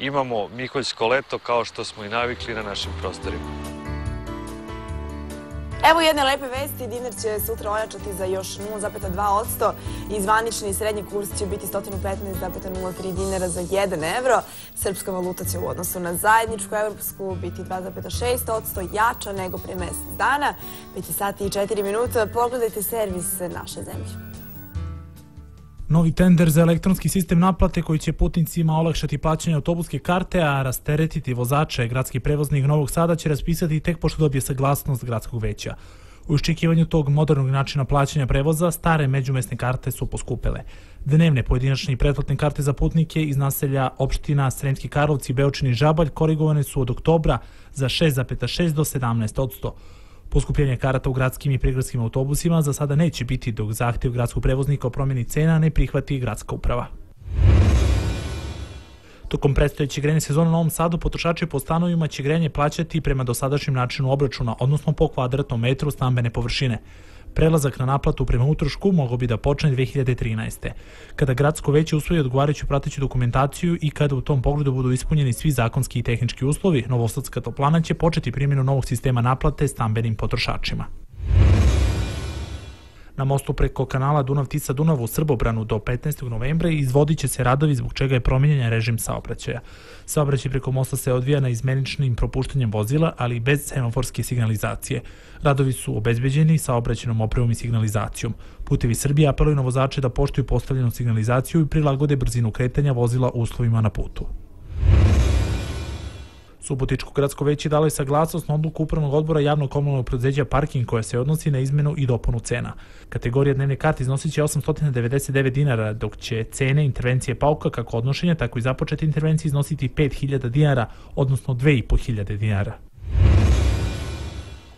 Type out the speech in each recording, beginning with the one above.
imamo Miholjsko leto kao što smo i navikli na našim prostorima. Evo jedne lepe vesti, dinar će sutra ojačati za još 0,2% i zvanični srednji kurs će biti 115,03 dinara za 1 evro. Srpska valuta će u odnosu na zajedničku evropsku biti 2,6%, jača nego pre mesec dana. 5 sati i 4 minuta, pogledajte servis naše zemlje. Novi tender za elektronski sistem naplate koji će putnicima olakšati plaćanje autobuske karte, a rasteretiti vozače, gradski prevoznik Novog Sada će raspisati tek pošto dobije saglasnost gradskog veća. U iščekivanju tog modernog načina plaćanja prevoza, stare međumesne karte su poskupele. Dnevne pojedinačne i pretplatne karte za putnike iz naselja opština Sremski Karlovci, Beočin i Žabalj korigovane su od oktobra za 6,6 do 17 odsto. Poskupljenje karata u gradskim i prigradskim autobusima za sada neće biti dok zahtev gradskog prevoznika o promjeni cena ne prihvati gradska uprava. Tokom predstojeće grejne sezone u Novom Sadu potrošači po stanovima će grejanje plaćati prema dosadašnjem načinu obračuna, odnosno po kvadratnom metru stambene površine. Prelazak na naplatu prema utrošku mogao bi da počne 2013. Kada gradsko veće usvoji odgovarajuću prateću dokumentaciju i kada u tom pogledu budu ispunjeni svi zakonski i tehnički uslovi, Novosadska toplana će početi primjenu novog sistema naplate stambenim potrošačima. Na mostu preko kanala Dunav-Tisa-Dunav u Srbobranu do 15. novembra izvodit će se radovi zbog čega je promijenjen režim saobraćaja. Saobraćaj preko mosta se odvija na izmeničnim propuštanjem vozila, ali i bez semaforske signalizacije. Radovi su obezbeđeni saobraćenom opremom i signalizacijom. Putevi Srbije apeluju na vozače da poštuju postavljenu signalizaciju i prilagode brzinu kretanja vozila uslovima na putu. Subotičko gradsko veće dalo je saglasnost na odluku Upravnog odbora javnog komunalnog preduzeća Parking koja se odnosi na izmenu i dopunu cena. Kategorija dnevne karte iznosit će 899 dinara, dok će cene intervencije pauka kako odnošenja, tako i započete intervencije iznositi 5000 dinara, odnosno 2500 dinara.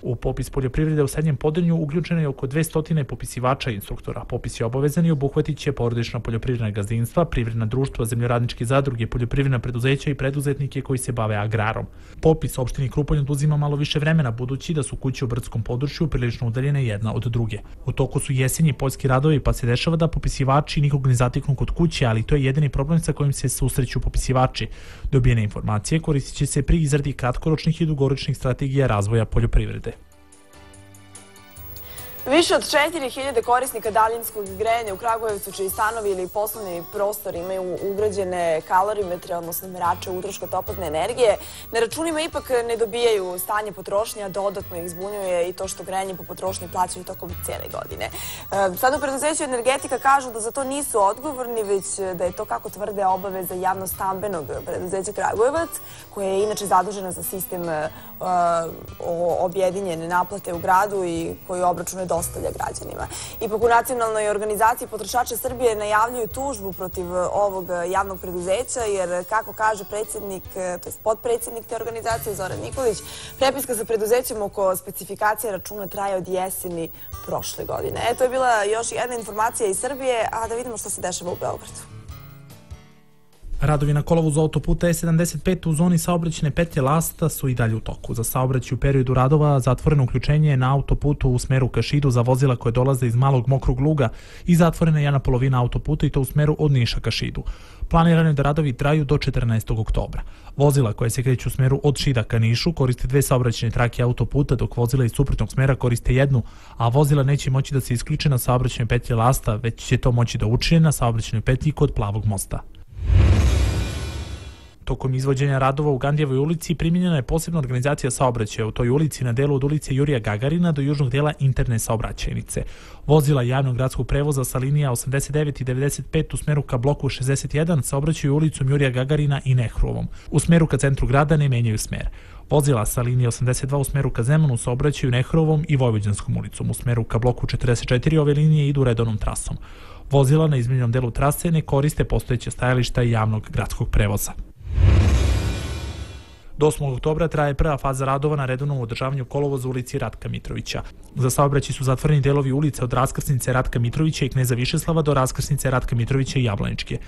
U popis poljoprivrede u srednjem podelju uključeno je oko 200 popisivača i instruktora. Popis je obavezan i obuhvatit će porodična poljoprivredna gazdinstva, privredna društva, zemljoradničke zadruge, poljoprivredna preduzeća i preduzetnike koji se bave agrarom. Popis opštini Krupanj oduzima malo više vremena budući da su kuće u brdskom području prilično udaljene jedna od druge. U toku su jesenji poljski radovi pa se dešava da popisivači nikog ne zatiknu kod kuće, ali to je jedini problem sa kojim se susreću popisivači. Dobijene informacije koristit će se pri izradi kratkoročnih i dugoročnih strategija razvoja poljoprivrede. Više od 4000 korisnika daljinskog grejanja u Kragujevcu, čiji stanovi ili poslovni prostor imaju ugrađene kalorimetre, odnosno merače utroška toplotne energije, na računima ipak ne dobijaju stanje potrošnje, dodatno ih zbunjuje i to što grejanje po potrošnji plaćaju tokom cijele godine. E, sad u preduzeću energetika kažu da za to nisu odgovorni, već da je to kako tvrde obaveza javno-stambenog preduzeća Kragujevac, koje je inače zadužena za sistem e, objedinjene naplate u gradu i koji obračune dostavlja građanima. Ipak u Nacionalnoj organizaciji potrošača Srbije najavljuju tužbu protiv ovog javnog preduzeća, jer kako kaže predsjednik, to je podpredsjednik te organizacije, Zoran Nikolić, prepiska sa preduzećem oko specifikacije računa traje od jeseni prošle godine. E, to je bila još jedna informacija iz Srbije, a da vidimo što se dešava u Beogradu. Radovi na kolovu za autoputa E75 u zoni saobraćene petlje Lasta su i dalje u toku. Za saobraćaj u periodu radova zatvoreno uključenje je na autoputu u smeru ka Šidu za vozila koje dolaze iz malog mokrog luga i zatvorena je jedna polovina autoputa i to u smeru od Niša ka Šidu. Planirano je da radovi traju do 14. oktobra. Vozila koje se kreću u smeru od Šida ka Nišu koriste dve saobraćene trake autoputa, dok vozila iz suprotnog smera koriste jednu, a vozila neće moći da se isključe na saobraćenoj petlji Lasta, već će to moći da učine na saobraćenoj petlji kod Plavog mosta. Tokom izvođenja radova u Gandijevoj ulici primjenjena je posebna organizacija saobraćaja u toj ulici na delu od ulice Jurija Gagarina do južnog dela interne saobraćajnice. Vozila javnog gradskog prevoza sa linija 89 i 95 u smeru ka bloku 61 saobraćaju ulicom Jurija Gagarina i Nehruovom. U smeru ka centru grada ne menjaju smer. Vozila sa linije 82 u smeru ka Zemunu saobraćaju Nehrovom i Vojvođanskom ulicom. U smeru ka bloku 44 ove linije idu redovnom trasom. Vozila na izmenjenom delu trase ne koriste postojeće stajališta javnog gradskog prevoza. Do 8. oktobra traje prva faza radova na redovnom održavanju kolovoza u ulici Ratka Mitrovića. Za saobraćaj su zatvoreni delovi ulice od raskrsnice Ratka Mitrovića i Kneza Višeslava do raskrsnice Ratka Mitrovića i Jablaničke.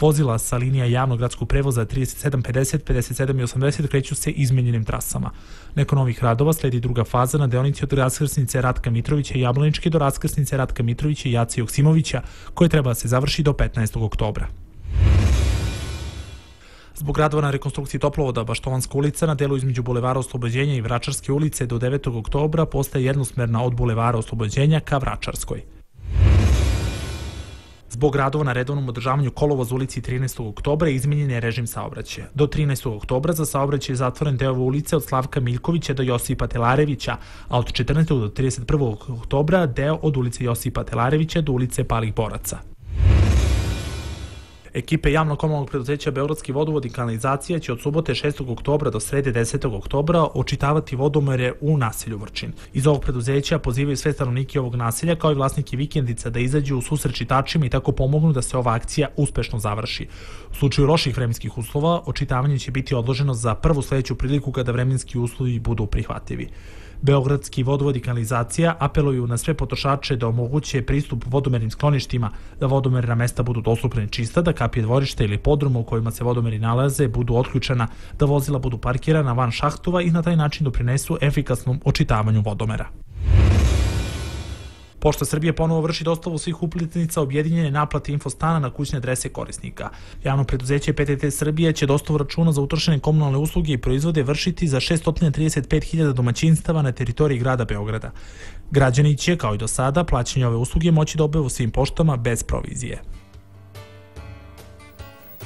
Vozila sa linija javnog gradskog prevoza 37, 50, 57 i 80 kreću se izmenjenim trasama. Neko novih radova sledi druga faza na deonici od raskrsnice Ratka Mitrovića i Jablaničke do raskrsnice Ratka Mitrovića i Jaci Joksimovića, koje treba da se završi do 15. oktobra. Zbog radova na rekonstrukciji toplovoda Baštovanska ulica na delu između bulevara Oslobođenja i Vračarske ulice do 9. oktobra postaje jednosmerna od bulevara Oslobođenja ka Vračarskoj. Zbog radova na redovnom održavanju kolovoza ulici 13. oktobra izmenjen je režim saobraćaja. Do 13. oktobra za saobraćaj je zatvoren deo ulice od Slavka Miljkovića do Josipa Telarevića, a od 14. do 31. oktobra deo od ulice Josipa Telarevića do ulice Palih Boraca. Ekipe javno komunalnog preduzeća Beogradski vodovod i kanalizacija će od subote 6. oktobra do srede 10. oktobra očitavati vodomere u naselju Vrčin. Iz ovog preduzeća pozivaju sve stanovnike ovog naselja kao i vlasnike vikendica da izađu u susret čitačima i tako pomognu da se ova akcija uspešno završi. U slučaju loših vremenskih uslova, očitavanje će biti odloženo za prvu sledeću priliku kada vremenski uslovi budu prihvatljivi. Beogradski vodovod i kanalizacija apeluju na sve potrošače da omoguće pristup vodomernim skloništima, da vodomerna mesta budu dostupne čista, da kapije dvorište ili podruma u kojima se vodomeri nalaze budu otključena, da vozila budu parkirana van šahtova i na taj način doprinesu efikasnom očitavanju vodomera. Pošta Srbije ponovo vrši dostavu svih upletnica objedinjene naplate infostana na kućne adrese korisnika. Javno preduzeće PTT Srbije će dostavu računa za utrošene komunalne usluge i proizvode vršiti za 635.000 domaćinstava na teritoriji grada Beograda. Građani će, kao i do sada, plaćanje ove usluge moći da u svim poštama bez provizije.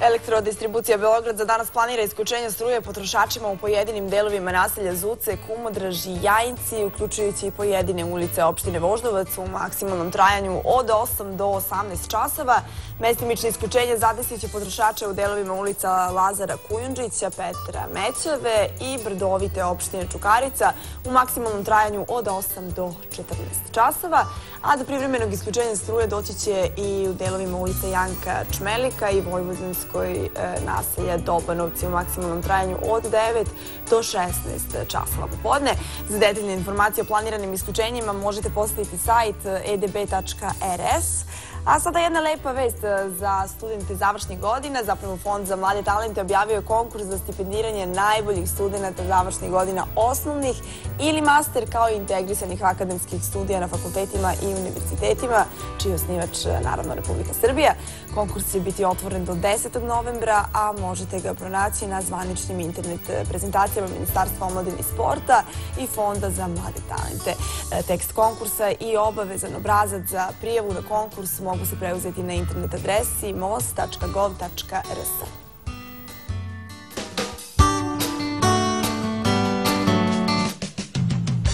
Elektrodistribucija Beograd za danas planira isključenje struje potrošačima u pojedinim delovima naselja Zuce, Kumodraž i Jajinci, uključujući i pojedine ulice opštine Voždovac u maksimalnom trajanju od 8 do 18 časova. Mestimično isključenje zadesit će potrošače u delovima ulica Lazara Kujundžića, Petra Mećave i Brdovite opštine Čukarica u maksimalnom trajanju od 8 do 14 časova, a do privremenog isključenja struje doći će i u delovima ulica Janka Čmelika i Vojvodinska Sremskoj e, naselja Dobanovci u maksimalnom trajanju od 9 do 16 časova popodne. Za detaljne informacije o planiranim isključenjima možete postaviti sajt edb.rs. A sada jedna lepa vest e, za studente završnih godina. Zapravo Fond za mlade talente objavio je konkurs za stipendiranje najboljih studenta završnih godina osnovnih ili master kao i integrisanih akademskih studija na fakultetima i univerzitetima, čiji je osnivač e, naravno Republika Srbija. Konkurs će biti otvoren do 10. novembra, a možete ga pronaći na zvaničnim internet prezentacijama Ministarstva omladine i sporta i Fonda za mlade talente. E, tekst konkursa i obavezan obrazac za prijavu na konkurs mogu se preuzeti na internet adresi most.gov.rs.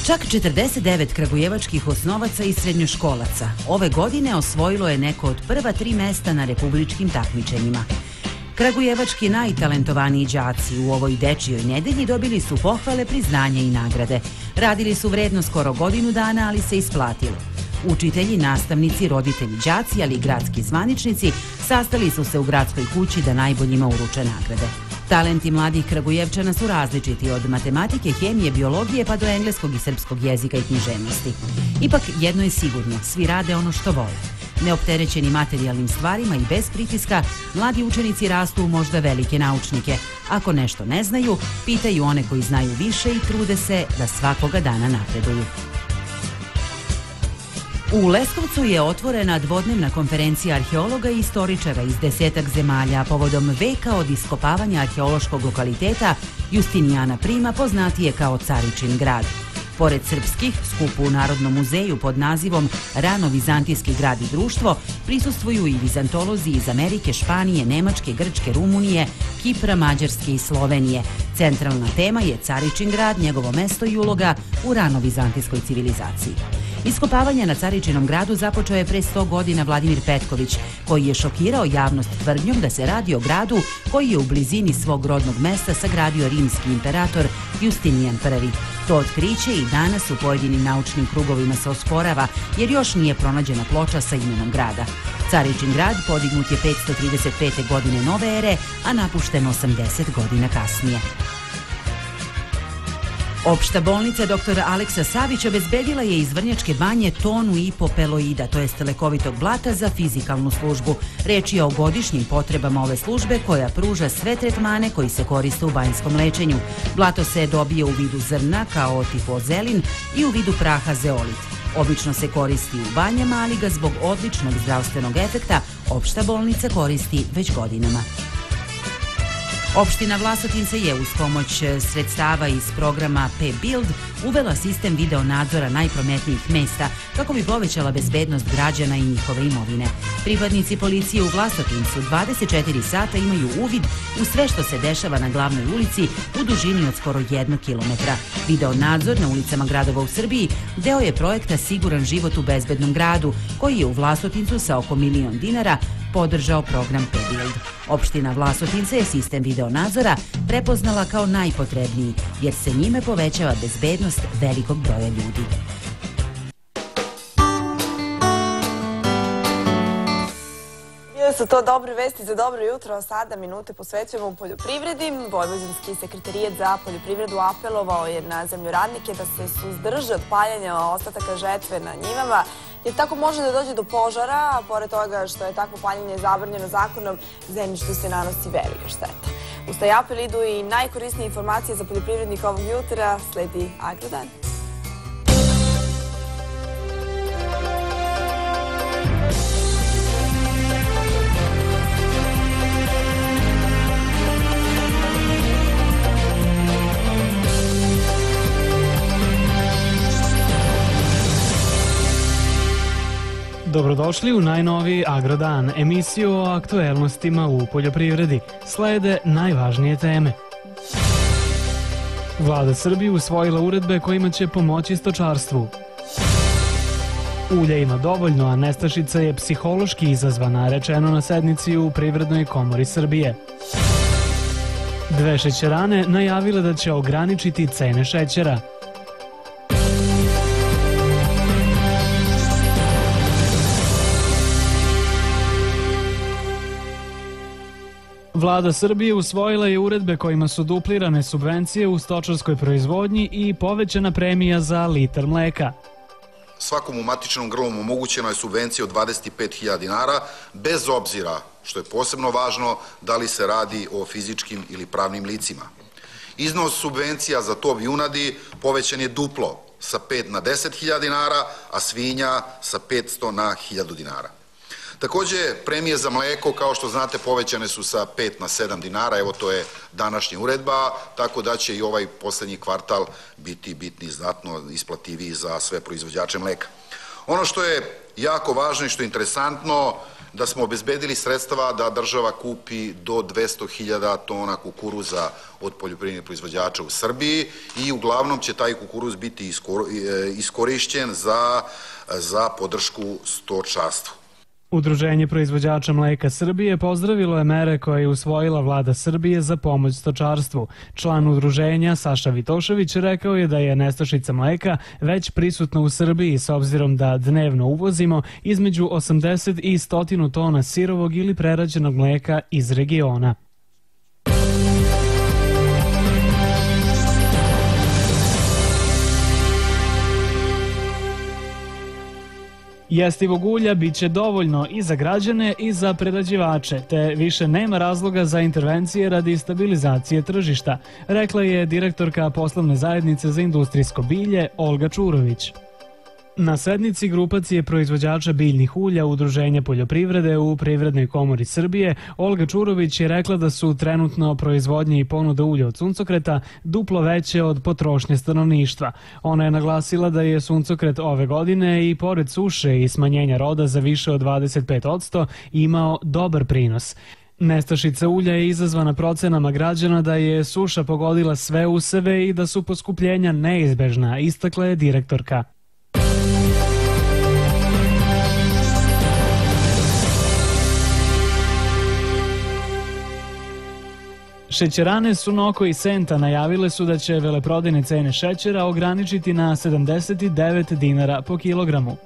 Čak 49 kragujevačkih osnovaca i srednjoškolaca ove godine osvojilo je neko od prva tri mesta na republičkim takmičenjima. Kragujevački najtalentovaniji đaci u ovoj dečijoj nedelji dobili su pohvale, priznanje i nagrade. Radili su vredno skoro godinu dana, ali se isplatilo. Učitelji, nastavnici, roditelji, đaci, ali i gradski zvaničnici sastali su se u gradskoj kući da najboljima uruče nagrade. Talenti mladih Kragujevčana su različiti od matematike, hemije, biologije pa do engleskog i srpskog jezika i književnosti. Ipak jedno je sigurno, svi rade ono što vole. Neopterećeni materijalnim stvarima i bez pritiska, mladi učenici rastu u možda velike naučnike. Ako nešto ne znaju, pitaju one koji znaju više i trude se da svakoga dana napreduju. U Leskovcu je otvorena dvodnevna konferencija arheologa i istoričara iz desetak zemalja povodom veka od iskopavanja arheološkog lokaliteta Justinijana Prima, poznatije kao Caričin grad. Pored srpskih, skupu u Narodnom muzeju pod nazivom Rano Vizantijski grad i društvo prisustvuju i vizantolozi iz Amerike, Španije, Nemačke, Grčke, Rumunije, Kipra, Mađarske i Slovenije. Centralna tema je Caričin grad, njegovo mesto i uloga u rano vizantijskoj civilizaciji. Iskopavanje na Caričinom gradu započeo je pre 100 godina Vladimir Petković, koji je šokirao javnost tvrdnjom da se radi o gradu koji je u blizini svog rodnog mesta sagradio rimski imperator Justinijan I. To otkriće i danas u pojedinim naučnim krugovima se osporava, jer još nije pronađena ploča sa imenom grada. Caričin grad podignut je 535. godine nove ere, a napušten 80 godina kasnije. Opšta bolnica dr. Aleksa Savić obezbedila je iz Vrnjačke banje tonu i po peloida, to jest lekovitog blata za fizikalnu službu. Reč je o godišnjim potrebama ove službe koja pruža sve tretmane koji se koriste u banjskom lečenju. Blato se dobije u vidu zrna kao tifozelin i u vidu praha zeolit. Obično se koristi u banjama, ali ga zbog odličnog zdravstvenog efekta opšta bolnica koristi već godinama. Opština Vlasotince je uz pomoć sredstava iz programa P-Build uvela sistem video nadzora najprometnijih mesta kako bi povećala bezbednost građana i njihove imovine. Pripadnici policije u Vlasotincu 24 sata imaju uvid u sve što se dešava na glavnoj ulici u dužini od skoro jednog kilometra. Video nadzor na ulicama gradova u Srbiji deo je projekta Siguran život u bezbednom gradu, koji je u Vlasotincu sa oko milion dinara podržao program P-Build. Opština Vlasotince je sistem video nadzora prepoznala kao najpotrebniji, jer se njime povećava bezbednost velikog broja ljudi. Su to dobre vesti za dobro jutro. Sada minute posvećujemo u poljoprivredi. Vojvođanski sekretarijet za poljoprivredu apelovao je na zemljoradnike da se suzdrže od paljanja ostataka žetve na njivama, jer tako može da dođe do požara, a pored toga što je takvo paljenje zabrnjeno zakonom, zemljištu se nanosi velika šteta. Vstaj apelidu i najkorisnije informacije za poljoprivrednikovog jutra sledi Agrodan. Dobrodošli u najnoviji Agrodan, emisiju o aktuelnostima u poljoprivredi. Slede najvažnije teme. Vlada Srbije usvojila uredbe kojima će pomoći stočarstvu. Ulja ima dovoljno, a nestašica je psihološki izazvana, rečeno na sednici u Privrednoj komori Srbije. Dve šećerane najavile da će ograničiti cene šećera. Vlada Srbije usvojila je uredbe kojima su duplirane subvencije u stočarskoj proizvodnji i povećana premija za litar mleka. Svakom umatičnom grlom omogućena je subvencija od 25.000 dinara, bez obzira, što je posebno važno, da li se radi o fizičkim ili pravnim licima. Iznos subvencija za tov junadi povećan je duplo, sa 5 na 10.000 dinara, a svinja sa 500 na 1.000 dinara. Takođe, premije za mleko, kao što znate, povećane su sa 5 na 7 dinara, evo to je današnja uredba, tako da će i ovaj poslednji kvartal biti bitni znatno isplativiji za sve proizvođače mleka. Ono što je jako važno i što je interesantno, da smo obezbedili sredstva da država kupi do 200.000 tona kukuruza od poljoprivrednih proizvođača u Srbiji i uglavnom će taj kukuruz biti e, iskorišćen za, za podršku stočarstvu. Udruženje proizvođača mleka Srbije pozdravilo je mere koje je usvojila vlada Srbije za pomoć stočarstvu. Član udruženja Saša Vitošević rekao je da je nestašica mleka već prisutna u Srbiji s obzirom da dnevno uvozimo između 80 i 100 tona sirovog ili prerađenog mleka iz regiona. Jestivog ulja bit će dovoljno i za građane i za prerađivače, te više nema razloga za intervencije radi stabilizacije tržišta, rekla je direktorka poslovne zajednice za industrijsko bilje Olga Čurović. Na sednici grupacije proizvođača biljnih ulja Udruženja poljoprivrede u Privrednoj komori Srbije, Olga Čurović je rekla da su trenutno proizvodnje i ponuda ulja od suncokreta duplo veće od potrošnje stanovništva. Ona je naglasila da je suncokret ove godine i pored suše i smanjenja roda za više od 25% imao dobar prinos. Nestašica ulja je izazvana procenama građana da je suša pogodila sve useve i da su poskupljenja neizbežna, istakla je direktorka. Šećerane Sunoko i Senta najavile su da će veleprodajne cene šećera ograničiti na 79 dinara po kilogramu.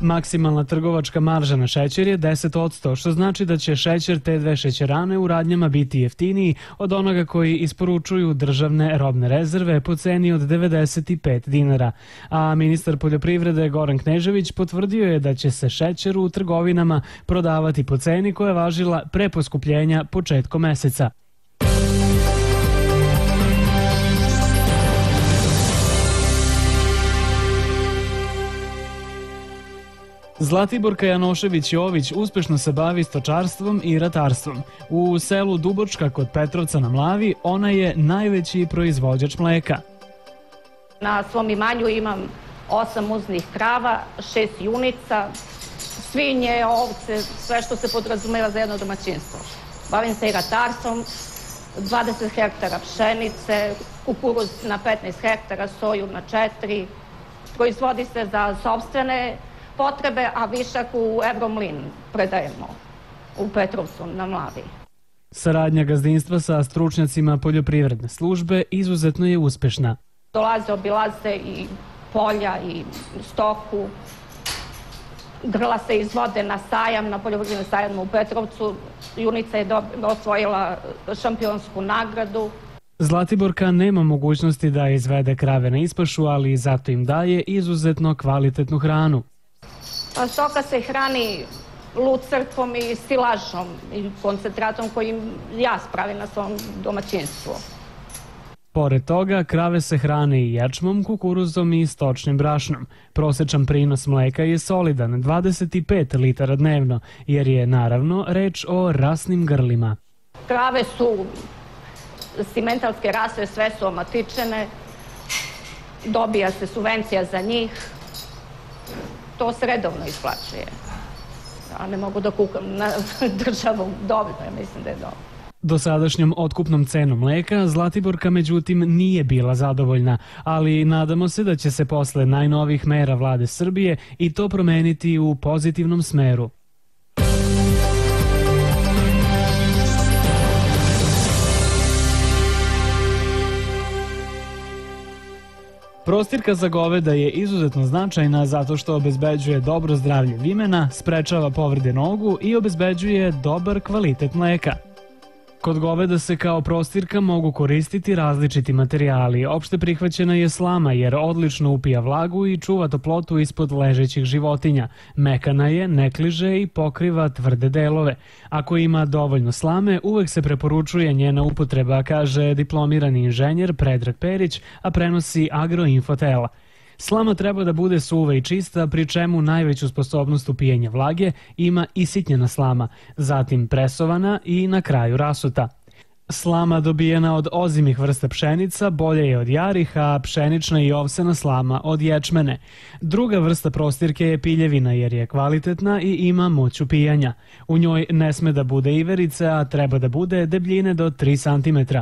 Maksimalna trgovačka marža na šećer je 10%, što znači da će šećer te dve šećerane u radnjama biti jeftiniji od onoga koji isporučuju državne robne rezerve po ceni od 95 dinara. A ministar poljoprivrede Goran Knežević potvrdio je da će se šećer u trgovinama prodavati po ceni koja je važila pre poskupljenja početkom meseca. Zlatiborka Janošević-Jović uspešno se bavi stočarstvom i ratarstvom. U selu Dubočka kod Petrovca na Mlavi ona je najveći proizvođač mleka. Na svom imanju imam osam uznih krava, šest junica, svinje, ovce, sve što se podrazumeva za jedno domaćinstvo. Bavim se i ratarstvom, 20 hektara pšenice, kukuruz na 15 hektara, soju na 4. Proizvodi se za sobstvene potrebe, a višak u Evromlin predajemo u Petrovcu na Mlavi. Saradnja gazdinstva sa stručnjacima poljoprivredne službe izuzetno je uspešna. Dolaze, obilaze i polja i stoku. Grla se izvode na sajam, na poljoprivredne sajam u Petrovcu. Junica je osvojila šampionsku nagradu. Zlatiborka nema mogućnosti da izvede krave na ispašu, ali zato im daje izuzetno kvalitetnu hranu. Pa stoka se hrani lucerkom i silažom i koncentratom kojim ja spravim na svom domaćinstvu. Pored toga, krave se hrane i ječmom, kukuruzom i stočnim brašnom. Prosečan prinos mleka je solidan, 25 litara dnevno, jer je naravno reč o rasnim grlima. Krave su simentalske rase, sve su omatičene, dobija se subvencija za njih, to se redovno isplaćuje. Ja ne mogu da kukam na državu, dobro, ja mislim da je dobro. Dosadašnjom otkupnom cenom mleka Zlatiborka međutim nije bila zadovoljna, ali nadamo se da će se posle najnovih mera vlade Srbije i to promeniti u pozitivnom smeru. Prostirka za goveda je izuzetno značajna zato što obezbeđuje dobro zdravlje vimena, sprečava povrede nogu i obezbeđuje dobar kvalitet mleka. Kod goveda se kao prostirka mogu koristiti različiti materijali. Opšte prihvaćena je slama jer odlično upija vlagu i čuva toplotu ispod ležećih životinja. Mekana je, ne kliže i pokriva tvrde delove. Ako ima dovoljno slame, uvek se preporučuje njena upotreba, kaže diplomirani inženjer Predrag Perić, a prenosi Agroinfotela. Slama treba da bude suva i čista, pri čemu najveću sposobnost upijenja vlage ima isitnjena slama, zatim presovana i na kraju rasuta. Slama dobijena od ozimih vrsta pšenica bolje je od jarih, a pšenična i ovsena slama od ječmene. Druga vrsta prostirke je piljevina jer je kvalitetna i ima moć upijanja. U njoj ne sme da bude iverice, a treba da bude debljine do 3 cm.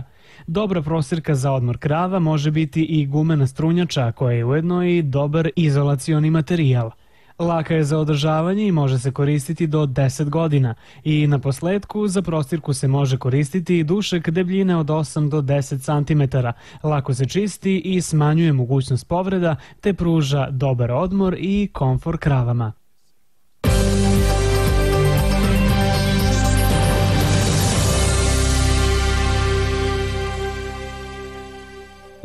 Dobra prostirka za odmor krava može biti i gumena strunjača koja je ujedno i dobar izolacioni materijal. Laka je za održavanje i može se koristiti do 10 godina i na posledku za prostirku se može koristiti i dušek debljine od 8 do 10 cm. Lako se čisti i smanjuje mogućnost povreda te pruža dobar odmor i komfor kravama.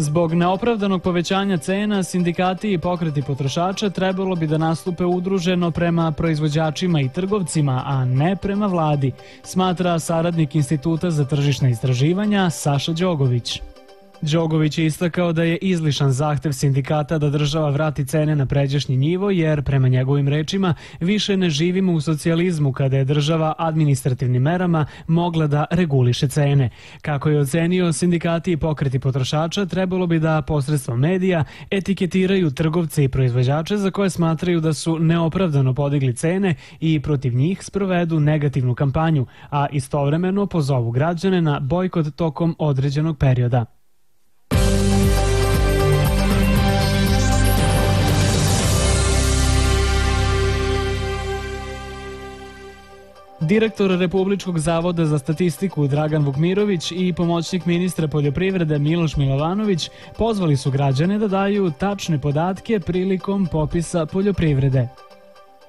Zbog neopravdanog povećanja cena, sindikati i pokreti potrošača trebalo bi da nastupe udruženo prema proizvođačima i trgovcima, a ne prema vladi, smatra saradnik Instituta za tržišna istraživanja Saša Đogović. Đogović je istakao da je izlišan zahtev sindikata da država vrati cene na pređašnji nivo, jer prema njegovim rečima više ne živimo u socijalizmu kada je država administrativnim merama mogla da reguliše cene. Kako je ocenio, sindikati i pokreti potrošača trebalo bi da posredstvom medija etiketiraju trgovce i proizvođače za koje smatraju da su neopravdano podigli cene i protiv njih sprovedu negativnu kampanju, a istovremeno pozovu građane na bojkot tokom određenog perioda. Direktor Republičkog zavoda za statistiku Dragan Vukmirović i pomoćnik ministra poljoprivrede Miloš Milovanović pozvali su građane da daju tačne podatke prilikom popisa poljoprivrede.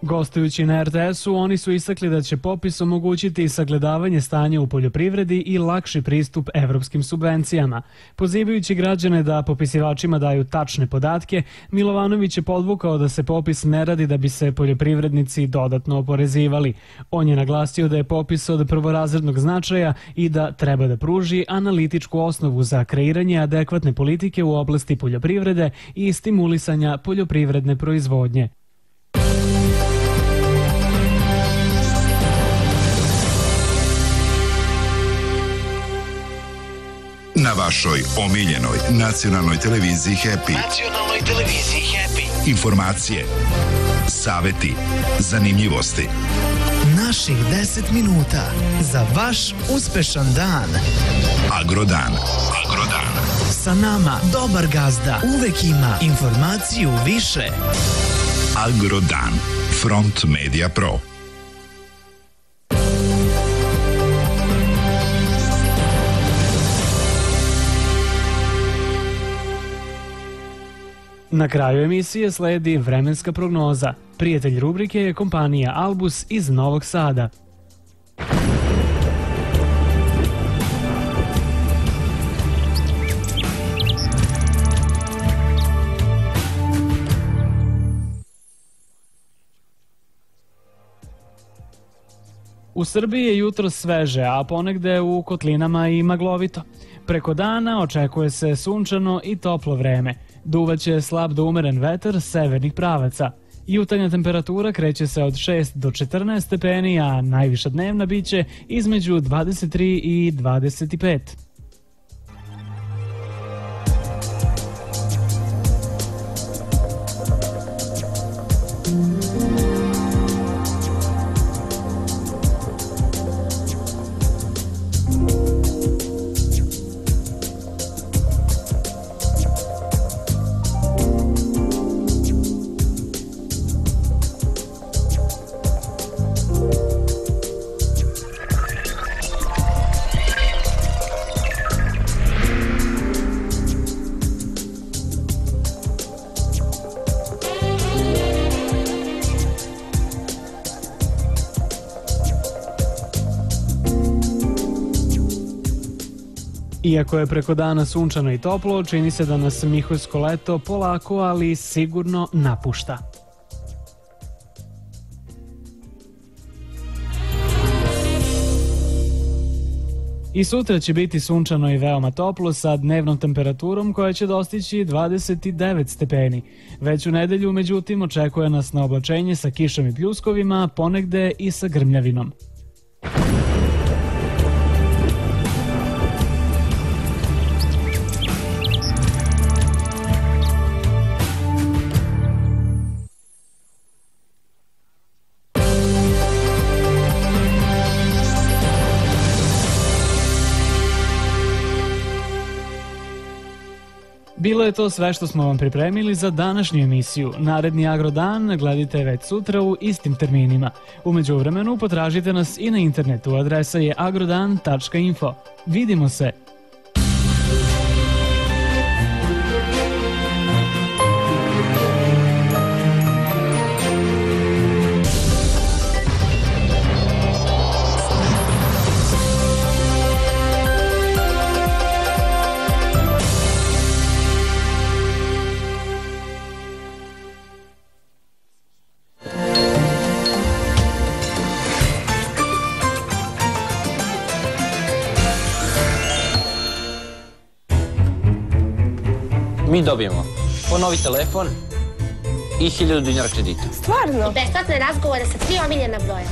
Gostujući na RTS-u, oni su istakli da će popis omogućiti sagledavanje stanja u poljoprivredi i lakši pristup evropskim subvencijama. Pozivajući građane da popisivačima daju tačne podatke, Milovanović je podvukao da se popis ne radi da bi se poljoprivrednici dodatno oporezivali. On je naglasio da je popis od prvorazrednog značaja i da treba da pruži analitičku osnovu za kreiranje adekvatne politike u oblasti poljoprivrede i stimulisanja poljoprivredne proizvodnje. Na vašoj omiljenoj nacionalnoj televiziji Happy. Nacionalnoj televiziji Happy. Informacije, saveti, zanimljivosti. Naših 10 minuta za vaš uspešan dan. Agrodan. Agrodan. Sa nama dobar gazda uvek ima informaciju više. Agrodan. Front Media Pro. Na kraju emisije sledi vremenska prognoza. Prijatelj rubrike je kompanija Albus iz Novog Sada. U Srbiji je jutro sveže, a ponegde u kotlinama i maglovito. Preko dana očekuje se sunčano i toplo vreme. Duvaće slab do umeren vetar severnih pravaca. Jutarnja temperatura kreće se od 6 do 14 stepeni, a najviša dnevna biće između 23 i 25. Iako je preko dana sunčano i toplo, čini se da nas Mihojsko leto polako, ali sigurno napušta. I sutra će biti sunčano i veoma toplo sa dnevnom temperaturom koja će dostići 29 stepeni. Već u nedelju, međutim, očekuje nas na oblačenje sa kišom i pljuskovima, ponegde i sa grmljavinom. Bilo je to sve što smo vam pripremili za današnju emisiju. Naredni Agrodan gledajte već sutra u istim terminima. Umeđu vremenu potražite nas i na internetu. Adresa je agrodan.info. Vidimo se! Dobijemo po novi telefon i 1000 dinara kredita. Stvarno? I besplatne razgovore sa tri omiljena broja.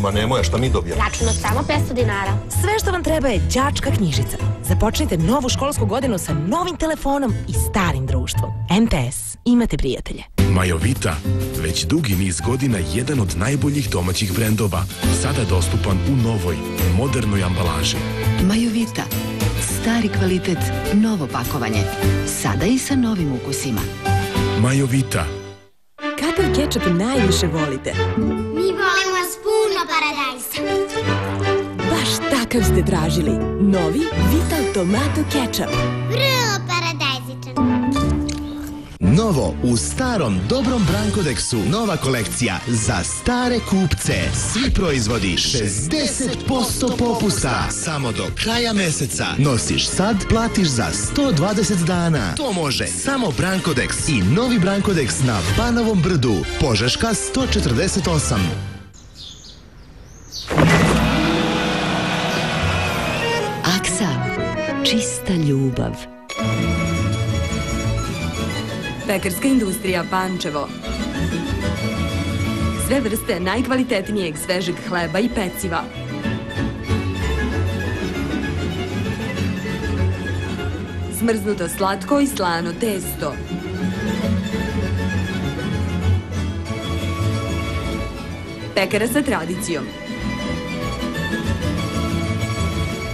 Ma nemoj, šta mi dobijamo? Račun od samo 500 dinara. Sve što vam treba je đačka knjižica. Započnite novu školsku godinu sa novim telefonom i starim društvom. MTS. Imate prijatelje. Majovita, već dugi niz godina jedan od najboljih domaćih brendova, sada dostupan u novoj, modernoj ambalaži. Majovita, stari kvalitet, novo pakovanje. Sada i sa novim ukusima. Majovita. Kakav kečap najviše volite? Mi volimo s puno paradajza. Baš takav ste tražili. Novi Vital Tomato Ketchup. Vrlo paradajzičan. Novo u starom dobrom Brankodeksu. Nova kolekcija za stare kupce. Svi proizvodi 60% popusta. Samo do kraja meseca. Nosiš sad, platiš za 120 dana. To može samo Brankodeks i novi Brankodeks na Banovom brdu. Požeška 148. Aksa. Čista ljubav. Pekarska industrija Pančevo. Sve vrste najkvalitetnijeg svežeg hleba i peciva. Zmrznuto slatko i slano testo. Pekara sa tradicijom.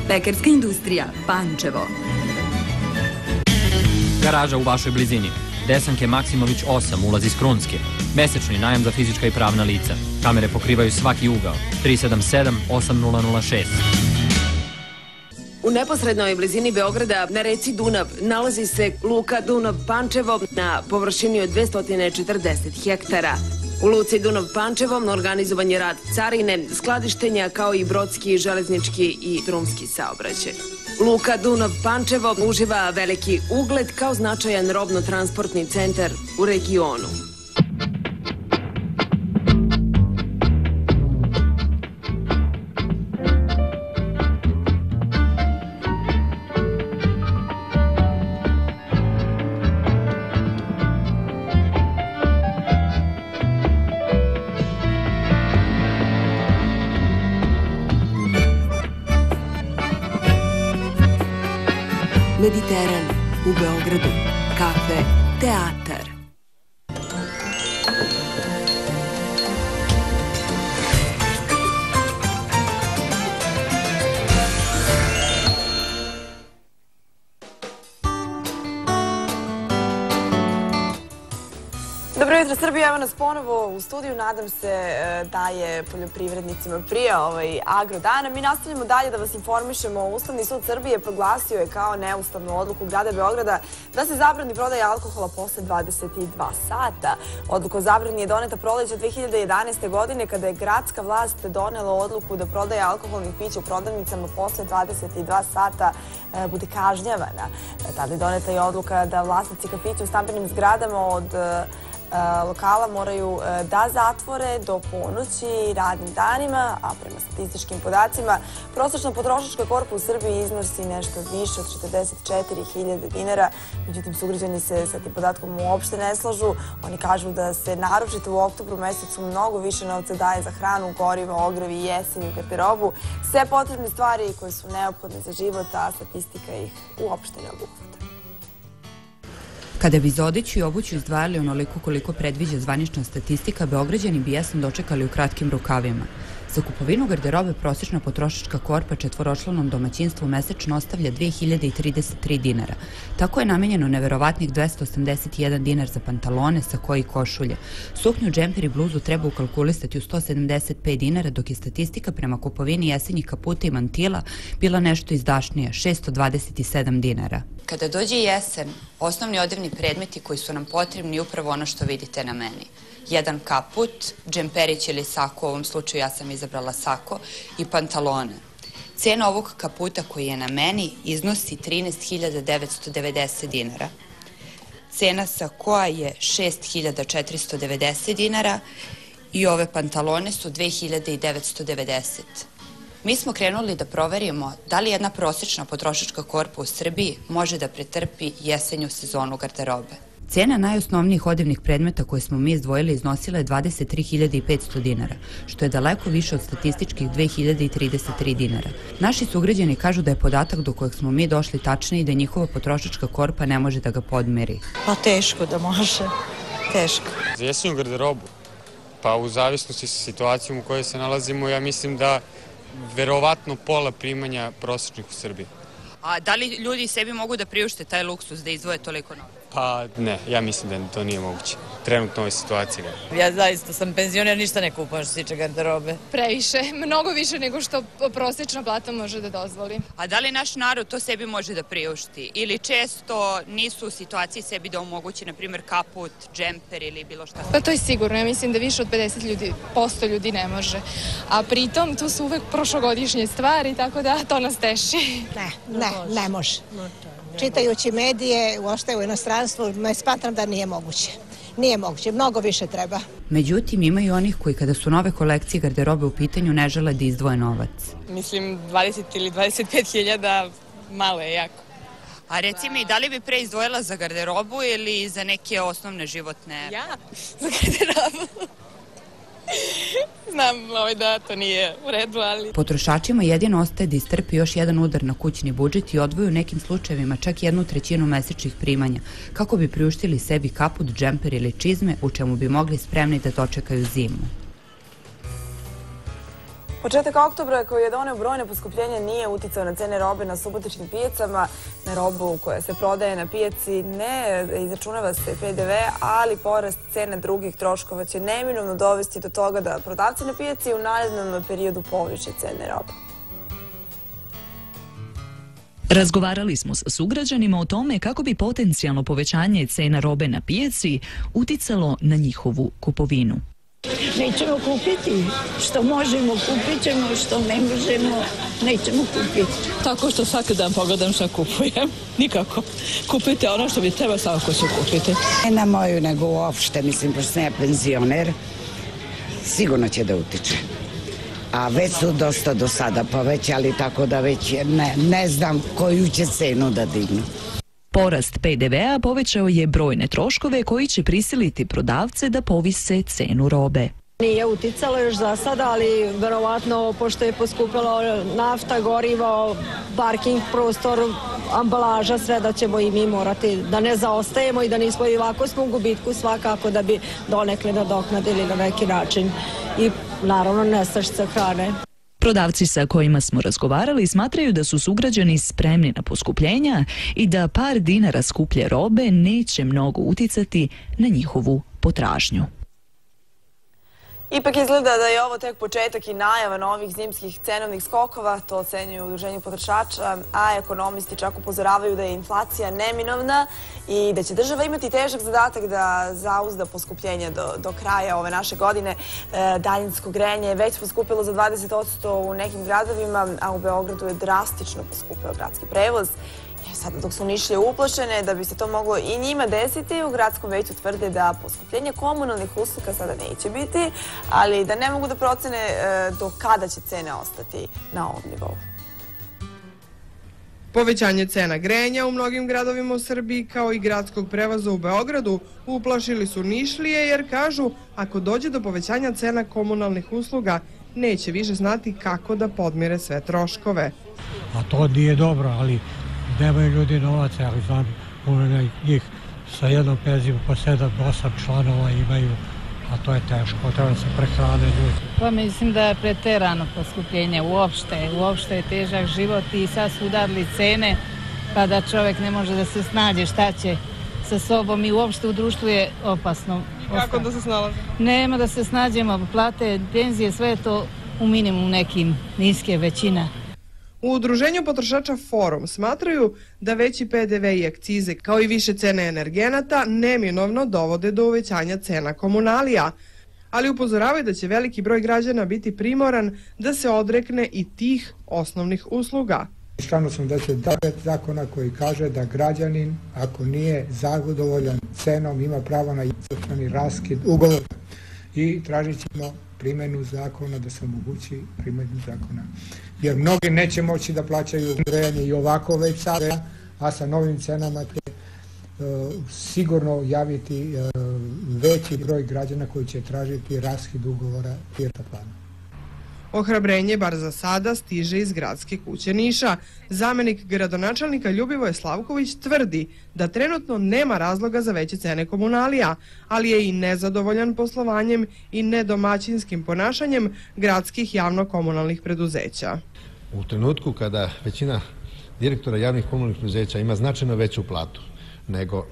Pekarska industrija, Pančevo. Garaža u vašoj blizini. Desanke Maksimović 8, ulaz iz Krunske. Mesečni najam za fizička i pravna lica. Kamere pokrivaju svaki ugao. 377 8006. U neposrednoj blizini Beograda na reci Dunav nalazi se Luka Dunav Pančevo na površini od 240 hektara. U Luci Dunav Pančevo organizovan je rad carine, skladištenja kao i brodski, železnički i drumski saobraćaj. Luka Dunav Pančevo uživa veliki ugled kao značajan robno-transportni centar u regionu. Mediteran u Beogradu. Kafe, teatar. Evo nas ponovo u studiju. Nadam se e, da je poljoprivrednicima prije ovaj agrodana. Mi nastavljamo dalje da vas informišemo. Ustavni sud Srbije proglasio je kao neustavnu odluku grada Beograda da se zabrani prodaje alkohola posle 22 sata. Odluka o zabrani je doneta proleća 2011. godine kada je gradska vlast donela odluku da prodaje alkoholnih pića u prodavnicama posle 22 sata e, bude kažnjavana. Tada je doneta i odluka da vlasnici kafića u stambenim zgradama od e, lokala moraju e, da zatvore do ponoći radnim danima, a prema statističkim podacima prosječna potrošačka korpa u Srbiji iznosi nešto više od 44.000 dinara. Međutim, sugrađani se sa tim podatkom uopšte ne slažu. Oni kažu da se naročito u oktobru mesecu mnogo više novca daje za hranu, gorivo, ogrevi, jesen i garderobu. Sve potrebne stvari koje su neophodne za život, a statistika ih uopšte ne obuhvata. Kada bi za i obuću izdvajali onoliko koliko predviđa zvanična statistika, Beograđani bi jesen dočekali u kratkim rukavima. Za kupovinu garderobe prosječna potrošačka korpa četvoročlanom domaćinstvu mesečno ostavlja 2033 dinara. Tako je namenjeno neverovatnih 281 dinar za pantalone, sako i košulje. Suknju, džemper i bluzu treba ukalkulisati u 175 dinara, dok je statistika prema kupovini jesenjih kaputa i mantila bila nešto izdašnija, 627 dinara. Kada dođe jesen, osnovni odevni predmeti koji su nam potrebni je upravo ono što vidite na meni. Jedan kaput, džemperić ili sako, u ovom slučaju ja sam izabrala sako, i pantalone. Cena ovog kaputa koji je na meni iznosi 13.990 dinara. Cena sakoa je 6.490 dinara i ove pantalone su 2.990. Mi smo krenuli da proverimo da li jedna prosječna potrošačka korpa u Srbiji može da pretrpi jesenju sezonu garderobe. Cena najosnovnijih odevnih predmeta koje smo mi izdvojili iznosila je 23.500 dinara, što je daleko više od statističkih 2033 dinara. Naši sugrađani kažu da je podatak do kojeg smo mi došli tačniji i da njihova potrošačka korpa ne može da ga podmeri. Pa teško da može, teško. Za jesenju garderobu, pa u zavisnosti sa situacijom u kojoj se nalazimo, ja mislim da verovatno pola primanja prosječnih u Srbiji. A da li ljudi sebi mogu da priušte taj luksus da izdvoje toliko novca? Pa ne, ja mislim da to nije moguće. Trenutno ovoj situaciji ne. Ja zaista sam penzioner, ništa ne kupujem što se tiče garderobe. Previše, mnogo više nego što prosječna plata može da dozvoli. A da li naš narod to sebi može da priušti? Ili često nisu u situaciji sebi da omogući, na primjer, kaput, džemper ili bilo šta? Pa to je sigurno, ja mislim da više od 50 ljudi, posto ljudi ne može. A pritom tu su uvek prošlogodišnje stvari, tako da to nas teši. Ne, ne, ne može. Čitajući medije, uošte u inostranstvu, me smatram da nije moguće. Nije moguće, mnogo više treba. Međutim, ima i onih koji kada su nove kolekcije garderobe u pitanju ne žele da izdvoje novac. Mislim 20 ili 25 hiljada malo je jako. A reci mi, da li bi pre izdvojila za garderobu ili za neke osnovne životne... Ja? Za garderobu. Znam ovaj, da to nije u redu, ali... Potrošačima jedino ostaje da istrpi još jedan udar na kućni budžet i odvoju nekim slučajevima čak jednu trećinu mesečnih primanja, kako bi priuštili sebi kaput, džemper ili čizme u čemu bi mogli spremni da dočekaju zimu. Početak oktobra koji je doneo brojne poskupljenja nije uticao na cene robe na subotičnim pijacama. Na robu koja se prodaje na pijaci ne izračunava se PDV, ali porast cena drugih troškova će neminovno dovesti do toga da prodavci na pijaci u narednom periodu poviše cene roba. Razgovarali smo sa sugrađanima o tome kako bi potencijalno povećanje cena robe na pijaci uticalo na njihovu kupovinu. Nećemo kupiti. Što možemo kupit ćemo, što ne možemo nećemo kupiti. Tako što svaki dan pogledam šta kupujem. Nikako. Kupite ono što bi treba svako će kupiti. Ne na moju, nego uopšte, mislim, pošto sam ja penzioner, sigurno će da utiče. A već su dosta do sada povećali, tako da već ne, ne znam koju će cenu da dignu. Porast PDV-a povećao je brojne troškove koji će prisiliti prodavce da povise cenu robe. Nije uticalo još za sada, ali verovatno pošto je poskupila nafta, gorivo, parking prostor, ambalaža, sve da ćemo i mi morati da ne zaostajemo i da nismo i ovako smo u gubitku svakako da bi donekle nadoknadili na neki način. I naravno nestašica hrane. Prodavci sa kojima smo razgovarali smatraju da su sugrađani spremni na poskupljenja i da par dinara skuplje robe neće mnogo uticati na njihovu potražnju. Ipak izgleda da je ovo tek početak i najava novih zimskih cenovnih skokova, to ocenjuju udruženju potrošača, a ekonomisti čak upozoravaju da je inflacija neminovna i da će država imati težak zadatak da zauzda poskupljenje do, do kraja ove naše godine. E, daljinsko grenje je već poskupilo za 20% u nekim gradovima, a u Beogradu je drastično poskupio gradski prevoz. Sada dok su Nišlje uplašene da bi se to moglo i njima desiti, u gradskom veću tvrde da poskupljenje komunalnih usluga sada neće biti, ali da ne mogu da procene e, do kada će cene ostati na ovom nivou. Povećanje cena grenja u mnogim gradovima u Srbiji kao i gradskog prevoza u Beogradu uplašili su Nišlije jer kažu ako dođe do povećanja cena komunalnih usluga neće više znati kako da podmire sve troškove. A to nije dobro, ali nemaju ljudi novaca, ali znam puno njih sa jednom penzijom po sedam, osam članova imaju, a to je teško, treba se prehrane ljudi. Pa mislim da je preterano poskupljenje uopšte, uopšte je težak život i sad su udarili cene, pa da čovek ne može da se snađe šta će sa sobom i uopšte u društvu je opasno. Kako da se snalaze? Nema da se snađemo, plate, penzije, sve je to u minimum nekim niske većina. U Udruženju potrošača Forum smatraju da veći PDV i akcize kao i više cene energenata neminovno dovode do uvećanja cena komunalija, ali upozoravaju da će veliki broj građana biti primoran da se odrekne i tih osnovnih usluga. Član 89 zakona koji kaže da građanin, ako nije zadovoljan cenom, ima pravo na jednostrani raskid ugovora. I tražit ćemo primenu zakona da se omogući primenu zakona jer mnogi neće moći da plaćaju grejanje i ovako već sada, a sa novim cenama će uh, sigurno javiti uh, veći broj građana koji će tražiti raskid ugovora i plana. Ohrabrenje, bar za sada, stiže iz gradske kuće Niša. Zamenik gradonačelnika Ljubivoje Slavković tvrdi da trenutno nema razloga za veće cene komunalija, ali je i nezadovoljan poslovanjem i nedomaćinskim ponašanjem gradskih javno-komunalnih preduzeća. U trenutku kada većina direktora javnih komunalnih preduzeća ima značajno veću platu nego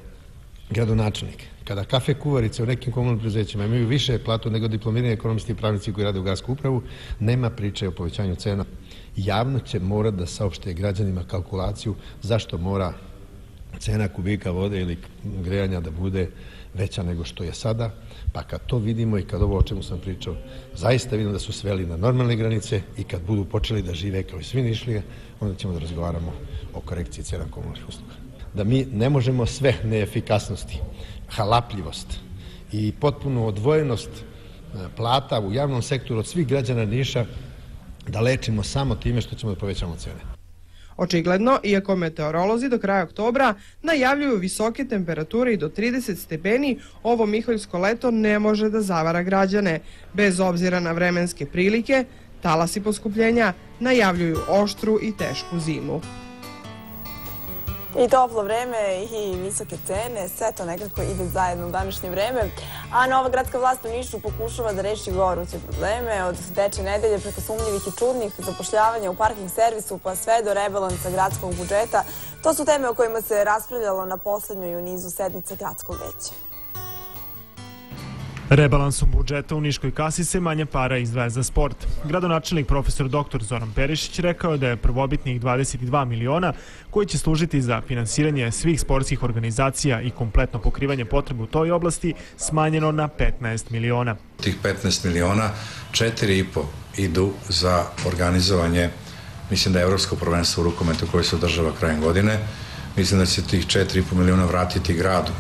gradonačelnik, kada kafe kuvarice u nekim komunalnim preduzećima imaju više platu nego diplomirani ekonomisti i pravnici koji rade u gradsku upravu, nema priče o povećanju cena. Javno će mora da saopšte građanima kalkulaciju zašto mora cena kubika vode ili grejanja da bude veća nego što je sada, pa kad to vidimo i kad ovo o čemu sam pričao, zaista vidim da su sveli na normalne granice i kad budu počeli da žive kao i svi nišlije, onda ćemo da razgovaramo o korekciji cena komunalnih usluga. Da mi ne možemo sve neefikasnosti, halapljivost i potpunu odvojenost e, plata u javnom sektoru od svih građana Niša da lečimo samo time što ćemo da povećamo cene. Očigledno, iako meteorolozi do kraja oktobra najavljuju visoke temperature i do 30 stepeni, ovo miholjsko leto ne može da zavara građane. Bez obzira na vremenske prilike, talasi poskupljenja najavljuju oštru i tešku zimu. I toplo vreme i visoke cene, sve to nekako ide zajedno u današnje vreme. A nova gradska vlast u Nišu pokušava da reši goruće probleme od deče nedelje preko sumnjivih i čudnih zapošljavanja u parking servisu pa sve do rebalansa gradskog budžeta. To su teme o kojima se raspravljalo na poslednjoj u nizu sednice gradskog veća. Rebalansom budžeta u Niškoj kasi se manje para izdvaja za sport. Gradonačelnik profesor dr. Zoran Perišić rekao da je prvobitnih 22 miliona koji će služiti za finansiranje svih sportskih organizacija i kompletno pokrivanje potreba u toj oblasti smanjeno na 15 miliona. Tih 15 miliona, 4,5 idu za organizovanje mislim da je Evropsko prvenstvo u rukometu koje se održava krajem godine. Mislim da će tih 4,5 miliona vratiti gradu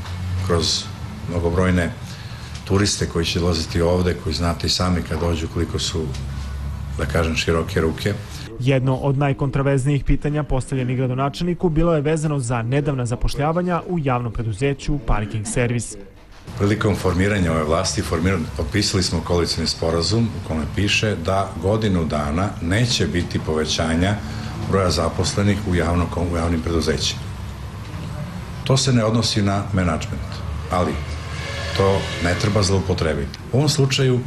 kroz mnogobrojne turiste koji će dolaziti ovde, koji znate i sami kad dođu koliko su, da kažem, široke ruke. Jedno od najkontraverznijih pitanja postavljenih gradonačelniku bilo je vezano za nedavna zapošljavanja u javnom preduzeću Parking Servis. Prilikom formiranja ove vlasti potpisali smo koalicijni sporazum u kome piše da godinu dana neće biti povećanja broja zaposlenih u, javno, u javnim preduzećima. To se ne odnosi na menadžment, ali to ne treba zloupotrebiti. U ovom slučaju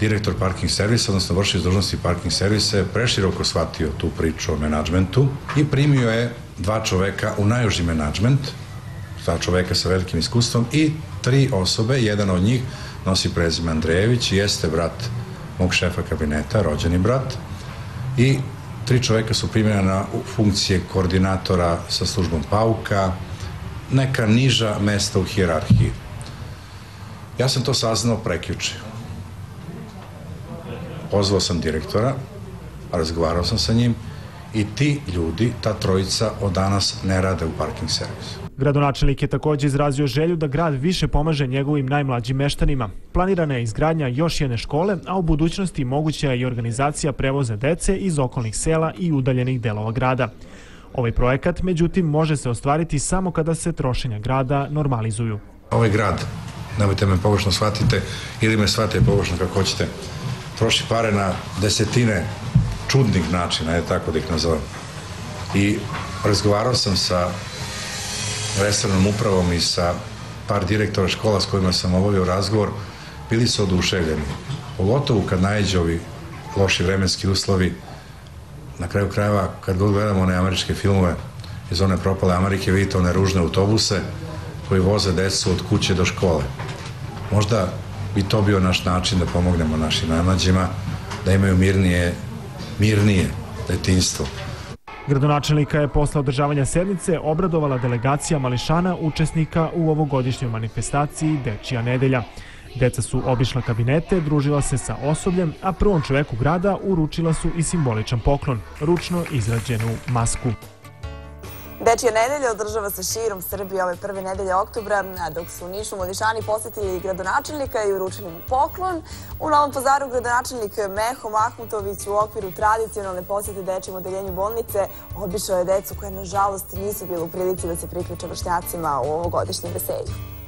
direktor parking servisa, odnosno vrši dužnosti parking servisa preširoko shvatio tu priču o menadžmentu i primio je dva čoveka u najuži menadžment, dva čoveka sa velikim iskustvom i tri osobe, jedan od njih nosi prezime Andrejević jeste brat mog šefa kabineta, rođeni brat i tri čoveka su primjena na funkcije koordinatora sa službom Pauka, neka niža mesta u hijerarhiji. Ja sam to saznao prekjuče. Pozvao sam direktora, razgovarao sam sa njim i ti ljudi, ta trojica od danas ne rade u parking servisu. Gradonačelnik je takođe izrazio želju da grad više pomaže njegovim najmlađim meštanima. Planirana je izgradnja još jedne škole, a u budućnosti moguća je i organizacija prevoza dece iz okolnih sela i udaljenih delova grada. Ovaj projekat, međutim, može se ostvariti samo kada se trošenja grada normalizuju. Ovaj grad nemojte me površno shvatite ili me shvatite površno kako hoćete, troši pare na desetine čudnih načina, je tako da ih nazovem. I razgovarao sam sa resornom upravom i sa par direktora škola s kojima sam obavio razgovor, bili su oduševljeni. Pogotovo kad najeđe ovi loši vremenski uslovi, na kraju krajeva, kad god gledamo one američke filmove iz one propale Amerike, vidite one ružne autobuse koji voze decu od kuće do škole. Možda bi to bio naš način da pomognemo našim najmlađima, da imaju mirnije, mirnije detinstvo. Gradonačelnika je posle održavanja sednice obradovala delegacija mališana učesnika u ovogodišnjoj manifestaciji Dečija nedelja. Deca su obišla kabinete, družila se sa osobljem, a prvom čoveku grada uručila su i simboličan poklon, ručno izrađenu masku. Dečija nedelja održava se širom Srbije ove prve nedelje oktobra, a dok su u Nišu Modišani posetili gradonačelnika i uručili mu poklon, u Novom pazaru gradonačelnik Meho Mahmutović u okviru tradicionalne posete dečijem odeljenju bolnice obišao je decu koje, nažalost, nisu bili u prilici da se priključe vršnjacima u ovogodišnjem veselju.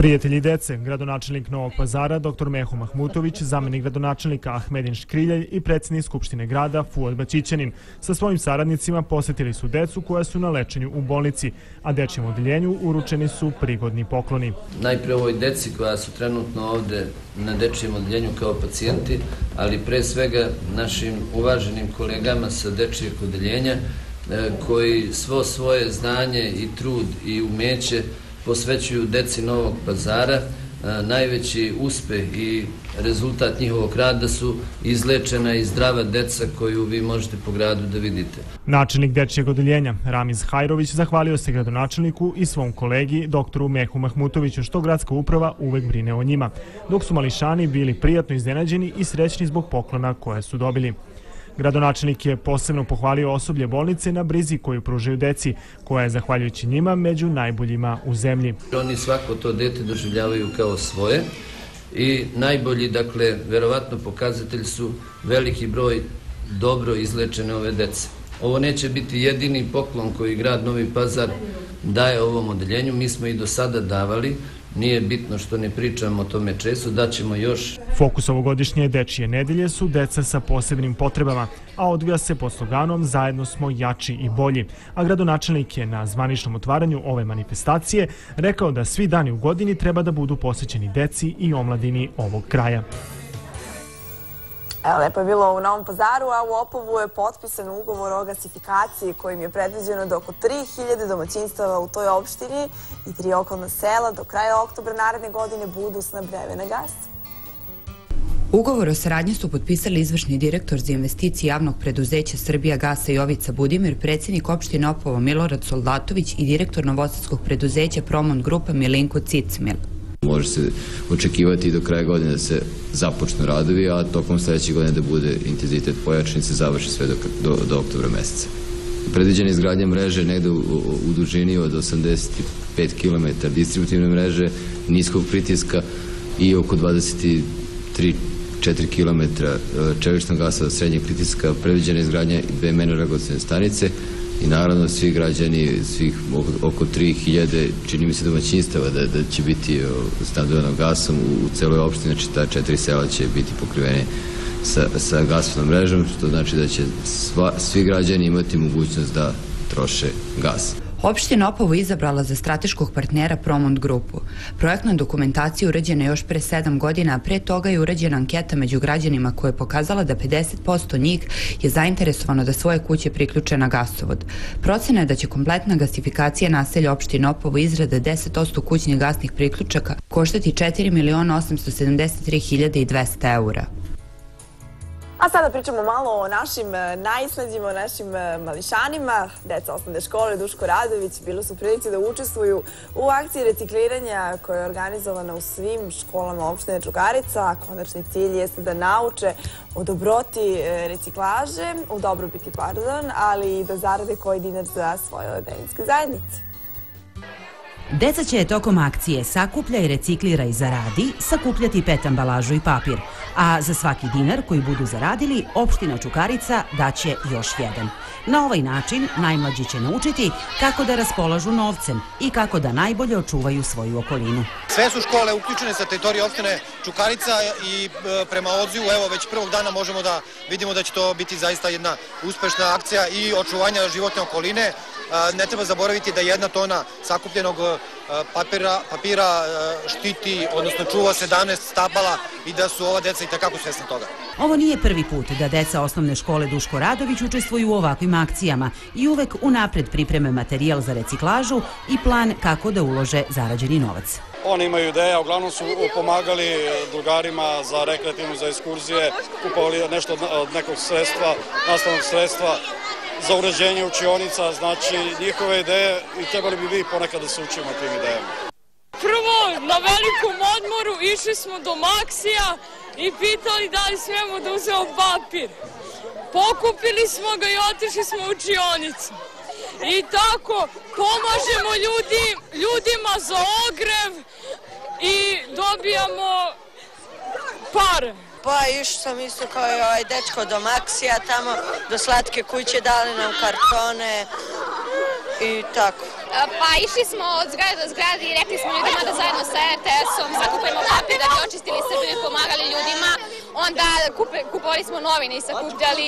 Prijatelji dece, gradonačelnik Novog pazara, dr. Meho Mahmutović, zamenik gradonačelnika Ahmedin Škriljelj i predsednik Skupštine grada Fuad Bačićanin sa svojim saradnicima posetili su decu koja su na lečenju u bolnici, a dečijem odeljenju uručeni su prigodni pokloni. Najpre ovoj deci koja su trenutno ovde na dečijem odeljenju kao pacijenti, ali pre svega našim uvaženim kolegama sa dečijeg odeljenja e, koji svo svoje znanje i trud i umeće posvećuju deci Novog pazara. E, najveći uspeh i rezultat njihovog rada su izlečena i zdrava deca koju vi možete po gradu da vidite. Načelnik dečijeg odeljenja Ramiz Hajrović zahvalio se gradonačelniku i svom kolegi doktoru Mehu Mahmutoviću što gradska uprava uvek brine o njima, dok su mališani bili prijatno iznenađeni i srećni zbog poklona koje su dobili. Gradonačelnik je posebno pohvalio osoblje bolnice na brizi koju pružaju deci, koja je, zahvaljujući njima, među najboljima u zemlji. Oni svako to dete doživljavaju kao svoje i najbolji, dakle, verovatno pokazatelj su veliki broj dobro izlečene ove dece. Ovo neće biti jedini poklon koji grad Novi Pazar daje ovom odeljenju. Mi smo i do sada davali, nije bitno što ne pričamo o tome često, daćemo još. Fokus ovogodišnje dečije nedelje su deca sa posebnim potrebama, a odvija se pod sloganom Zajedno smo jači i bolji. A gradonačelnik je na zvaničnom otvaranju ove manifestacije rekao da svi dani u godini treba da budu posvećeni deci i omladini ovog kraja. Evo, lepo je bilo u Novom pazaru, a u Opovu je potpisan ugovor o gasifikaciji kojim je predviđeno da oko 3000 domaćinstava u toj opštini i tri okolna sela do kraja oktobra naredne godine budu snabdeve gas. Ugovor o saradnji su potpisali izvršni direktor za investicije javnog preduzeća Srbija Gasa Jovica Budimir, predsjednik opštine Opovo Milorad Soldatović i direktor novosadskog preduzeća Promont Grupa Milenko Cicmil. Može se očekivati do kraja godine da se započnu radovi, a tokom sledeće godine da bude intenzitet pojačan i se završi sve do, do, do oktobra meseca. Predviđena izgradnja mreže negde u, u dužini od 85 km distributivne mreže, niskog pritiska i oko 23 4 km čeličnog gasa srednjeg pritiska, predviđena izgradnja dve menoregocene stanice, i naravno svi građani, svih oko 3000, čini mi se domaćinstava da, da će biti snabdevano gasom u, u celoj opštini, znači ta četiri sela će biti pokrivene sa, sa gasovnom mrežom, što znači da će sva, svi građani imati mogućnost da troše gas. Opština Opovo izabrala za strateškog partnera Promont grupu. Projektna dokumentacija urađena još pre 7 godina, a pre toga je urađena anketa među građanima koja je pokazala da 50% njih je zainteresovano da svoje kuće priključe na gasovod. Procena je da će kompletna gasifikacija naselja opštine Opovo izrade 10% kućnih gasnih priključaka koštati 4.873.200 eura. A sada pričamo malo o našim e, najslađima, o našim e, mališanima. Deca osnovne škole Duško Radović bilo su prilici da učestvuju u akciji recikliranja koja je organizovana u svim školama opštine Čugarica. Konačni cilj jeste da nauče o dobroti e, reciklaže, u dobrobiti, pardon, ali i da zarade koji dinar za svoje odeljinske zajednice. Deca će tokom akcije Sakuplja i reciklira i zaradi sakupljati pet ambalažu i papir, a za svaki dinar koji budu zaradili, opština Čukarica daće još jedan. Na ovaj način najmlađi će naučiti kako da raspolažu novcem i kako da najbolje očuvaju svoju okolinu. Sve su škole uključene sa teritorije opštine Čukarica i e, prema odzivu, evo već prvog dana možemo da vidimo da će to biti zaista jedna uspešna akcija i očuvanja životne okoline, ne treba zaboraviti da jedna tona sakupljenog papira, papira štiti, odnosno čuva 17 stabala i da su ova deca i takako svesna toga. Ovo nije prvi put da deca osnovne škole Duško Radović učestvuju u ovakvim akcijama i uvek unapred pripreme materijal za reciklažu i plan kako da ulože zarađeni novac. Oni imaju ideja, uglavnom su pomagali drugarima za rekreativnu, za ekskurzije, kupovali nešto od nekog sredstva, nastavnog sredstva, za uređenje učionica, znači njihove ideje i trebali bi vi ponekad da se učimo tim idejama. Prvo, na velikom odmoru išli smo do Maksija i pitali da li smemo da uzemo papir. Pokupili smo ga i otišli smo u učionicu. I tako pomažemo ljudi, ljudima za ogrev i dobijamo pare. Pa išao sam isto kao i ovaj dečko do Maksija, tamo do slatke kuće, dali nam kartone i tako. Pa išli smo od zgrade do zgrade i rekli smo ljudima da zajedno sa RTS-om sakupimo papir da bi očistili Srbiju i pomagali ljudima. Onda kupe, kupovali smo novine i sakupljali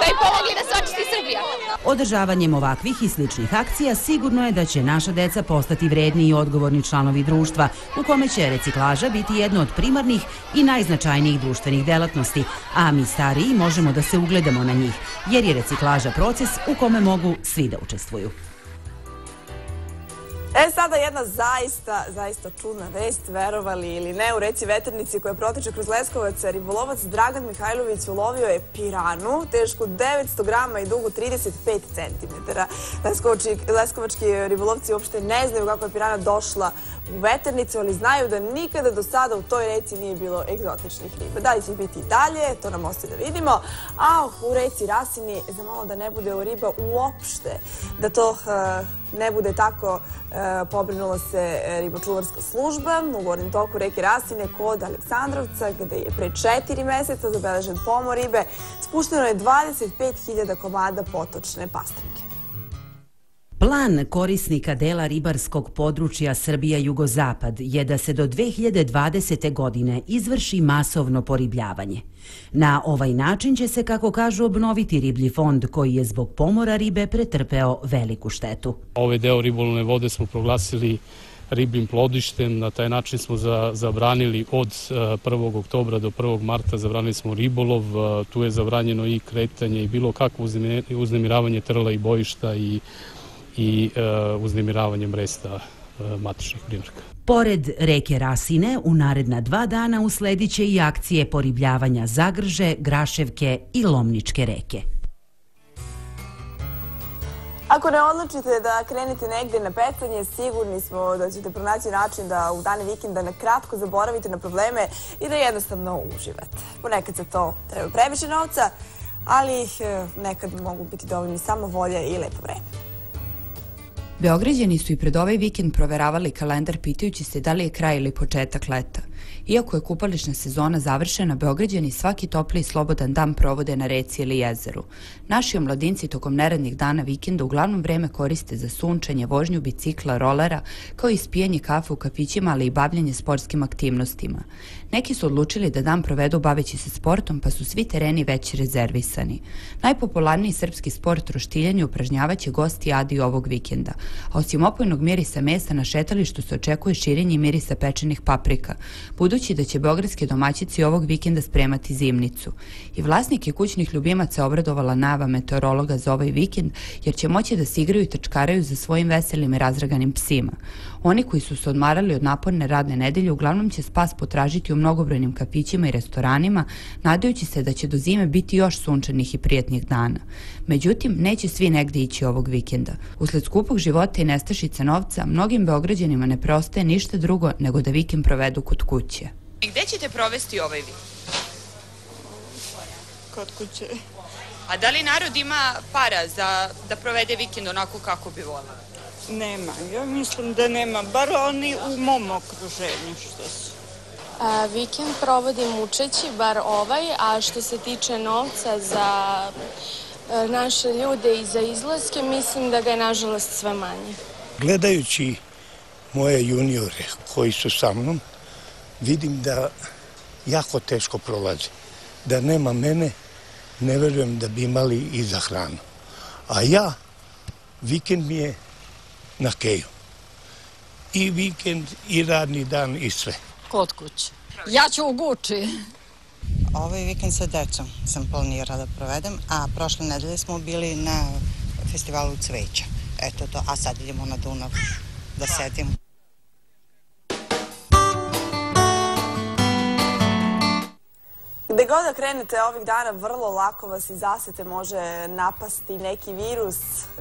da bi pomogli da se očisti Srbija. Održavanjem ovakvih i sličnih akcija sigurno je da će naša deca postati vredni i odgovorni članovi društva, u kome će reciklaža biti jedno od primarnih i najznačajnijih društvenih delatnosti, a mi stariji možemo da se ugledamo na njih, jer je reciklaža proces u kome mogu svi da učestvuju. E sada jedna zaista, zaista čudna vest, verovali ili ne, u reci Veternici koja protiče kroz Leskovac, ribolovac Dragan Mihajlović ulovio je piranu, tešku 900 grama i dugu 35 cm. Leskovački, leskovački ribolovci uopšte ne znaju kako je pirana došla u Veternicu, ali znaju da nikada do sada u toj reci nije bilo egzotičnih riba. Da li će biti i dalje, to nam ostaje da vidimo. A u reci Rasini, za malo da ne bude riba uopšte, da to uh, ne bude tako pobrinula se ribočuvarska služba u gornjem toku reke Rasine kod Aleksandrovca, gde je pre četiri meseca zabeležen pomor ribe. Spušteno je 25.000 komada potočne pastrnke. Plan korisnika dela ribarskog područja Srbija-Jugozapad je da se do 2020. godine izvrši masovno poribljavanje. Na ovaj način će se, kako kažu, obnoviti riblji fond koji je zbog pomora ribe pretrpeo veliku štetu. Ove deo ribolovne vode smo proglasili ribljim plodištem, na taj način smo za, zabranili od 1. oktobra do 1. marta zabranili smo ribolov, tu je zabranjeno i kretanje i bilo kakvo uznemiravanje trla i bojišta i i uh, uznemiravanje mresta uh, matičnih primjerka. Pored reke Rasine, u naredna dva dana usledit će i akcije poribljavanja Zagrže, Graševke i Lomničke reke. Ako ne odlučite da krenete negde na pecanje, sigurni smo da ćete pronaći način da u dane vikenda na kratko zaboravite na probleme i da jednostavno uživate. Ponekad za to treba previše novca, ali nekad mogu biti dovoljni samo volja i lepo vreme. Beograđani su i pred ovaj vikend proveravali kalendar pitajući se da li je kraj ili početak leta. Iako je kupališna sezona završena, Beograđani svaki topli i slobodan dan provode na reci ili jezeru. Naši omladinci tokom neradnih dana vikenda uglavnom vreme koriste za sunčanje, vožnju bicikla, rolera, kao i spijanje kafe u kafićima, ali i bavljanje sportskim aktivnostima. Neki su odlučili da dan provedu baveći se sportom, pa su svi tereni već rezervisani. Najpopularniji srpski sport roštiljanje upražnjavaće gosti Adi ovog vikenda. A osim opojnog mirisa mesa na šetalištu se očekuje širenje mirisa pečenih paprika, budući da će beogradske domaćici ovog vikenda spremati zimnicu. I vlasnike kućnih ljubimaca obradovala nava meteorologa za ovaj vikend, jer će moći da se igraju i trčkaraju za svojim veselim i razraganim psima. Oni koji su se odmarali od naporne radne nedelje uglavnom će spas potražiti u mnogobrojnim kafićima i restoranima, nadajući se da će do zime biti još sunčanih i prijetnih dana. Međutim, neće svi negde ići ovog vikenda. Usled skupog života i nestašica novca, mnogim beograđanima ne preostaje ništa drugo nego da vikend provedu kod kuće. I gde ćete provesti ovaj vikend? Kod kuće. A da li narod ima para za da provede vikend onako kako bi volao? Nema, ja mislim da nema, bar oni u mom okruženju što su. A, vikend provodim učeći, bar ovaj, a što se tiče novca za a, e, naše ljude i za izlaske, mislim da ga je nažalost sve manje. Gledajući moje juniore koji su sa mnom, vidim da jako teško prolaze. Da nema mene, ne verujem da bi imali i za hranu. A ja, vikend mi je na keju. I vikend, i radni dan, i sve. Kod kuće. Ja ću u Guči. Ovaj vikend sa decom sam planirala da provedem, a prošle nedelje smo bili na festivalu cveća. Eto to, a sad idemo na Dunav da sedimo. Gde god da krenete ovih dana, vrlo lako vas iz zasete može napasti neki virus.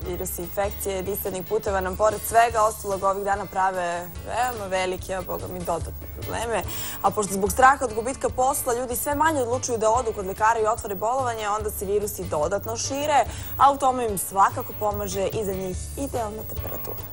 Virus infekcije disanih puteva nam pored svega ostalog ovih dana prave veoma velike, a boga mi dodatne probleme. A pošto zbog straha od gubitka posla ljudi sve manje odlučuju da odu kod lekara i otvore bolovanje, onda se virusi dodatno šire, a u tome im svakako pomaže i za njih idealna temperatura.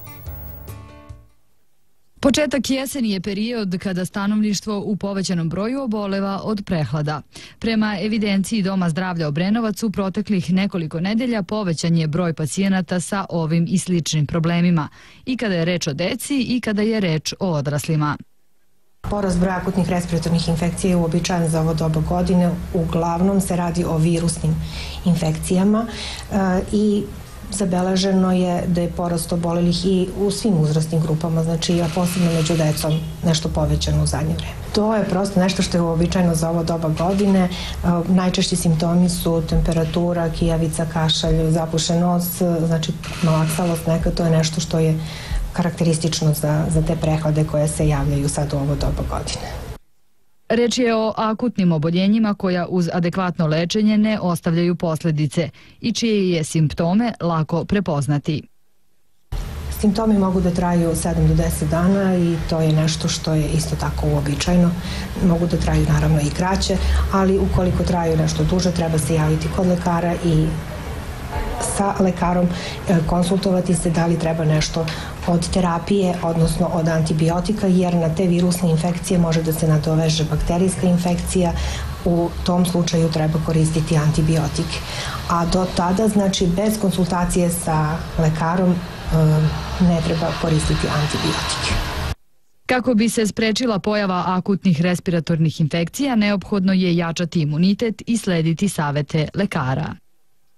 Početak jeseni je period kada stanovništvo u povećanom broju oboleva od prehlada. Prema evidenciji Doma zdravlja Obrenovac u proteklih nekoliko nedelja povećan je broj pacijenata sa ovim i sličnim problemima i kada je reč o deci i kada je reč o odraslima. Porast broja akutnih respiratornih infekcija je uobičajen za ovo doba godine. Uglavnom se radi o virusnim infekcijama e, i zabeleženo je da je porast obolelih i u svim uzrastnim grupama, znači a posebno među decom nešto povećano u zadnje vreme. To je prosto nešto što je uobičajeno za ovo doba godine. Najčešći simptomi su temperatura, kijavica, kašalj, zapušen nos, znači malaksalost neka, to je nešto što je karakteristično za, za te prehlade koje se javljaju sad u ovo doba godine. Reč je o akutnim oboljenjima koja uz adekvatno lečenje ne ostavljaju posledice i čije je simptome lako prepoznati. Simptomi mogu da traju 7 do 10 dana i to je nešto što je isto tako uobičajeno. Mogu da traju naravno i kraće, ali ukoliko traju nešto duže treba se javiti kod lekara i sa lekarom e, konsultovati se da li treba nešto od terapije, odnosno od antibiotika, jer na te virusne infekcije može da se nadoveže bakterijska infekcija, u tom slučaju treba koristiti antibiotike. A do tada, znači, bez konsultacije sa lekarom e, ne treba koristiti antibiotike. Kako bi se sprečila pojava akutnih respiratornih infekcija, neophodno je jačati imunitet i slediti savete lekara.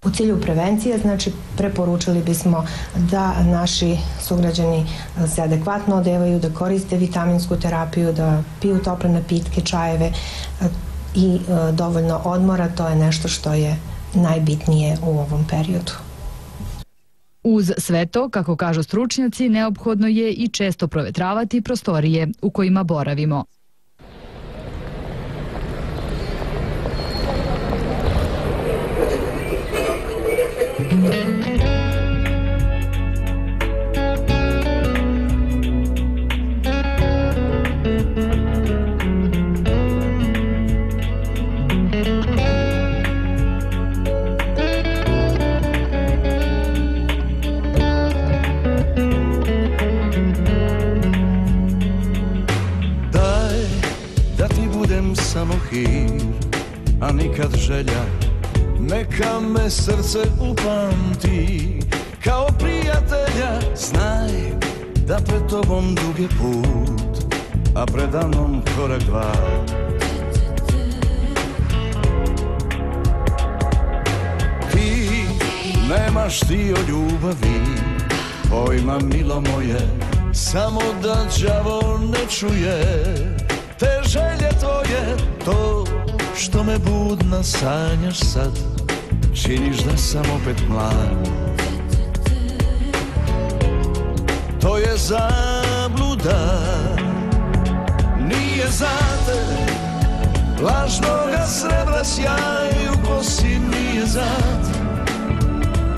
U cilju prevencije, znači, preporučili bismo da naši sugrađani se adekvatno odevaju, da koriste vitaminsku terapiju, da piju tople napitke, čajeve i e, dovoljno odmora, to je nešto što je najbitnije u ovom periodu. Uz sve to, kako kažu stručnjaci, neophodno je i često provetravati prostorije u kojima boravimo. A nikad želja. Neka me srce upamti Kao prijatelja. Znaj da pred tobom dug je put A predanom korak dva. Ti nemaš ti o ljubavi Pojma milo moje Samo da đavo ne čuje Te želje tvoje To što me budna sanjaš sad Činiš da sam opet mlad. To je zabluda Nije za te Lažnoga srebra sjaj u kosi nije za te.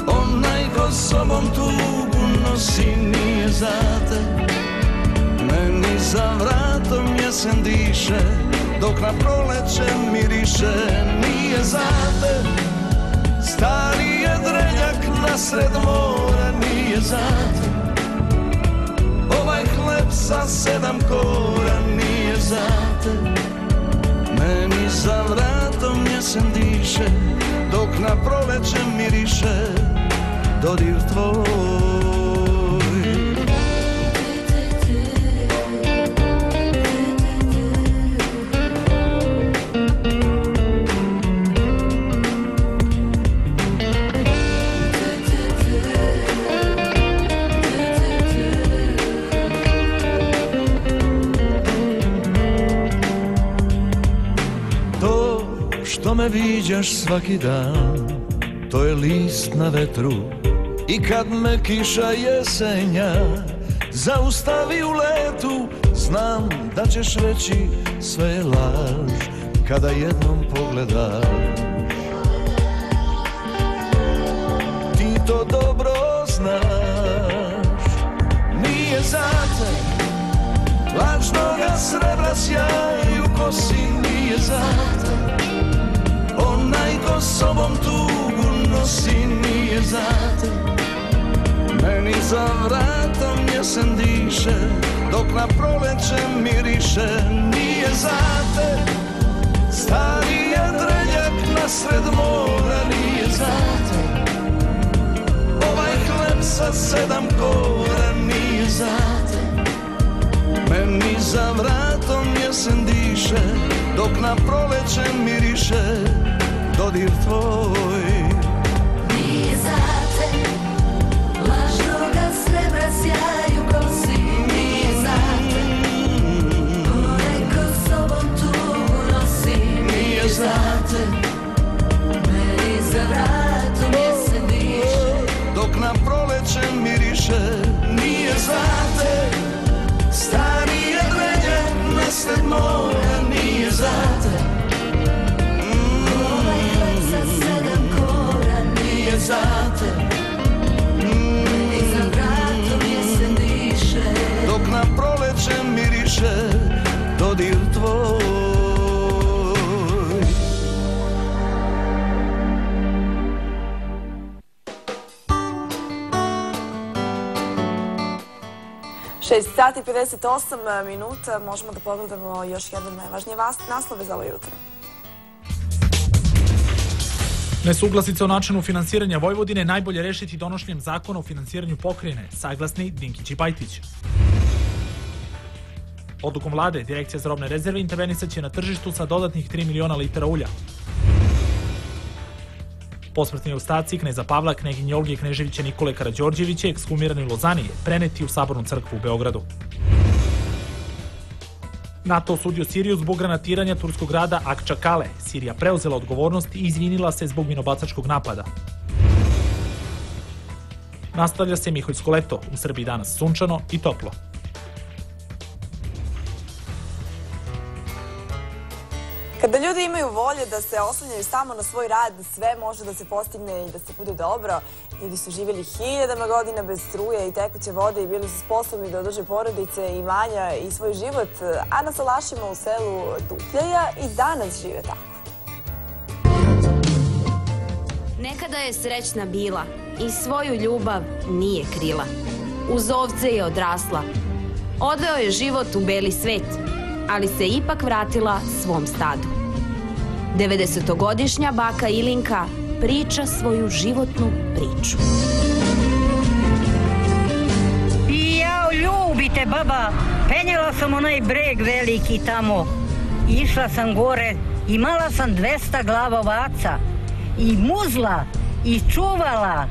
Onaj ko sobom tugu nosi nije za te Meni za vratom jesen diše dok na proleće miriše. Nije za te Stari je drenjak nasred mora nije za te. Ovaj hleb sa sedam kora nije za te. Meni za vratom jesen diše dok na proleće miriše. Dodir tvoj me viđaš svaki dan. To je list na vetru I kad me kiša jesenja Zaustavi u letu Znam da ćeš reći sve je laž Kada jednom pogledaš Ti to dobro znaš Nije za te Lažnoga srebra sjaj u kosi Nije za te Onaj ko sobom tugu nosi nije za te Meni za vratom jesen diše Dok na proleće miriše Nije za te Stari je drenjak nasred mora Nije za te Ovaj hleb sa sedam kora Nije za te Meni za vratom jesen diše Dok na proleće miriše dodir tvoj. Nije za te Lažnoga srebra sjaju kosi Nije za te Onaj ko sobom tugu nosi. Nije za te Meni za vratom jesen diše Dok na proleće 6 sati 58 minuta. Možemo da pogledamo još jedne najvažnije naslove za ovo jutro. Nesuglasice o načinu finansiranja Vojvodine najbolje rešiti donošenjem zakona o finansiranju pokrajine, saglasni Dinkić i Pajtić. Odlukom vlade, Direkcija za robne rezerve intervenisat će na tržištu sa dodatnih 3 miliona litara ulja. Posmrtni ostaci kneza Pavla, kneginje Olge Kneževića Nikole Karađorđevića, ekshumirani u Lozani, preneti u Sabornu crkvu u Beogradu. NATO osudio Siriju zbog granatiranja turskog grada Akčakale. Sirija preuzela odgovornost i izvinila se zbog minobacačkog napada. Nastavlja se Miholjsko leto. U Srbiji danas sunčano i toplo. Kada ljudi imaju volje da se oslanjaju samo na svoj rad, sve može da se postigne i da se bude dobro. Ljudi su živjeli hiljadama godina bez struje i tekuće vode i bili su sposobni da održe porodice, imanja i svoj život. A na Salašima u selu Dupljaja i danas žive tako. Nekada je srećna bila i svoju ljubav nije krila. Uz ovce je odrasla. Odveo je život u beli svet, ali se ipak vratila svom stadu. 90-godišnja baka Ilinka priča svoju životnu priču. I ja ljubite baba, penjela sam onaj breg veliki tamo. Išla sam gore, imala sam 200 glava ovaca. I muzla, i čuvala,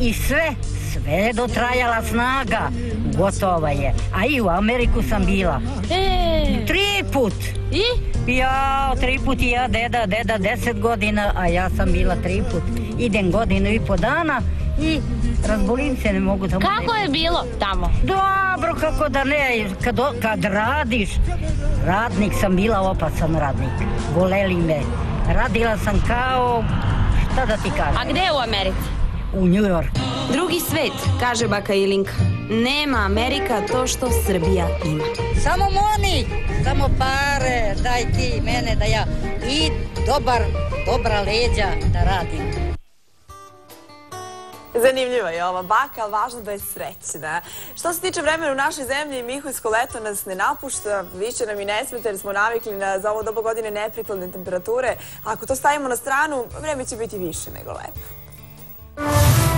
i sve, sve je dotrajala snaga. Gotova je. A i u Ameriku sam bila. E. Tri put. I? Ja, tri put i ja, deda, deda, deset godina, a ja sam bila tri put. Idem godinu i po dana i razbolim se, ne mogu da... Kako je bilo tamo? Dobro, kako da ne, kad, kad radiš, radnik sam bila opasan radnik, voleli me, radila sam kao, šta da ti kažem? A gde je u Americi? U. Drugi svet, kaže baka Ilinka. Nema Amerika to što Srbija ima. Samo moni, samo pare, daj ti mene da ja i dobar, dobra leđa da radim. Zanimljiva je ova baka, ali važno da je srećna. Što se tiče vremena u našoj zemlji, Miholjsko leto nas ne napušta, više nam i ne smeta jer smo navikli na za ovo dobo godine neprikladne temperature. Ako to stavimo na stranu, vreme će biti više nego lepo. you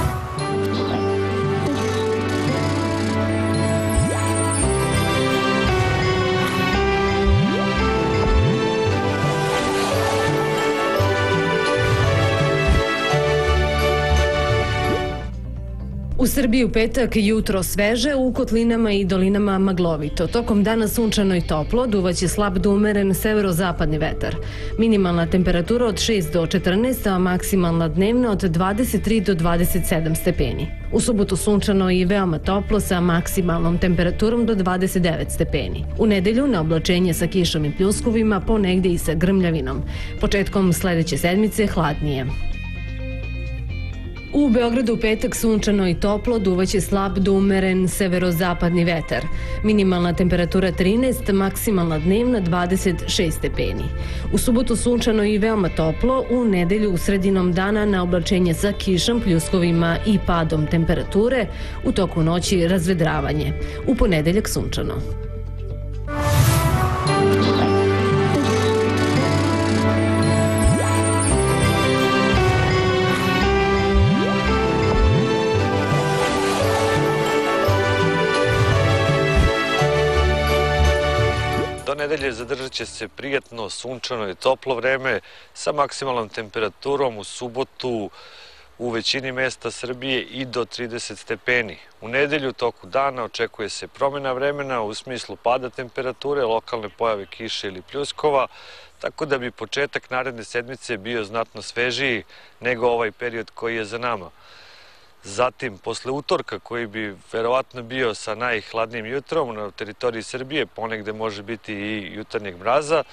U Srbiji u petak jutro sveže, u kotlinama i dolinama maglovito. Tokom dana sunčano i toplo, duvaće slab do umeren severozapadni vetar. Minimalna temperatura od 6 do 14, a maksimalna dnevna od 23 do 27 stepeni. U subotu sunčano i veoma toplo sa maksimalnom temperaturom do 29 stepeni. U nedelju na oblačenje sa kišom i pljuskovima, ponegde i sa grmljavinom. Početkom sledeće sedmice hladnije. U Beogradu petak sunčano i toplo, duvaće slab do umeren severozapadni vetar. Minimalna temperatura 13, maksimalna dnevna 26 stepeni. U subotu sunčano i veoma toplo, u nedelju u sredinom dana na oblačenje sa kišom, pljuskovima i padom temperature, u toku noći razvedravanje. U ponedeljak sunčano. Nedelje zadržat će se prijatno, sunčano i toplo vreme sa maksimalnom temperaturom u subotu u većini mesta Srbije i do 30 stepeni. U nedelju toku dana očekuje se promjena vremena u smislu pada temperature, lokalne pojave kiše ili pljuskova, tako da bi početak naredne sedmice bio znatno svežiji nego ovaj period koji je za nama. Zatim, posle utorka koji bi verovatno bio sa najhladnijim jutrom na teritoriji Srbije, ponegde može biti i jutarnjeg mraza,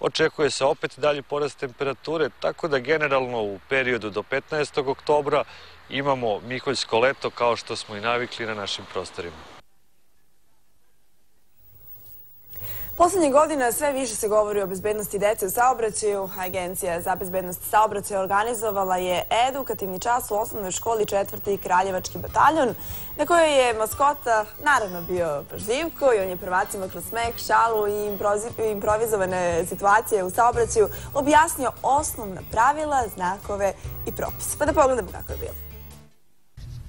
očekuje se opet dalji porast temperature, tako da generalno u periodu do 15. oktobra imamo Miholjsko leto kao što smo i navikli na našim prostorima. Poslednjih godina sve više se govori o bezbednosti dece u saobraćaju. Agencija za bezbednost saobraćaja organizovala je edukativni čas u osnovnoj školi četvrti Kraljevački bataljon, na kojoj je maskota naravno bio Pažljivko i on je prvacima kroz smeh, šalu i improvizovane situacije u saobraćaju objasnio osnovna pravila, znakove i propise. Pa da pogledamo kako je bilo.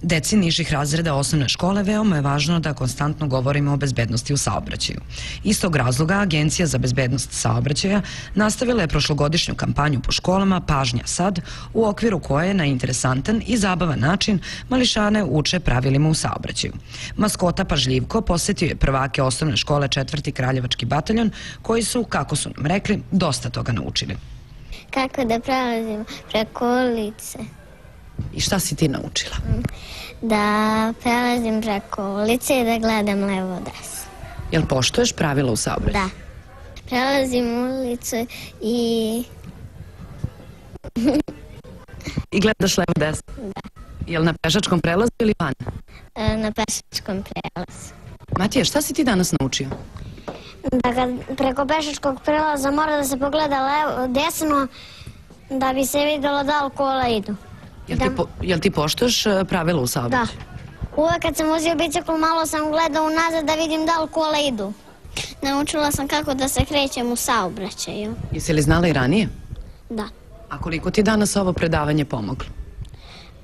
Deci nižih razreda osnovne škole veoma je važno da konstantno govorimo o bezbednosti u saobraćaju. Istog razloga Agencija za bezbednost saobraćaja nastavila je prošlogodišnju kampanju po školama Pažnja sad, u okviru koje na interesantan i zabavan način mališane uče pravilima u saobraćaju. Maskota Pažljivko posetio je prvake osnovne škole četvrti Kraljevački bataljon, koji su, kako su nam rekli, dosta toga naučili. Kako da prelazim preko ulice. I šta si ti naučila? Da prelazim preko ulice i da gledam levo desno. Jel poštuješ pravila u saobraćaju? Da. Prelazim ulicu i... I gledaš levo desno? Da. Jel na pešačkom prelazu ili van? E, Na pešačkom prelazu. Matija, šta si ti danas naučio? Da kad preko pešačkog prelaza mora da se pogleda levo, desno da bi se videlo da li kola idu. Jel ti, po, jel ti poštuješ e, pravila u Da. saobraćaju? Uvek kad sam vozio bicikl malo sam gledao unazad da vidim da li kola idu. Naučila sam kako da se krećem u saobraćaju. Jesi li znala i ranije? Da. A koliko ti je danas ovo predavanje pomoglo?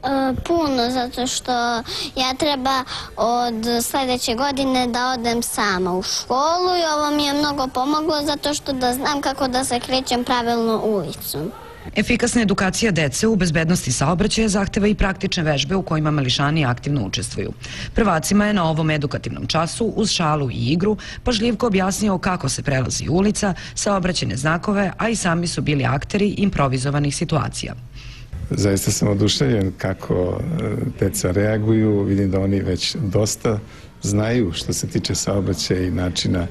E, puno, zato što ja treba od sledeće godine da odem sama u školu i ovo mi je mnogo pomoglo zato što da znam kako da se krećem pravilno ulicom. Efikasna edukacija dece u bezbednosti saobraćaja zahteva i praktične vežbe u kojima mališani aktivno učestvuju. Prvacima je na ovom edukativnom času uz šalu i igru pažljivko objasnio kako se prelazi ulica, saobraćene znakove, a i sami su bili akteri improvizovanih situacija. Zaista sam oduševljen kako e, deca reaguju, vidim da oni već dosta znaju što se tiče saobraćaja i načina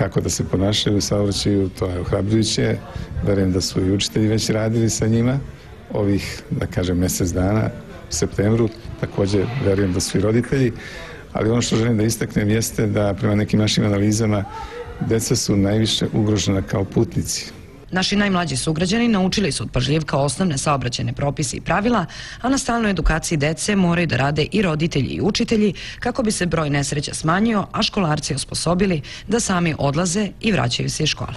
kako da se ponašaju u saobraćaju, to je ohrabrujuće. Verujem da su i učitelji već radili sa njima ovih, da kažem, mesec dana u septembru. Takođe, verujem da su i roditelji. Ali ono što želim da istaknem jeste da prema nekim našim analizama deca su najviše ugrožena kao putnici. Naši najmlađi sugrađani naučili su od pažljivka osnovne saobraćene propise i pravila, a na stalnoj edukaciji dece moraju da rade i roditelji i učitelji kako bi se broj nesreća smanjio, a školarci osposobili da sami odlaze i vraćaju se iz škole.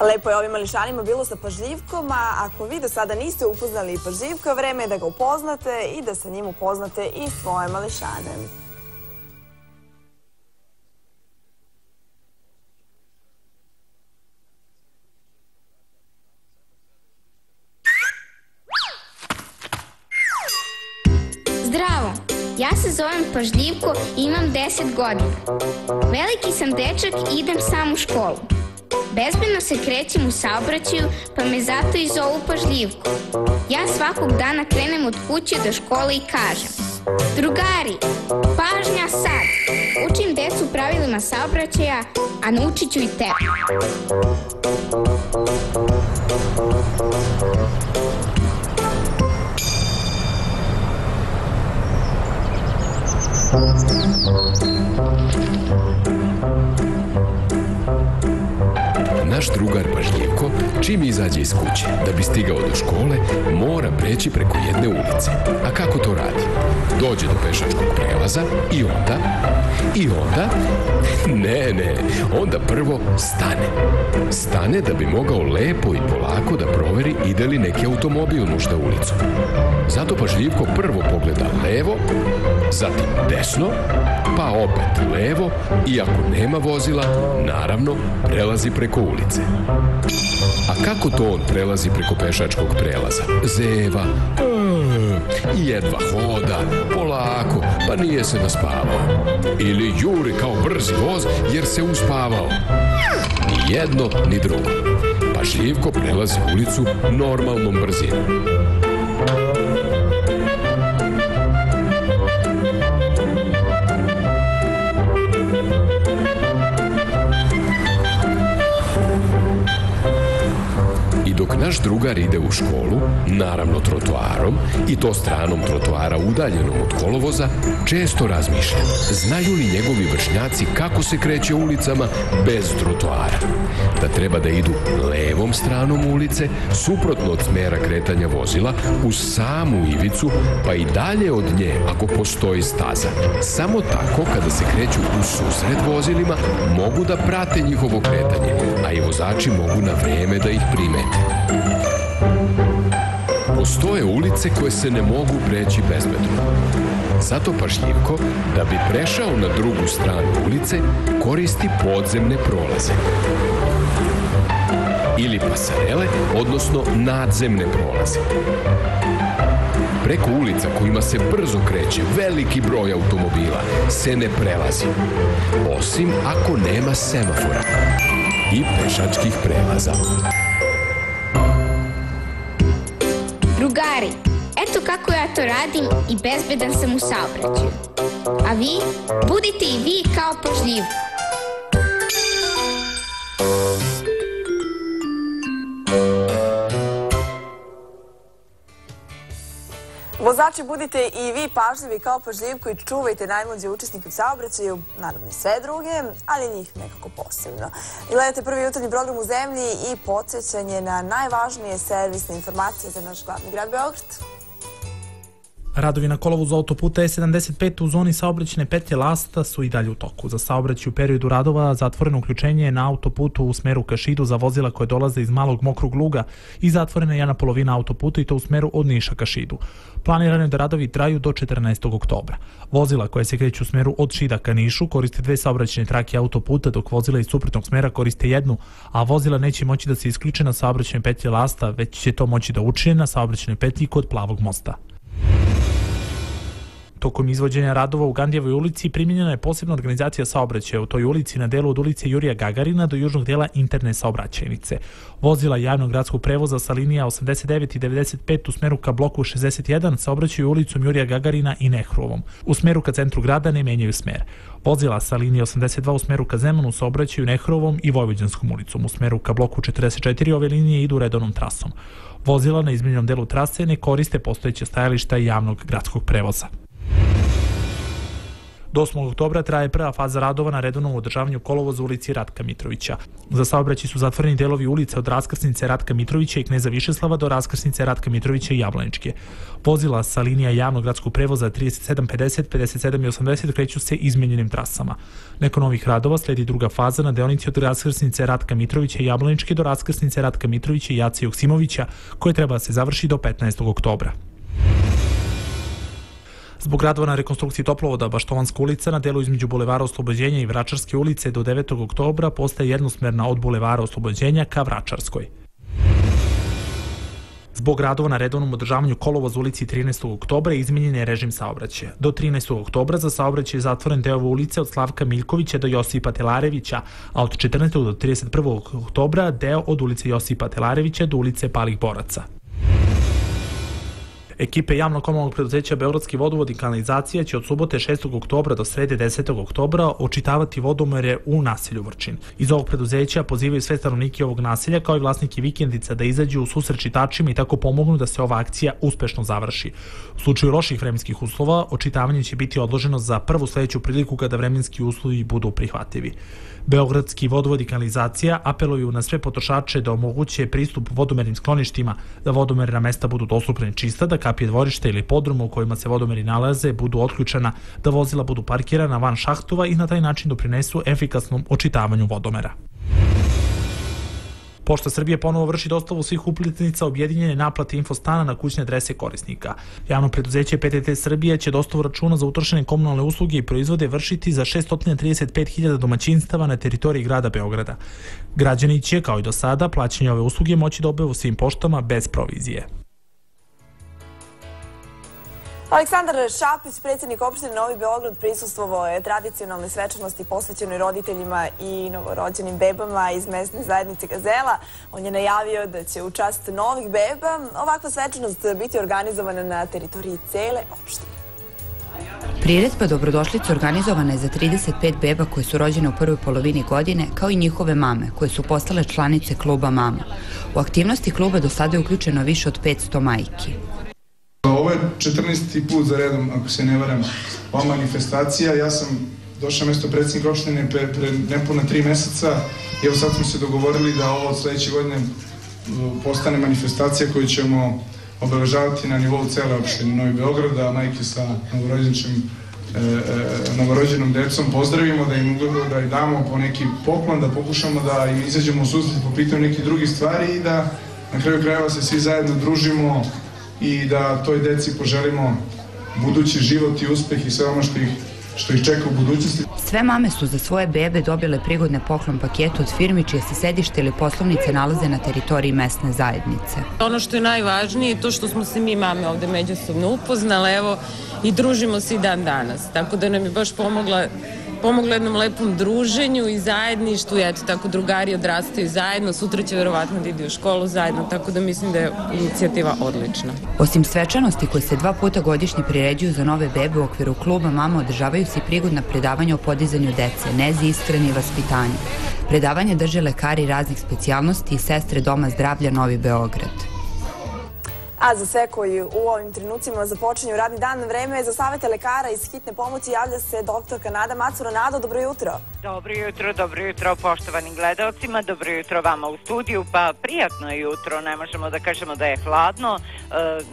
Lepo je ovim mališanima bilo sa pažljivkom, a ako vi do sada niste upoznali pažljivka, vreme je da ga upoznate i da sa njim upoznate i svoje mališane. Ja se zovem Pažljivko i imam 10 godina. Veliki sam dečak i idem sam u školu. Bezbedno se krećem u saobraćaju, pa me zato i zovu Pažljivko. Ja svakog dana krenem od kuće do škole i kažem Drugari, pažnja sad! Učim decu pravilima saobraćaja, a naučit ću i tebe. Naš drugar Pažljivko, čim izađe iz kuće da bi stigao do škole, mora preći preko jedne ulice. A kako to radi? Dođe do pešačkog prelaza i onda... I onda... Ne, ne, onda prvo stane. Stane da bi mogao lepo i polako da proveri ide li neki automobil možda ulicu. Zato Pažljivko prvo pogleda levo, zatim desno, pa opet levo i ako nema vozila, naravno, prelazi preko ulice. A kako to on prelazi preko pešačkog prelaza? Zeva, "Mm, jedva hoda, polako, pa nije se naspavao. Ili juri kao brzi voz jer se uspavao. Ni jedno, ni drugo. Pažljivko prelazi ulicu normalnom brzinom. Naš drugar ide u školu, naravno trotoarom, i to stranom trotoara udaljenom od kolovoza, često razmišlja. Znaju li njegovi vršnjaci kako se kreće ulicama bez trotoara? Da treba da idu levom stranom ulice, suprotno od smera kretanja vozila, uz samu ivicu, pa i dalje od nje ako postoji staza. Samo tako kada se kreću u susret vozilima, mogu da prate njihovo kretanje, a i vozači mogu na vreme da ih primete. Postoje ulice koje se ne mogu preći bezbedno. Zato pašljivko, da bi prešao na drugu stranu ulice, koristi podzemne prolaze. Ili pasarele, odnosno nadzemne prolaze. Preko ulica kojima se brzo kreće veliki broj automobila se ne prelazi, osim ako nema semafora i pešačkih prelaza. Drugari, eto kako ja to radim i bezbedan sam u saobraćaju. A vi, budite i vi kao pažljivo. Vozači, budite i vi pažljivi kao pažljivko i čuvajte najmlađe učesnike u saobraćaju, naravno i sve druge, ali njih nekako posebno. I gledate prvi jutarnji program u zemlji i podsjećanje na najvažnije servisne informacije za naš glavni grad Beograd. Radovi na kolovozu autoputa E75 u zoni saobraćene petlje Lasta su i dalje u toku. Za saobraćaj u periodu radova zatvoreno uključenje je na autoputu u smeru ka Šidu za vozila koje dolaze iz malog mokrog luga i zatvorena je jedna polovina autoputa i to u smeru od Niša ka Šidu. Planirano je da radovi traju do 14. oktobra. Vozila koje se kreću u smeru od Šida ka Nišu koriste dve saobraćene trake autoputa, dok vozila iz suprotnog smera koriste jednu, a vozila neće moći da se isključe na saobraćenoj petlji Lasta, već će to moći da učine na saobraćenoj petlji kod Plavog mosta. Tokom izvođenja radova u Gandijevoj ulici primjenjena je posebna organizacija saobraćaja u toj ulici na delu od ulice Jurija Gagarina do južnog dela interne saobraćajnice. Vozila javnog gradskog prevoza sa linija 89 i 95 u smeru ka bloku 61 saobraćaju ulicom Jurija Gagarina i Nehruovom. U smeru ka centru grada ne menjaju smer. Vozila sa linije 82 u smeru ka Zemanu saobraćaju Nehrovom i Vojvođanskom ulicom. U smeru ka bloku 44 ove linije idu redovnom trasom. Vozila na izmenjenom delu trase ne koriste postojeće stajališta javnog gradskog prevoza. Do 8. oktobra traje prva faza radova na redovnom održavanju kolovoza u ulici Ratka Mitrovića. Za saobraćaj su zatvoreni delovi ulice od raskrsnice Ratka Mitrovića i Kneza Višeslava do raskrsnice Ratka Mitrovića i Jablaničke. Vozila sa linija javnog gradskog prevoza 37, 50, 57 i 80 kreću se izmenjenim trasama. Neko novih radova sledi druga faza na deonici od raskrsnice Ratka Mitrovića i Jablaničke do raskrsnice Ratka Mitrovića i Jace Joksimovića, koje treba da se završi do 15. oktobra. Zbog radova na rekonstrukciji toplovoda Baštovanska ulica na delu između Bulevara Oslobođenja i Vračarske ulice do 9. oktobra postaje jednosmerna od Bulevara Oslobođenja ka Vračarskoj. Zbog radova na redovnom održavanju kolovoza ulici 13. oktobra izmenjen je režim saobraćaja. Do 13. oktobra za saobraćaj je zatvoren deo ulice od Slavka Miljkovića do Josipa Telarevića, a od 14. do 31. oktobra deo od ulice Josipa Telarevića do ulice Palih Boraca. Ekipe javnog komunalnog preduzeća Beogradski vodovod i kanalizacija će od subote 6. oktobra do srede 10. oktobra očitavati vodomere u naselju Vrčin. Iz ovog preduzeća pozivaju sve stanovnike ovog naselja kao i vlasnike vikendica da izađu u susret čitačima i tako pomognu da se ova akcija uspešno završi. U slučaju loših vremenskih uslova, očitavanje će biti odloženo za prvu sledeću priliku kada vremenski uslovi budu prihvatljivi. Beogradski vodovod i kanalizacija apeluju na sve potrošače da omoguće pristup vodomernim skloništima, da vodomerna mesta budu dostupne čista, da kapije dvorište ili podruma u kojima se vodomeri nalaze budu otključena, da vozila budu parkirana van šahtova i na taj način doprinesu efikasnom očitavanju vodomera. Pošta Srbije ponovo vrši dostavu svih upletnica objedinjene naplate infostana na kućne adrese korisnika. Javno preduzeće PTT Srbije će dostavu računa za utrošene komunalne usluge i proizvode vršiti za 635.000 domaćinstava na teritoriji grada Beograda. Građani će, kao i do sada, plaćanje ove usluge moći da u svim poštama bez provizije. Aleksandar Šapić, predsjednik opštine Novi Beograd, prisustvovao je tradicionalne svečanosti posvećenoj roditeljima i novorođenim bebama iz mesne zajednice Gazela. On je najavio da će u čast novih beba ovakva svečanost biti organizovana na teritoriji cele opštine. Priredba Dobrodošlica organizovana je za 35 beba koje su rođene u prvoj polovini godine, kao i njihove mame, koje su postale članice kluba Mama. U aktivnosti kluba do sada je uključeno više od 500 majki. Ovo je 14. put za redom, ako se ne varam, ova manifestacija. Ja sam došao mesto predsjednika opštine pre, pre nepuna tri meseca i evo sad smo se dogovorili da ovo od sledeće godine postane manifestacija koju ćemo obeležavati na nivou cele opštine Novi Beograd, da majke sa novorođenčem e, e, novorođenom decom pozdravimo, da im, da im damo po neki poklon, da pokušamo da im izađemo u susret po pitanju nekih drugih stvari i da na kraju krajeva se svi zajedno družimo i da toj deci poželimo budući život i uspeh i sve ono što ih što ih čeka u budućnosti. Sve mame su za svoje bebe dobile prigodne poklon pakete od firmi čije se sedište ili poslovnice nalaze na teritoriji mesne zajednice. Ono što je najvažnije je to što smo se mi mame ovde međusobno upoznale, evo, i družimo se i dan danas. Tako da nam je baš pomogla pomogla jednom lepom druženju i zajedništvu eto tako drugari odrastaju zajedno, sutra će verovatno da ide u školu zajedno, tako da mislim da je inicijativa odlična. Osim svečanosti koje se dva puta godišnje priređuju za nove bebe u okviru kluba Mama održavaju se i prigodna predavanja o podizanju dece, nezi, ishrani i vaspitanju. Predavanja drže lekari raznih specijalnosti i sestre Doma zdravlja Novi Beograd. A za sve koji u ovim trenucima započinju radni dan, vreme za savete lekara iz hitne pomoći. Javlja se doktorka Nada Macura. Nado, dobro jutro. Dobro jutro, dobro jutro poštovanim gledalcima, dobro jutro vama u studiju. Pa prijatno je jutro, ne možemo da kažemo da je hladno. E,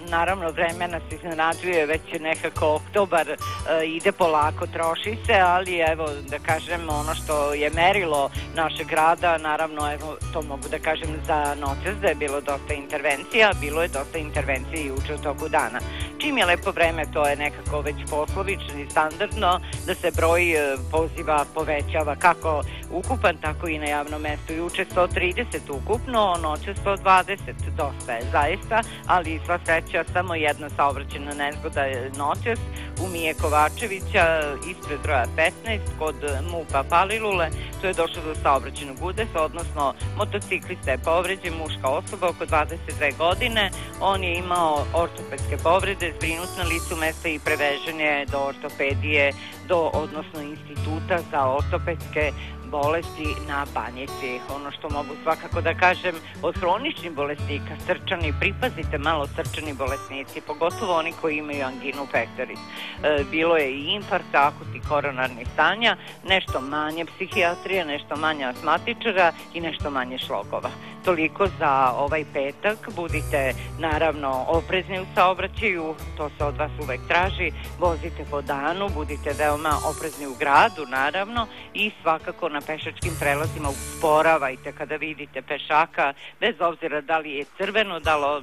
naravno, vreme nas iznenađuje, već je nekako oktobar, e, ide polako, troši se, ali evo da kažem ono što je merilo našeg grada, naravno evo to mogu da kažem za noces da je bilo dosta intervencija, bilo je dosta intervencija i uče u toku dana. Čim je lepo vreme, to je nekako već poslovično i standardno da se broj e, poziva povećava kako ukupan, tako i na javnom mestu. Juče 130 ukupno, noće 120, dosta je zaista, ali sva sreća samo jedna saobraćena nezgoda je noćas u Mije Kovačevića ispred broja 15 kod MUPA Palilule. Tu je došlo do saobraćenog udesa, odnosno motociklista je povređen, muška osoba oko 22 godine. On je imao ortopedske povrede, zbrinut na licu mesta i prevežen je do ortopedije, do, odnosno instituta za ortopedske bolesti na banjici. Ono što mogu svakako da kažem od hroničnih bolesnika, srčani, pripazite malo srčani bolesnici, pogotovo oni koji imaju anginu pectoris. E, bilo je i infarkt, akut i koronarnih stanja, nešto manje psihijatrije, nešto manje asmatičara i nešto manje šlogova. Toliko za ovaj petak. Budite naravno oprezni u saobraćaju, to se od vas uvek traži. Vozite po danu, budite veoma oprezni u gradu naravno i svakako na pešačkim prelazima usporavajte kada vidite pešaka, bez obzira da li je crveno, da lo,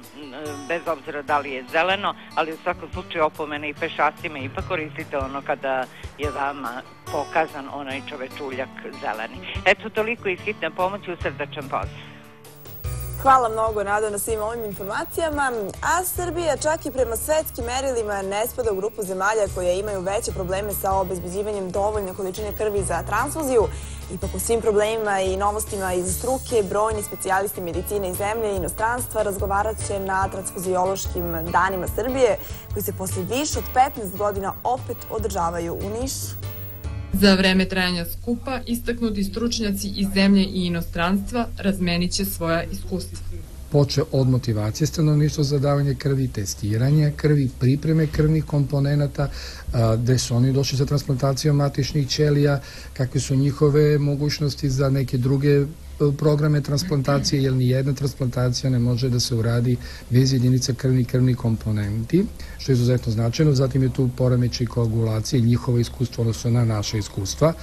bez obzira da li je zeleno, ali u svakom slučaju opomene i pešacima ipak koristite ono kada je vama pokazan onaj čovečuljak zeleni. Eto, toliko iz hitne pomoći u srdačan pozdrav. Hvala mnogo, Nado, na svim ovim informacijama. A Srbija čak i prema svetskim merilima ne spada u grupu zemalja koje imaju veće probleme sa obezbeđivanjem dovoljne količine krvi za transfuziju. Ipak o svim problemima i novostima iz struke, brojni specijalisti medicine iz zemlje i inostranstva razgovarat će na transfuziološkim danima Srbije, koji se posle više od 15 godina opet održavaju u Nišu. Za vreme trajanja skupa istaknuti stručnjaci iz zemlje i inostranstva razmenit će svoja iskustva. Poče od motivacije stanovništva za davanje krvi, testiranje krvi, pripreme krvnih komponenata, gde su oni došli sa transplantacijom matičnih ćelija, kakve su njihove mogućnosti za neke druge programe transplantacije, jer ni jedna transplantacija ne može da se uradi bez jedinica krvni krvni komponenti, što je izuzetno značajno. Zatim je tu poremeći koagulacije i njihovo iskustvo, odnosno na naše iskustva.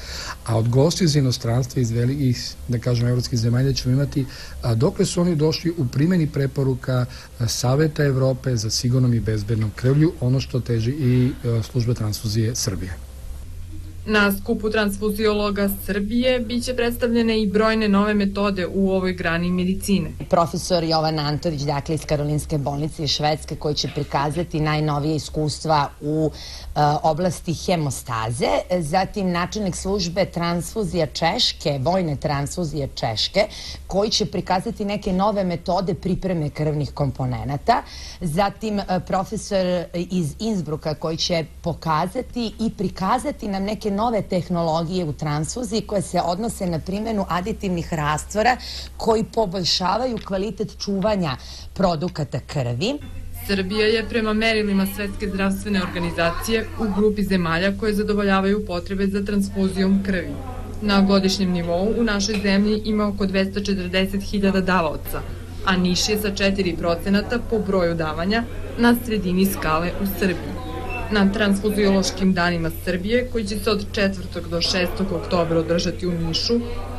A od gosti iz inostranstva, iz velikih, da kažem, evropskih zemalja ćemo imati a, dokle su oni došli u primjeni preporuka Saveta Evrope za sigurnom i bezbednom krvlju, ono što teži i služba transfuzije Srbije. Na skupu transfuziologa Srbije biće predstavljene i brojne nove metode u ovoj grani medicine. Profesor Jovan Antović, dakle iz Karolinske bolnice iz Švedske, koji će prikazati najnovije iskustva u e, oblasti hemostaze, zatim načelnik službe transfuzija Češke, vojne transfuzije Češke, koji će prikazati neke nove metode pripreme krvnih komponenata, zatim e, profesor iz Innsbrucka koji će pokazati i prikazati nam neke nove tehnologije u transfuziji koje se odnose na primjenu aditivnih rastvora koji poboljšavaju kvalitet čuvanja produkata krvi. Srbija je prema merilima Svetske zdravstvene organizacije u grupi zemalja koje zadovoljavaju potrebe za transfuzijom krvi. Na godišnjem nivou u našoj zemlji ima oko 240.000 davaoca, a Niš je sa 4% po broju davanja na sredini skale u Srbiji. Na transfuziološkim danima Srbije, koji će se od 4. do 6. oktobra održati u Nišu,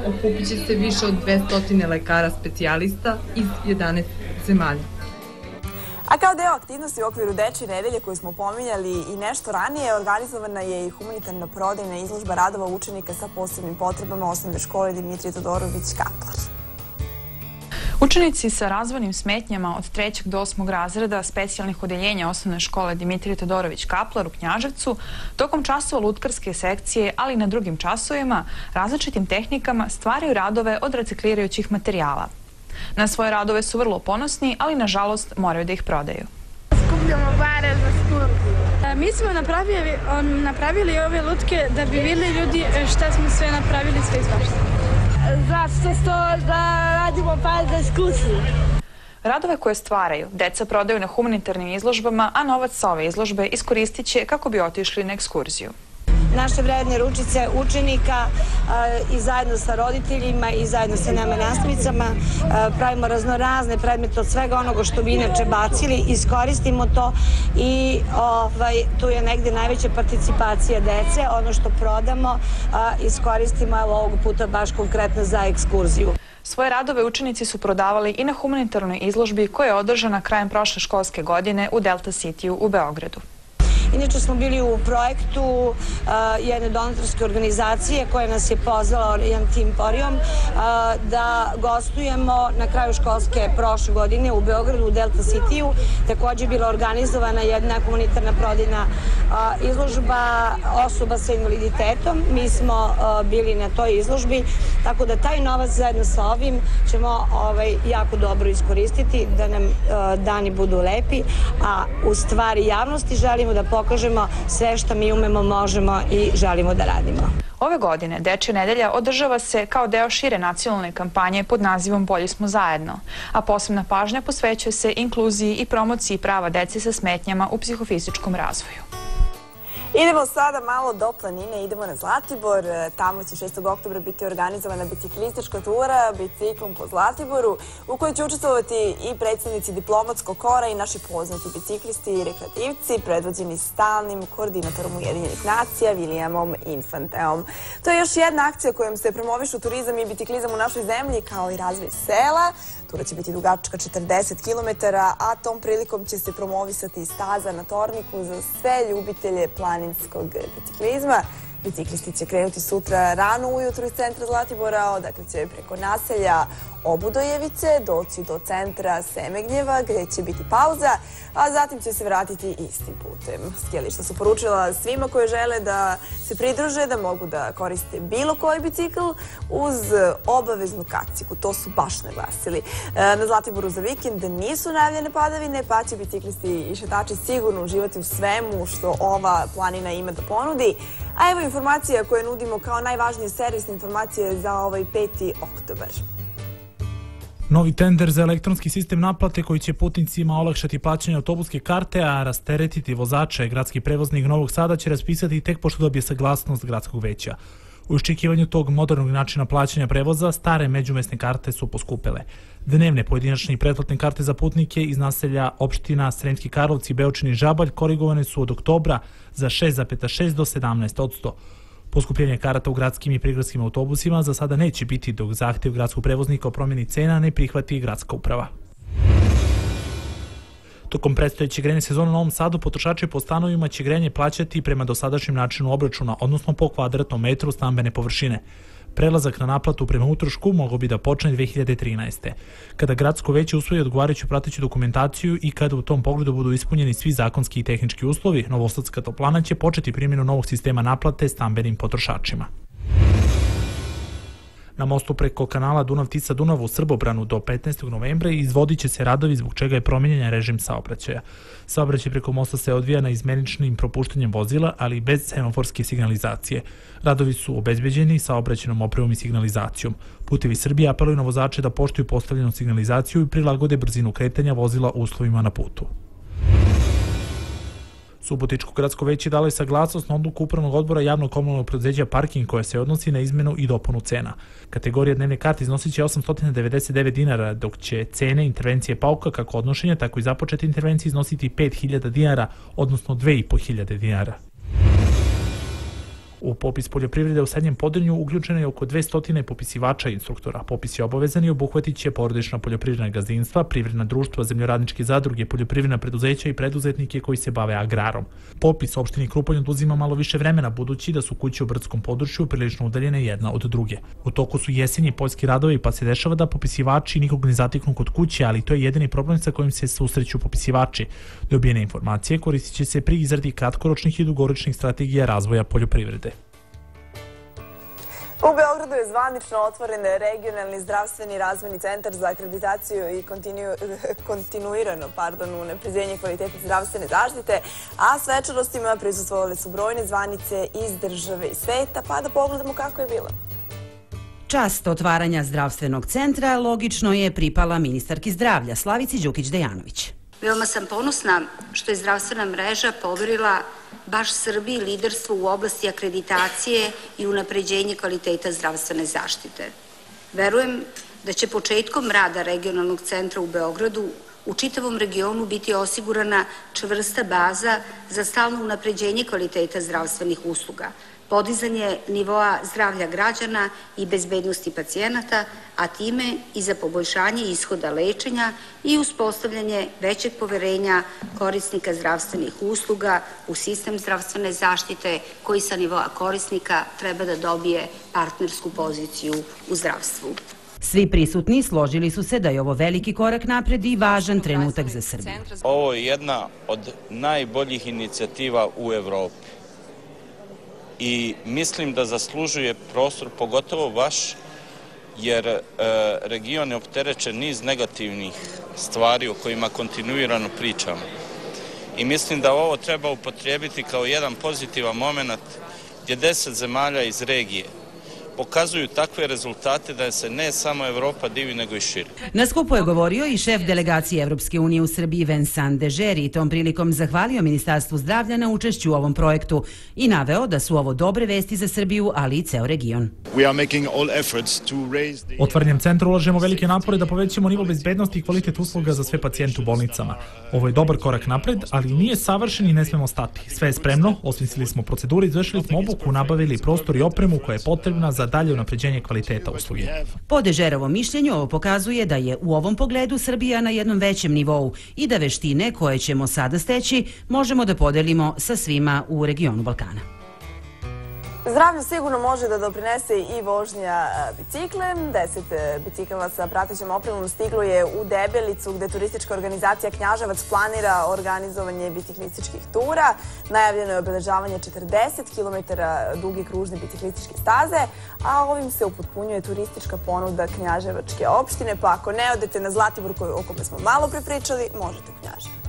okupit će se više od 200 lekara specijalista iz 11 zemalja. A kao deo aktivnosti u okviru Dečje nedelje koju smo pominjali i nešto ranije, organizovana je i humanitarna prodajna izložba radova učenika sa posebnim potrebama osnovne škole Dimitrije Todorović Kaplar. Učenici sa razvojnim smetnjama od 3. do 8. razreda specijalnih odeljenja osnovne škole Dimitrije Todorović Kaplar u Knjaževcu tokom časova lutkarske sekcije, ali i na drugim časovima, različitim tehnikama stvaraju radove od reciklirajućih materijala. Na svoje radove su vrlo ponosni, ali nažalost moraju da ih prodaju. Skupljamo pare za skuplju. Mi smo napravili, on, napravili ove lutke da bi videli ljudi šta smo sve napravili sve izvašta. Zato što da radimo pare za iskustvo. Radove koje stvaraju, deca prodaju na humanitarnim izložbama, a novac sa ove izložbe iskoristit će kako bi otišli na ekskurziju naše vredne ručice učenika i zajedno sa roditeljima i zajedno sa nama nastavnicama pravimo raznorazne predmete od svega onoga što bi inače bacili, iskoristimo to i ovaj, tu je negde najveća participacija dece, ono što prodamo iskoristimo evo ovog puta baš konkretno za ekskurziju. Svoje radove učenici su prodavali i na humanitarnoj izložbi koja je održana krajem prošle školske godine u Delta City u Beogradu. Inače smo bili u projektu jedne donatorske organizacije koja nas je pozvala jedan tim porijom uh, da gostujemo na kraju školske prošle godine u Beogradu u Delta City-u. Takođe je bila organizovana jedna humanitarna prodajna izložba osoba sa invaliditetom. Mi smo bili na toj izložbi, tako da taj novac zajedno sa ovim ćemo ovaj, jako dobro iskoristiti, da nam dani budu lepi, a u stvari javnosti želimo da pokažemo sve što mi umemo, možemo i želimo da radimo. Ove godine Dečja nedelja održava se kao deo šire nacionalne kampanje pod nazivom Bolji smo zajedno, a posebna pažnja posvećuje se inkluziji i promociji prava dece sa smetnjama u psihofizičkom razvoju. Idemo sada malo do planine, idemo na Zlatibor. Tamo će 6. oktobra biti organizovana biciklistička tura biciklom po Zlatiboru u kojoj će učestvovati i predstavnici diplomatskog kora i naši poznati biciklisti i rekreativci predvođeni stalnim koordinatorom Ujedinjenih nacija Vilijamom Infanteom. To je još jedna akcija kojom se promovišu turizam i biciklizam u našoj zemlji kao i razvoj sela. Tura će biti dugačka 40 km, a tom prilikom će se promovisati staza na Torniku za sve ljubitelje planinskog biciklizma. Biciklisti će krenuti sutra rano ujutru iz centra Zlatibora, odakle će preko naselja Obudojevice doći do centra Semegnjeva gde će biti pauza, a zatim će se vratiti istim putem. Skijališta su poručila svima koje žele da se pridruže, da mogu da koriste bilo koji bicikl uz obaveznu kaciku. To su baš naglasili. E, na Zlatiboru za vikend nisu najavljene padavine, pa će biciklisti i šetači sigurno uživati u svemu što ova planina ima da ponudi. A evo informacija koje nudimo kao najvažnije servisne informacije za ovaj 5. oktobar. Novi tender za elektronski sistem naplate koji će putnicima olakšati plaćanje autobuske karte, a rasteretiti vozače, gradski prevoznik Novog Sada će raspisati tek pošto dobije saglasnost gradskog veća. U iščekivanju tog modernog načina plaćanja prevoza, stare međumesne karte su poskupele. Dnevne pojedinačne i pretplatne karte za putnike iz naselja opština Sremski Karlovci, Beočin i Žabalj korigovane su od oktobra za 6,6 do 17 odsto. Poskupljenje karata u gradskim i prigradskim autobusima za sada neće biti dok zahtev gradskog prevoznika o promjeni cena ne prihvati gradska uprava. Tokom predstojeće grejne sezone u Novom Sadu potrošači po stanovima će grejanje plaćati prema dosadašnjem načinu obračuna, odnosno po kvadratnom metru stambene površine. Prelazak na naplatu prema utrošku mogao bi da počne 2013. Kada gradsko veće usvoji odgovarajuću prateću dokumentaciju i kada u tom pogledu budu ispunjeni svi zakonski i tehnički uslovi, Novosadska toplana će početi primjenu novog sistema naplate stambenim potrošačima. Na mostu preko kanala Dunav-Tisa-Dunav u Srbobranu do 15. novembra izvodit će se radovi zbog čega je promenjen režim saobraćaja. Saobraćaj preko mosta se odvija na izmeničnim propuštanjem vozila, ali bez semaforske signalizacije. Radovi su obezbeđeni saobraćenom opremom i signalizacijom. Putevi Srbije apeluju na vozače da poštuju postavljenu signalizaciju i prilagode brzinu kretanja vozila uslovima na putu. Subotičko gradsko veće dalo je saglasnost na odluku upravnog odbora javnog komunalnog preduzeća Parking koja se odnosi na izmenu i dopunu cena. Kategorija dnevne karte iznosit će 899 dinara, dok će cene intervencije pauka kako odnošenja, tako i započete intervencije iznositi 5000 dinara, odnosno 2500 dinara. U popis poljoprivrede u srednjem podelju uključeno je oko 200 popisivača i instruktora. Popis je obavezan i obuhvatit će porodična poljoprivredna gazdinstva, privredna društva, zemljoradničke zadruge, poljoprivredna preduzeća i preduzetnike koji se bave agrarom. Popis opštini Krupanj oduzima malo više vremena budući da su kuće u brdskom području prilično udaljene jedna od druge. U toku su jesenji poljski radovi pa se dešava da popisivači nikog ne zatiknu kod kuće, ali to je jedini problem sa kojim se susreću popisivači. Dobijene informacije koristit će se pri izradi kratkoročnih i dugoročnih strategija razvoja poljoprivrede. U Beogradu je zvanično otvoren regionalni zdravstveni razvojni centar za akreditaciju i kontinu, kontinuirano pardon, unapređenje kvaliteta zdravstvene zaštite, a s večerostima prisustvovali su brojne zvanice iz države i sveta, pa da pogledamo kako je bilo. Čast otvaranja zdravstvenog centra logično je pripala ministarki zdravlja Slavici Đukić-Dejanović. Veoma sam ponosna što je zdravstvena mreža poverila baš Srbiji liderstvo u oblasti akreditacije i unapređenje kvaliteta zdravstvene zaštite. Verujem da će početkom rada regionalnog centra u Beogradu u čitavom regionu biti osigurana čvrsta baza za stalno unapređenje kvaliteta zdravstvenih usluga, podizanje nivoa zdravlja građana i bezbednosti pacijenata, a time i za poboljšanje ishoda lečenja i uspostavljanje većeg poverenja korisnika zdravstvenih usluga u sistem zdravstvene zaštite koji sa nivoa korisnika treba da dobije partnersku poziciju u zdravstvu. Svi prisutni složili su se da je ovo veliki korak napred i važan trenutak za Srbiju. Ovo je jedna od najboljih inicijativa u Evropi i mislim da zaslužuje prostor, pogotovo vaš, jer e, region je opterećen niz negativnih stvari o kojima kontinuirano pričamo. I mislim da ovo treba upotrijebiti kao jedan pozitivan moment gdje deset zemalja iz regije pokazuju takve rezultate da se ne samo Evropa divi, nego i šire. Na skupu je govorio i šef delegacije Evropske unije u Srbiji Vincent Dežeri i tom prilikom zahvalio Ministarstvu zdravlja na učešću u ovom projektu i naveo da su ovo dobre vesti za Srbiju, ali i ceo region. Otvaranjem centra ulažemo velike napore da povećamo nivo bezbednosti i kvalitet usluga za sve pacijente u bolnicama. Ovo je dobar korak napred, ali nije savršen i ne smemo stati. Sve je spremno, osmislili smo procedure, izvršili smo obuku, nabavili prostor i opremu koja je potrebna za dalje unapređenje kvaliteta usluge. Po Dežerovom mišljenju ovo pokazuje da je u ovom pogledu Srbija na jednom većem nivou i da veštine koje ćemo sada steći možemo da podelimo sa svima u regionu Balkana. Zdravlju sigurno može da doprinese i vožnja e, biciklem. Deset e, bicikala sa pratećom opremom stiglo je u Debelicu gde turistička organizacija Knjaževac planira organizovanje biciklističkih tura. Najavljeno je obeležavanje 40 km duge kružne biciklističke staze, a ovim se upotpunjuje turistička ponuda Knjaževačke opštine, pa ako ne odete na Zlatibor o kome smo malo prepričali, možete u Knjaževac.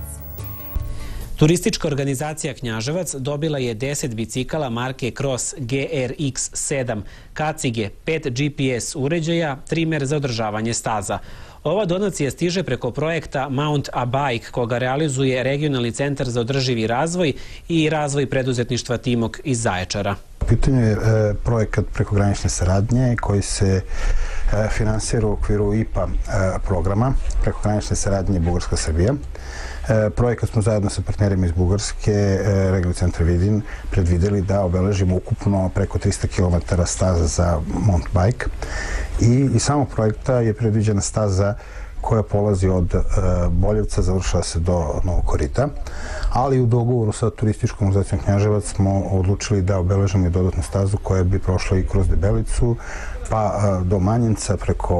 Turistička organizacija Knjaževac dobila je 10 bicikala marke Cross GRX7, kacige, 5 GPS uređaja, trimer za održavanje staza. Ova donacija stiže preko projekta Mount a Bike, koga realizuje Regionalni centar za održivi razvoj i razvoj preduzetništva Timok iz Zaječara. Pitanje je e, projekat prekogranične saradnje koji se e, finansira u okviru IPA e, programa prekogranične saradnje Bugarska-Srbija. E, projekat smo zajedno sa partnerima iz Bugarske, e, Regli centra Vidin, predvideli da obeležimo ukupno preko 300 km staza za mount bike. I iz samog projekta je predviđena staza koja polazi od e, Boljevca, završava se do Novog Korita, ali u dogovoru sa turističkom organizacijom Knjaževac smo odlučili da obeležimo i dodatnu stazu koja bi prošla i kroz Debelicu, pa do Manjenca preko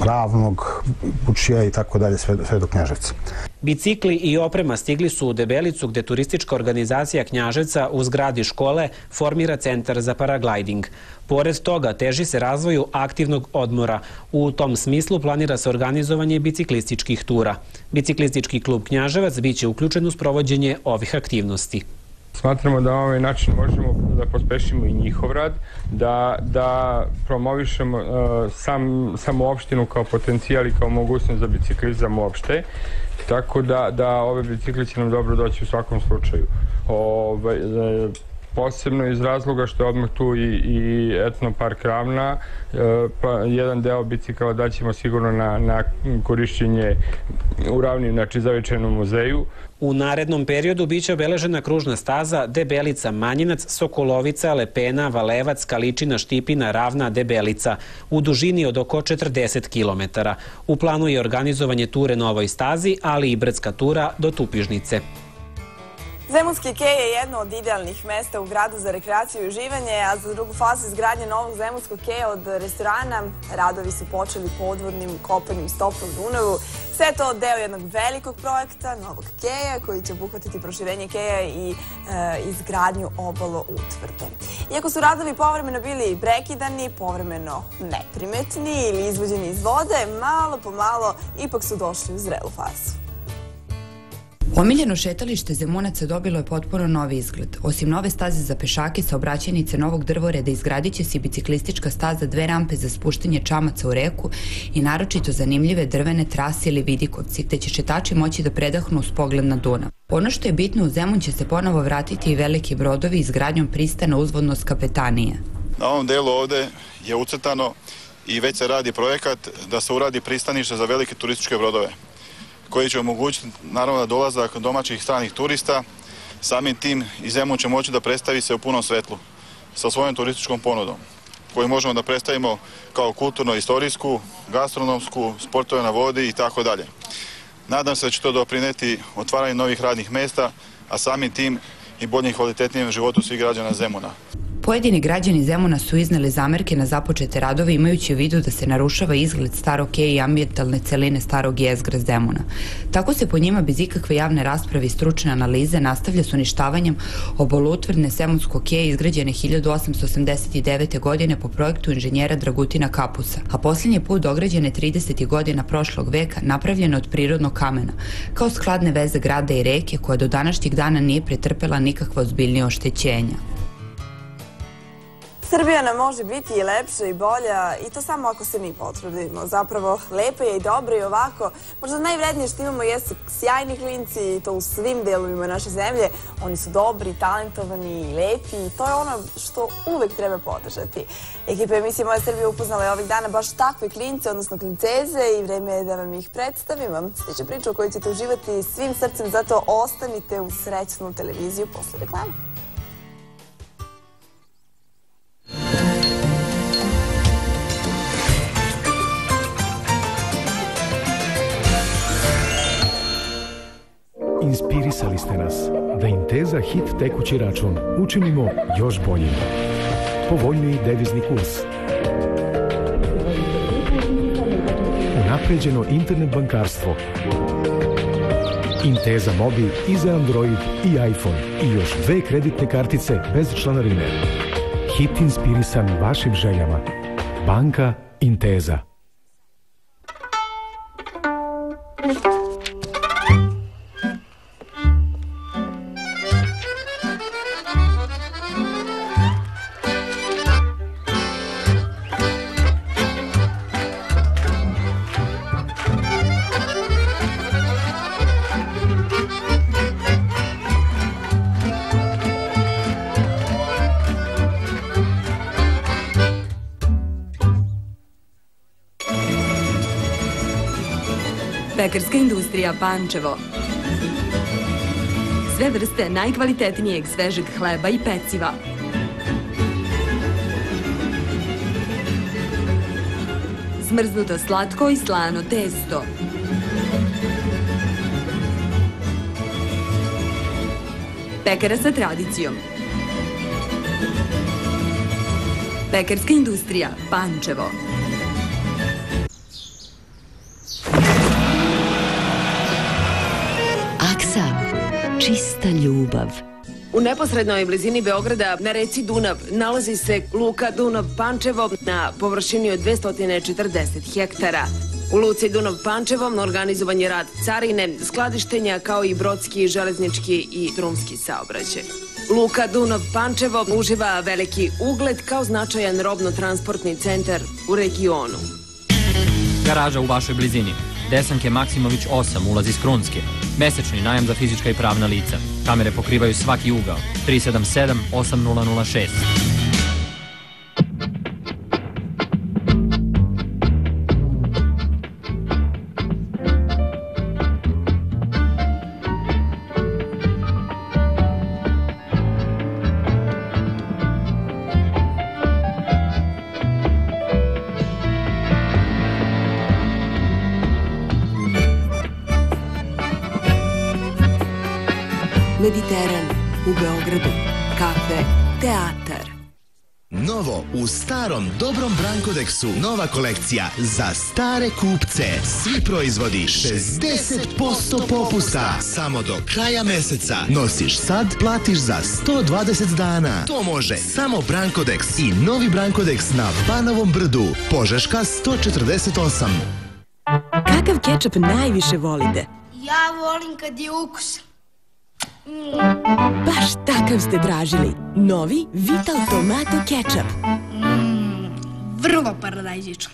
Ravnog, Bučija i tako dalje, sve, sve do Knjaževca. Bicikli i oprema stigli su u Debelicu gde turistička organizacija Knjaževca u zgradi škole formira centar za paragliding. Pored toga teži se razvoju aktivnog odmora. U tom smislu planira se organizovanje biciklističkih tura. Biciklistički klub Knjaževac biće uključen u sprovođenje ovih aktivnosti. Smatramo da na ovaj način možemo da pospešimo i njihov rad, da, da promovišemo uh, sam, samu opštinu kao potencijal i kao mogućnost za biciklizam uopšte. Tako da, da ove bicikli će nam dobro doći u svakom slučaju. Ove, ovaj, posebno iz razloga što je odmah tu i, i etno park Ravna, e, pa jedan deo bicikala daćemo sigurno na, na korišćenje u Ravni, znači zavičajnom muzeju. U narednom periodu biće obeležena kružna staza Debelica Manjinac, Sokolovica, Lepena, Valevac, Kaličina, Štipina, Ravna, Debelica u dužini od oko 40 km. U planu je organizovanje ture na ovoj stazi, ali i brdska tura do Tupižnice. Zemunski kej je jedno od idealnih mesta u gradu za rekreaciju i uživanje, a za drugu fazu izgradnje novog Zemunskog keja od restorana radovi su počeli podvodnim kopanjem stopom Dunavu. Sve to deo jednog velikog projekta, novog keja, koji će obuhvatiti proširenje keja i e, izgradnju obalo utvrde. Iako su radovi povremeno bili prekidani, povremeno neprimetni ili izvođeni iz vode, malo po malo ipak su došli u zrelu fazu. Omiljeno šetalište Zemunaca dobilo je potpuno novi izgled. Osim nove staze za pešake, saobraćajnice novog drvoreda izgradit će se i biciklistička staza, dve rampe za spuštanje čamaca u reku i naročito zanimljive drvene trase ili vidikovci, gde će šetači moći da predahnu uz pogled na Dunav. Ono što je bitno, u Zemun će se ponovo vratiti i veliki brodovi izgradnjom pristana uzvodnost kapetanije. Na ovom delu ovde je ucrtano i već se radi projekat da se uradi pristanište za velike turističke brodove koji će omogućiti naravno dolazak domaćih stranih turista. Samim tim i Zemun će moći da predstavi se u punom svetlu sa svojom turističkom ponudom koju možemo da predstavimo kao kulturno-istorijsku, gastronomsku, sportove na vodi i tako dalje. Nadam se da će to doprineti otvaranju novih radnih mesta, a samim tim i boljim i kvalitetnijem životu svih građana Zemuna. Pojedini građani Zemuna su izneli zamerke na započete radove imajući u vidu da se narušava izgled starog keja i ambientalne celine starog jezgra Zemuna. Tako se po njima bez ikakve javne rasprave i stručne analize nastavlja s uništavanjem obolutvrdne Zemunskog keja izgrađene 1889. godine po projektu inženjera Dragutina Kapusa, a posljednji put dograđene 30. godina prošlog veka napravljene od prirodnog kamena, kao skladne veze grada i reke koja do današnjeg dana nije pretrpela nikakva ozbiljnija oštećenja. Srbija nam može biti i lepša i bolja i to samo ako se mi potrudimo. Zapravo, lepo je i dobro i ovako. Možda najvrednije što imamo jesu sjajni klinci i to u svim delovima naše zemlje. Oni su dobri, talentovani i lepi i to je ono što uvek treba podržati. Ekipa emisije Moja Srbija upoznala je ovih dana baš takve klince, odnosno klinceze i vreme je da vam ih predstavim. Vam stiče priča o kojoj ćete uživati svim srcem, zato ostanite u srećnu televiziju posle reklama. Inspirisali ste nas da Inteza hit tekući račun učinimo još boljim. Povoljniji devizni kurs. Unapređeno internet bankarstvo. Inteza mobil i za Android i iPhone i još dve kreditne kartice bez članarine. Hit inspirisan vašim željama. Banka Inteza. Pančevo. Sve vrste najkvalitetnijeg svežeg hleba i peciva. smrznuto slatko i slano testo. Pekara sa tradicijom. Pekarska industrija, Pančevo. Čista ljubav. U neposrednoj blizini Beograda na reci Dunav nalazi se Luka Dunav Pančevo na površini od 240 hektara. U Luci Dunav Pančevo organizovan je rad carine, skladištenja kao i brodski, železnički i drumski saobraćaj. Luka Dunav Pančevo uživa veliki ugled kao značajan robno-transportni centar u regionu. Garaža u vašoj blizini. Desanke Maksimović 8, ulaz iz Krunske. Mesečni najam za fizička i pravna lica. Kamere pokrivaju svaki ugao. 377 8006. starom dobrom Brankodeksu nova kolekcija za stare kupce. Svi proizvodi 60% popusta. Samo do kraja meseca. Nosiš sad, platiš za 120 dana. To može samo Brankodeks i novi Brankodeks na Banovom brdu. Požeška 148. Kakav kečap najviše volite? Ja volim kad je ukusan. Baš takav ste tražili. Novi Vital Tomato Ketchup. Vrlo paradajzičan.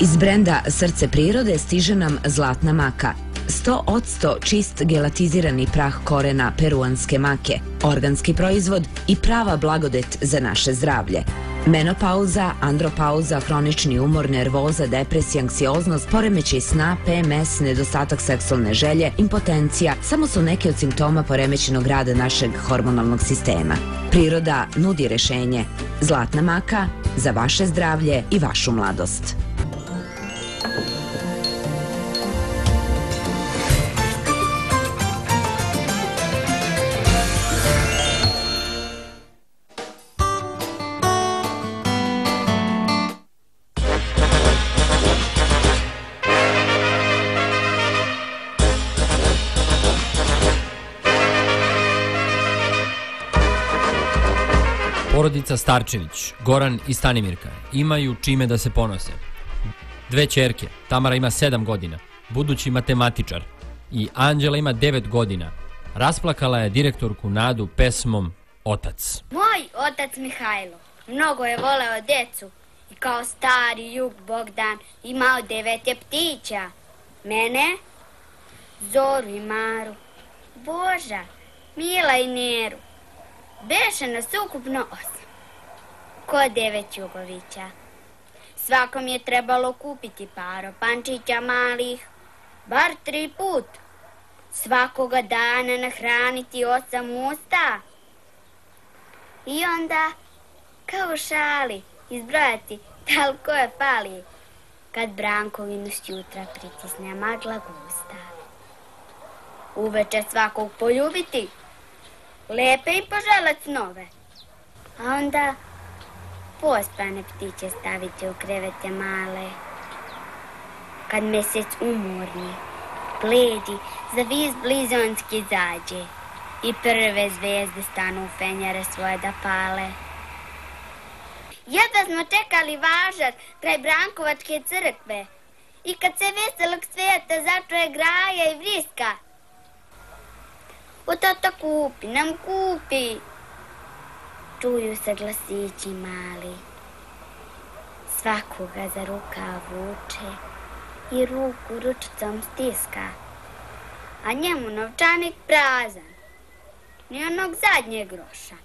Iz brenda Srce prirode stiže nam zlatna maka. 100% čist gelatizirani prah korena peruanske make, organski proizvod i prava blagodet za naše zdravlje. Menopauza, andropauza, hronični umor, nervoza, depresija, anksioznost, poremećaj sna, PMS, nedostatak seksualne želje, impotencija, samo su neki od simptoma poremećenog rada našeg hormonalnog sistema. Priroda nudi rešenje. Zlatna maka za vaše zdravlje i vašu mladost. Porodica Starčević, Goran i Stanimirka imaju čime da se ponose. Dve čerke, Tamara ima 7 godina, budući matematičar, i Anđela ima 9 godina. Rasplakala je direktorku Nadu pesmom Otac. Moj otac Mihajlo mnogo je voleo decu i kao stari jug Bogdan imao devete ptića. Mene, Zoru i Maru, Boža, Mila i Neru. Beše nas ukupno osam. Ko devet Jugovića. Svakom je trebalo kupiti paro pančića malih, bar tri put. Svakoga dana nahraniti osam usta. I onda, kao šali, izbrojati da li ko je fali, kad Brankovinu s jutra pritisne magla gusta. Uveče svakog poljubiti, lepe i poželac nove. A onda pospane ptiće stavite u krevete male. Kad mesec umorni, bledi, za viz blizonski zađe i prve zvezde stanu u fenjere svoje da pale. Jedva smo čekali važar kraj Brankovačke crkve i kad se veselog svijeta začuje graja i vriska, O tata kupi, nam kupi. Čuju se glasići mali. Svakoga za ruka vuče i ruku ručicom stiska. A njemu novčanik prazan, ni onog zadnjeg groša.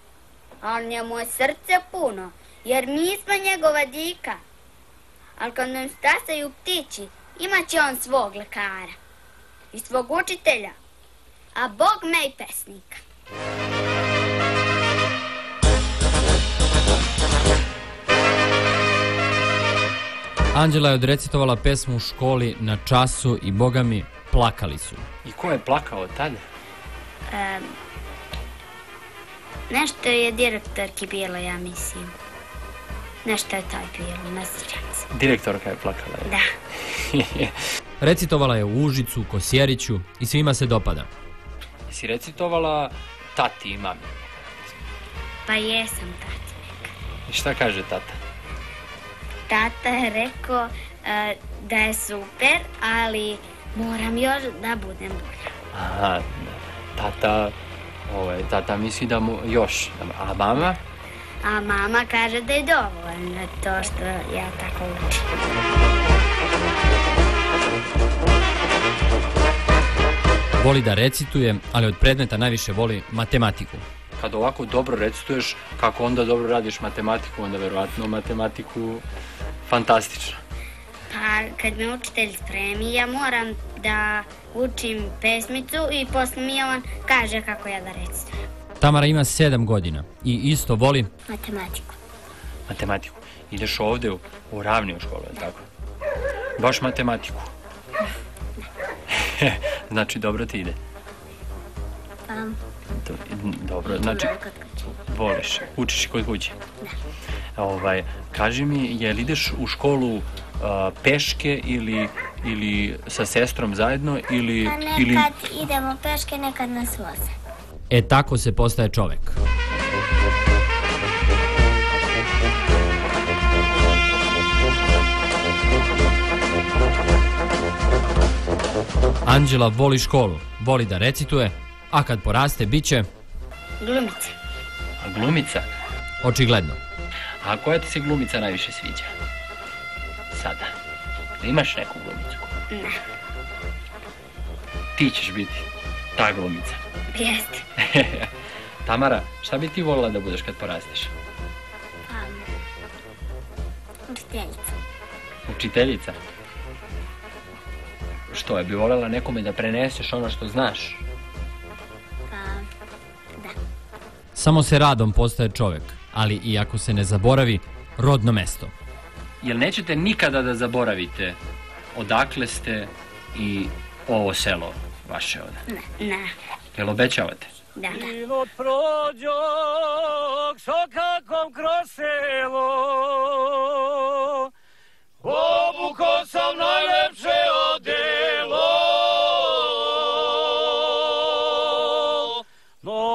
Ali njemu je srce puno, jer mi smo njegova dika. Ali kad nam stasaju ptići, imaće on svog lekara i svog učitelja a Bog me i pesnika. Anđela je odrecitovala pesmu u školi na času i boga mi plakali su. I ko je plakao tada? Um, nešto je direktorki bilo, ja mislim. Nešto je taj bilo, ne sjećam. Direktorka je plakala. Da. Recitovala je u Užicu, Kosjeriću i svima se dopada. Si recitovala tati i mami? Pa jesam tati. I šta kaže tata? Tata je rekao uh, da je super, ali moram još da budem bolja. Aha, tata, ovaj, tata misli da mu još, a mama? A mama kaže da je dovoljno to što ja tako učim. Voli da recituje, ali od predmeta najviše voli matematiku. Kad ovako dobro recituješ, kako onda dobro radiš matematiku, onda verovatno matematiku fantastično. Pa kad me učitelj spremi, ja moram da učim pesmicu i posle mi on kaže kako ja da recitujem. Tamara ima 7 godina i isto voli Matematiku. Matematiku. Ideš ovde u, u ravni u školu, je tako? Baš matematiku. znači, dobro ti ide. Pa, Do, dobro, znači, voliš, učiš i kod kuće. Da. Ovaj, kaži mi, jel ideš u školu peške ili, ili sa sestrom zajedno ili... pa nekad ili... idemo peške, nekad nas voze. E tako se postaje čovek. Anđela voli školu, voli da recituje, a kad poraste biće Glumice. A glumica? očigledno. A koja ti se glumica najviše sviđa? Sada. Imaš neku glumicu? Ne, Ti ćeš biti ta glumica. jeste. Tamara, šta bi ti volila da budeš kad porasteš? Pa, učiteljica. Učiteljica? Što je, bi voljela nekome da preneseš ono što znaš? Samo se radom postaje čovek, ali i ako se ne zaboravi, rodno mesto. Jel nećete nikada da zaboravite odakle ste i ovo selo vaše ovde? Ne, ne. Jel obećavate? Da, da. Pilot prođog sokakom kroz selo Obuko sam najlepše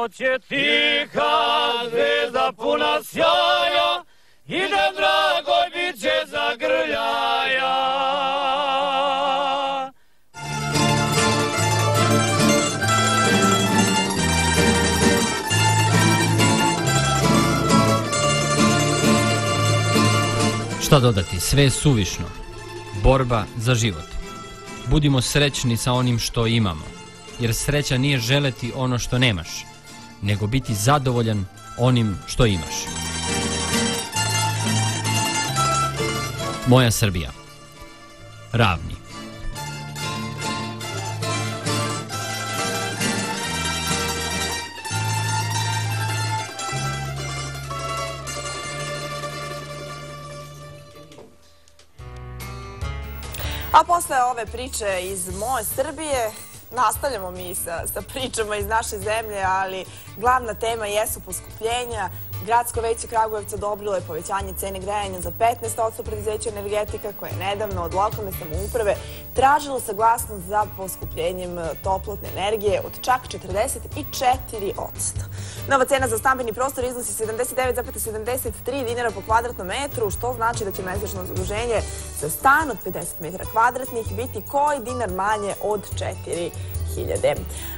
Noć je tiha, zvezda puna sjaja Idem dragoj, bit će zagrljaja Šta dodati, sve je suvišno. Borba za život. Budimo srećni sa onim što imamo, jer sreća nije želeti ono što nemaš, nego biti zadovoljan onim što imaš. Moja Srbija. Ravni. A posle ove priče iz moje Srbije, nastavljamo mi sa, sa pričama iz naše zemlje, ali glavna tema jesu poskupljenja. Gradsko veće Kragujevca odobrilo je povećanje cene grejanja za 15% preduzeća energetika koje je nedavno od lokalne samouprave tražilo saglasnost za poskupljenjem toplotne energije od čak 44%. Nova cena za stambeni prostor iznosi 79,73 dinara po kvadratnom metru, što znači da će mesečno zaduženje za stan od 50 metara kvadratnih biti koji dinar manje od 4 hiljade.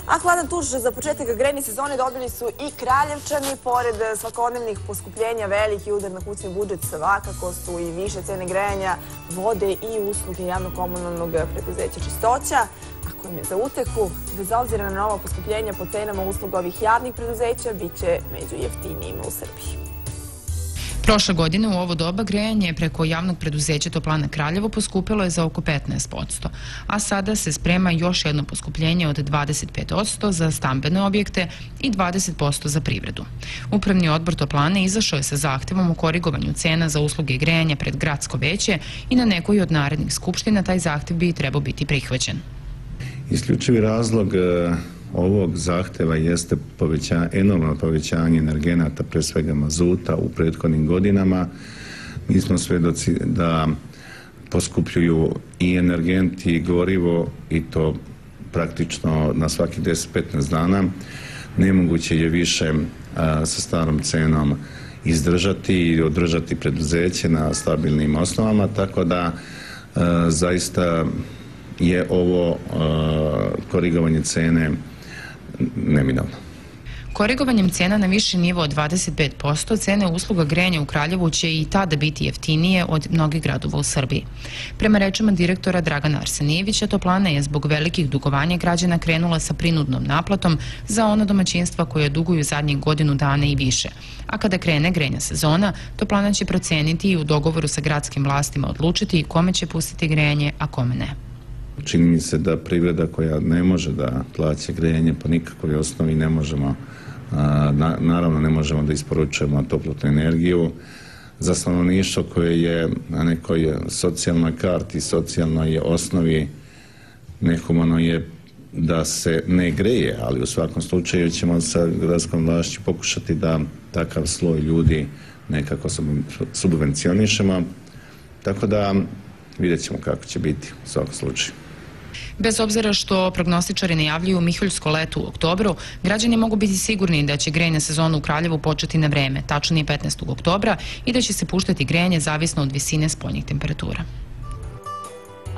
A hladan tuš za početak grejne sezone dobili su i Kraljevčani. Pored svakodnevnih poskupljenja, veliki udar na kućni budžet svakako su i više cene grejanja, vode i usluge javno-komunalnog preduzeća čistoća. Ako im je za utehu, bez obzira na nova poskupljenja po cenama usluga ovih javnih preduzeća, bit će među jeftinijima u Srbiji. Prošle godine u ovo doba grejanje preko javnog preduzeća Toplana Kraljevo poskupilo je za oko 15%, a sada se sprema još jedno poskupljenje od 25% za stambene objekte i 20% za privredu. Upravni odbor Toplane izašao je sa zahtevom u korigovanju cena za usluge grejanja pred gradsko veće i na nekoj od narednih skupština taj zahtev bi trebao biti prihvaćen. Isključivi razlog e, ovog zahteva jeste poveća, enormno povećanje energenata, pre svega mazuta u prethodnim godinama. Mi smo svedoci da poskupljuju i energenti i gorivo i to praktično na svaki 10-15 dana. Nemoguće je više a, sa starom cenom izdržati i održati preduzeće na stabilnim osnovama, tako da zaista je ovo korigovanje cene neminovno. Korigovanjem cena na viši nivo od 25%, cene usluga grejanja u Kraljevu će i tada biti jeftinije od mnogih gradova u Srbiji. Prema rečima direktora Dragana Arsenijevića, Toplana je zbog velikih dugovanja građana krenula sa prinudnom naplatom za ona domaćinstva koje duguju zadnjih godinu dana i više. A kada krene grejna sezona, Toplana će proceniti i u dogovoru sa gradskim vlastima odlučiti kome će pustiti grejanje, a kome ne. Čini mi se da privreda koja ne može da plaća grejanje po nikakvoj osnovi ne možemo na, naravno ne možemo da isporučujemo toplotnu energiju za stanovništvo koje je na nekoj socijalnoj karti, socijalnoj osnovi nehumano je da se ne greje, ali u svakom slučaju ćemo sa gradskom vlašću pokušati da takav sloj ljudi nekako subvencionišemo. Tako da vidjet ćemo kako će biti u svakom slučaju. Bez obzira što prognostičari najavljuju Miholjsko leto u oktobru, građani mogu biti sigurni da će grejna sezona u Kraljevu početi na vreme, tačnije 15. oktobra, i da će se puštati grejanje zavisno od visine spoljnih temperatura.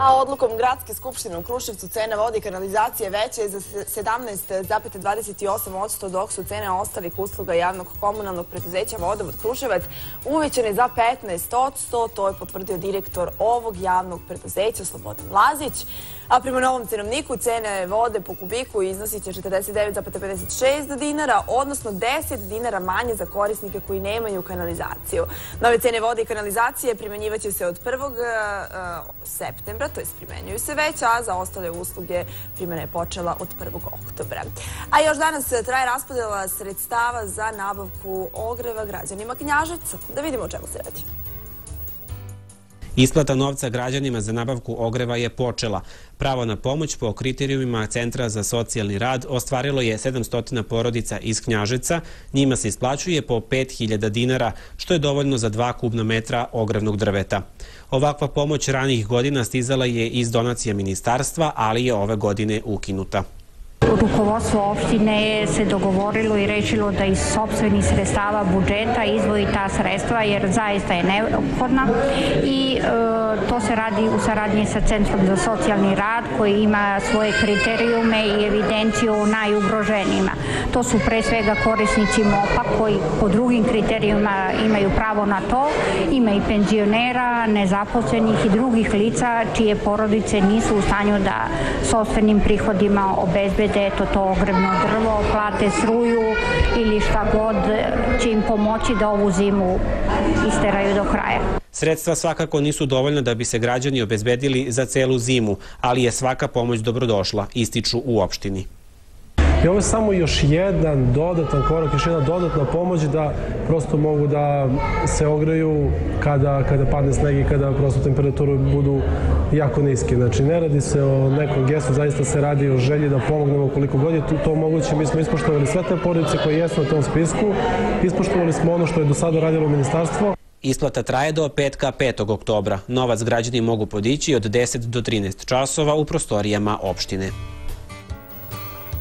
A odlukom Gradske skupštine u Kruševcu cena vode i kanalizacije veća je za 17,28%, dok su cene ostalih usluga javnog komunalnog preduzeća Vodovod Kruševac uvećane za 15%. To je potvrdio direktor ovog javnog preduzeća Slobodan Lazić. A prema novom cenovniku cene vode po kubiku iznosit će 49,56 dinara, odnosno 10 dinara manje za korisnike koji nemaju kanalizaciju. Nove cene vode i kanalizacije primenjivaće se od 1. septembra, to je primenjuju se već, a za ostale usluge primjena je počela od 1. oktobra. A još danas traje raspodela sredstava za nabavku ogreva građanima Knjaževca. Da vidimo o čemu se radi. Isplata novca građanima za nabavku ogreva je počela. Pravo na pomoć po kriterijumima Centra za socijalni rad ostvarilo je 700 porodica iz Knjažeca. Njima se isplaćuje po 5000 dinara, što je dovoljno za 2 kubna metra ogrevnog drveta. Ovakva pomoć ranih godina stizala je iz donacija ministarstva, ali je ove godine ukinuta. Rukovodstvo opštine je se dogovorilo i rešilo da iz sobstvenih sredstava budžeta izvoji ta sredstva jer zaista je neophodna i e, to se radi u saradnji sa Centrom za socijalni rad koji ima svoje kriterijume i evidenciju o najugroženijima. To su pre svega korisnici MOPA koji po drugim kriterijuma imaju pravo na to. Ima i penzionera, nezaposlenih i drugih lica čije porodice nisu u stanju da sobstvenim prihodima obezbede eto to ogrevno drvo, plate struju ili šta god će im pomoći da ovu zimu isteraju do kraja. Sredstva svakako nisu dovoljna da bi se građani obezbedili za celu zimu, ali je svaka pomoć dobrodošla, ističu u opštini. I ovo je samo još jedan dodatan korak, još jedna dodatna pomoć da prosto mogu da se ogreju kada, kada padne sneg i kada prosto temperature budu jako niske. Znači, ne radi se o nekom gestu, zaista se radi o želji da pomognemo koliko god je to moguće. Mi smo ispoštovali sve te porodice koje jesu na tom spisku, ispoštovali smo ono što je do sada radilo ministarstvo. Isplata traje do petka 5. oktobra. Novac građani mogu podići od 10 do 13 časova u prostorijama opštine.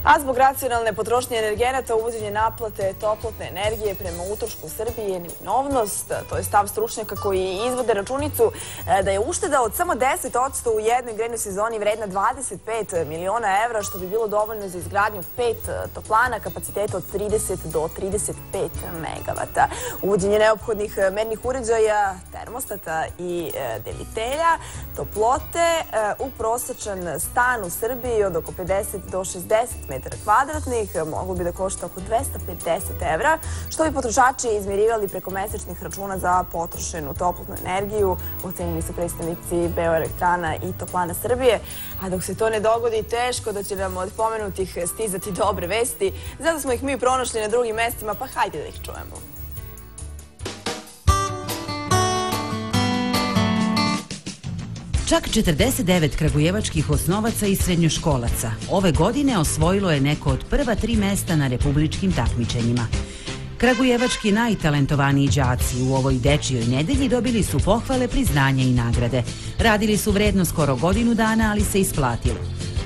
A zbog racionalne potrošnje energenata uvođenje naplate toplotne energije prema utrošku Srbije je neminovnost. To je stav stručnjaka koji izvode računicu e, da je ušteda od samo 10% u jednoj grejnoj sezoni vredna 25 miliona evra, što bi bilo dovoljno za izgradnju pet e, toplana kapaciteta od 30 do 35 megavata. Uvođenje neophodnih e, mernih uređaja, termostata i delitelja, toplote u prosečan stan u Srbiji od oko 50 do 60 metara kvadratnih, moglo bi da košta oko 250 evra, što bi potrošači izmirivali preko mesečnih računa za potrošenu toplotnu energiju, ocenili su predstavnici Beoelektrana i Toplana Srbije. A dok se to ne dogodi, teško da će nam od pomenutih stizati dobre vesti. Zato smo ih mi pronašli na drugim mestima, pa hajde da ih čujemo. Čak 49 kragujevačkih osnovaca i srednjoškolaca ove godine osvojilo je neko od prva tri mesta na republičkim takmičenjima. Kragujevački najtalentovaniji đaci u ovoj dečijoj nedelji dobili su pohvale, priznanja i nagrade. Radili su vredno skoro godinu dana, ali se isplatilo.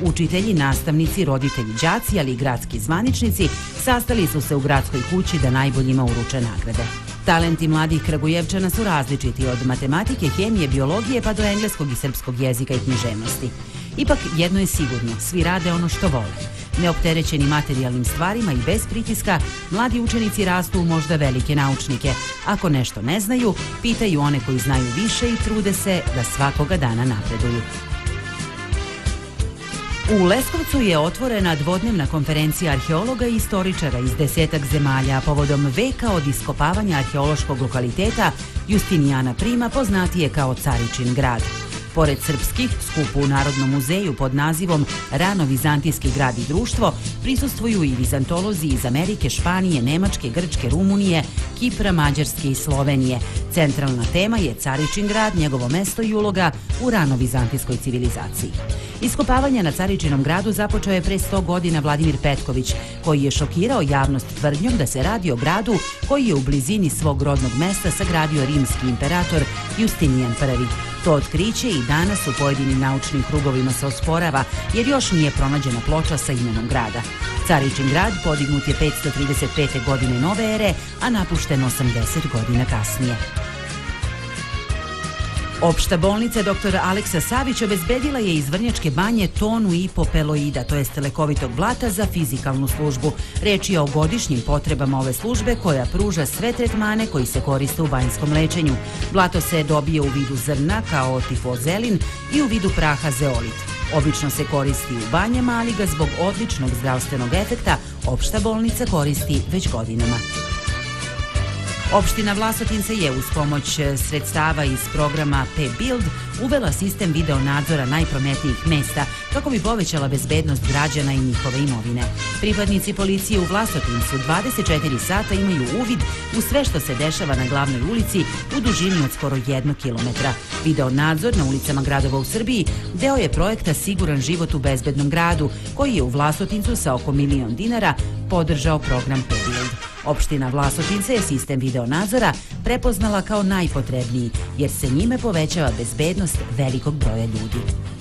Učitelji, nastavnici, roditelji, đaci, ali i gradski zvaničnici sastali su se u gradskoj kući da najboljima uruče nagrade. Talenti mladih Kragujevčana su različiti od matematike, hemije, biologije pa do engleskog i srpskog jezika i književnosti. Ipak jedno je sigurno, svi rade ono što vole. Neopterećeni materijalnim stvarima i bez pritiska, mladi učenici rastu u možda velike naučnike. Ako nešto ne znaju, pitaju one koji znaju više i trude se da svakoga dana napreduju. U Leskovcu je otvorena dvodnevna konferencija arheologa i istoričara iz desetak zemalja povodom veka od iskopavanja arheološkog lokaliteta Justinijana Prima, poznatije kao Caričin grad. Pored srpskih, skupu u Narodnom muzeju pod nazivom Rano Vizantijski grad i društvo prisustvuju i vizantolozi iz Amerike, Španije, Nemačke, Grčke, Rumunije, Kipra, Mađarske i Slovenije. Centralna tema je Caričin grad, njegovo mesto i uloga u rano vizantijskoj civilizaciji. Iskopavanje na Caričinom gradu započeo je pre 100 godina Vladimir Petković, koji je šokirao javnost tvrdnjom da se radi o gradu koji je u blizini svog rodnog mesta sagradio rimski imperator Justinijan I. To otkriće i danas u pojedinim naučnim krugovima se osporava, jer još nije pronađena ploča sa imenom grada. Caričin grad podignut je 535. godine nove ere, a napušten 80 godina kasnije. Opšta bolnica dr. Aleksa Savić obezbedila je iz Vrnjačke banje tonu i popeloida, to jest lekovitog blata za fizikalnu službu. Reč je o godišnjim potrebama ove službe koja pruža sve tretmane koji se koriste u banjskom lečenju. Blato se dobije u vidu zrna kao tifozelin i u vidu praha zeolit. Obično se koristi u banjama, ali ga zbog odličnog zdravstvenog efekta opšta bolnica koristi već godinama. Opština Vlasotince je uz pomoć sredstava iz programa P-Build uvela sistem video nadzora najprometnijih mesta kako bi povećala bezbednost građana i njihove imovine. Pripadnici policije u Vlasotincu 24 sata imaju uvid u sve što se dešava na glavnoj ulici u dužini od skoro jednog kilometra. Video nadzor na ulicama gradova u Srbiji deo je projekta Siguran život u bezbednom gradu, koji je u Vlasotincu sa oko milion dinara podržao program P-Build. Opština Vlasotince je sistem videonadzora prepoznala kao najpotrebniji, jer se njime povećava bezbednost velikog broja ljudi.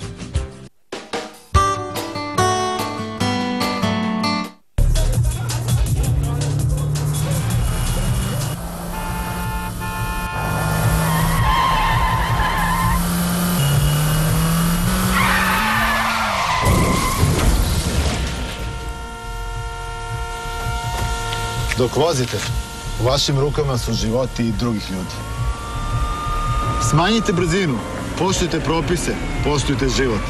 Dok vozite, u vašim rukama su životi i drugih ljudi. Smanjite brzinu, poštujte propise, poštujte život.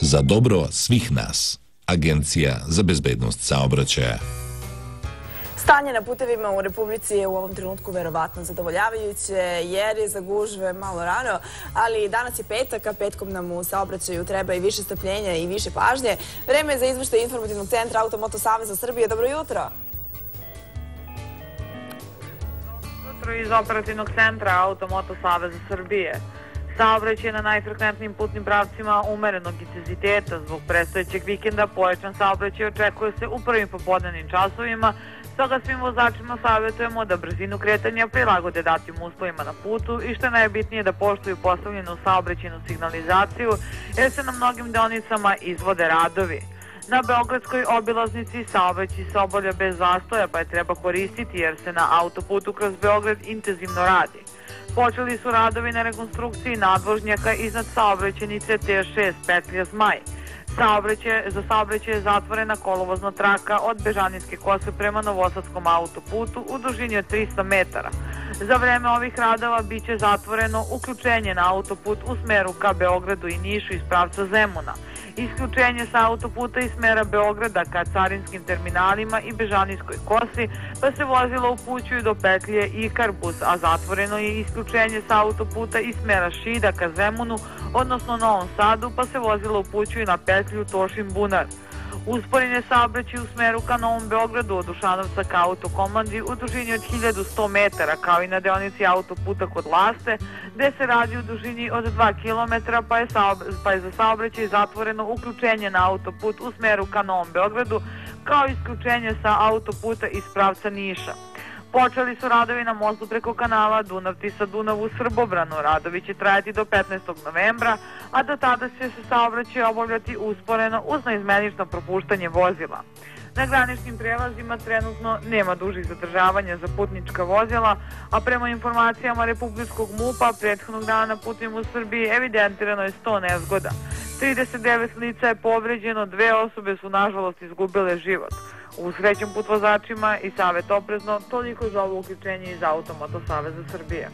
Za dobro svih nas, Agencija za bezbednost saobraćaja. Stanje na putevima u Republici je u ovom trenutku verovatno zadovoljavajuće jer je za gužve malo rano, ali danas je petak, a petkom nam u saobraćaju treba i više strpljenja i više pažnje. Vreme je za izvrštaj informativnog centra Automoto Saveza Srbije. Dobro jutro! Jutro iz operativnog centra Automoto Saveza Srbije. Saobraćaj na najfrekventnijim putnim pravcima umerenog intenziteta zbog predstojećeg vikenda pojačan saobraćaj očekuje se u prvim popodnevnim časovima, Stoga svim vozačima savjetujemo da brzinu kretanja prilagode datim uslovima na putu i što je najbitnije da poštuju postavljenu saobraćenu signalizaciju jer se na mnogim deonicama izvode radovi. Na Beogradskoj obilaznici saobraćaj se obavlja bez zastoja pa je treba koristiti jer se na autoputu kroz Beograd intenzivno radi. Počeli su radovi na rekonstrukciji nadvožnjaka iznad saobraćenice T6 Petlja Zmaj. Saobraćaj, za saobraćaj je zatvorena kolovozna traka od Bežanijske kose prema Novosadskom autoputu u dužini od 300 metara. Za vreme ovih radova biće zatvoreno uključenje na autoput u smeru ka Beogradu i Nišu iz pravca Zemuna. Isključenje sa autoputa iz smera Beograda ka carinskim terminalima i Bežanijskoj kosi, pa se vozila upućuju do petlje Ikarbus, a zatvoreno je isključenje sa autoputa iz smera Šida ka Zemunu, odnosno Novom Sadu, pa se vozila upućuju na petlju Tošin Bunar. Usporen je saobraćaj u smeru ka Novom Beogradu od Dušanovca ka autokomandi u dužini od 1100 metara, kao i na deonici autoputa kod Laste, gde se radi u dužini od 2 km, pa je, pa je za saobraćaj zatvoreno uključenje na autoput u smeru ka Novom Beogradu, kao i isključenje sa autoputa iz pravca Niša. Počeli su radovi na mostu preko kanala Dunav-Tisa-Dunav u Srbobranu. Radovi će trajati do 15. novembra, a do tada će se saobraćaj obavljati usporeno uz neizmenično propuštanje vozila. Na graničnim prelazima trenutno nema dužih zadržavanja za putnička vozila, a prema informacijama Republikskog MUPA prethodnog dana na putima u Srbiji evidentirano je 100 nezgoda. 39 lica je povređeno, dve osobe su nažalost izgubile život. Usrećen put vozačima i savjet oprezno, toliko za ovo uključenje iz Automoto Saveza Srbije.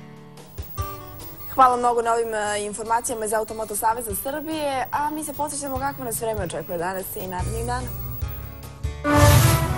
Hvala mnogo na ovim e, informacijama iz Automoto Saveza Srbije, a mi se posjećamo kako nas vreme očekuje danas i narednih dana. U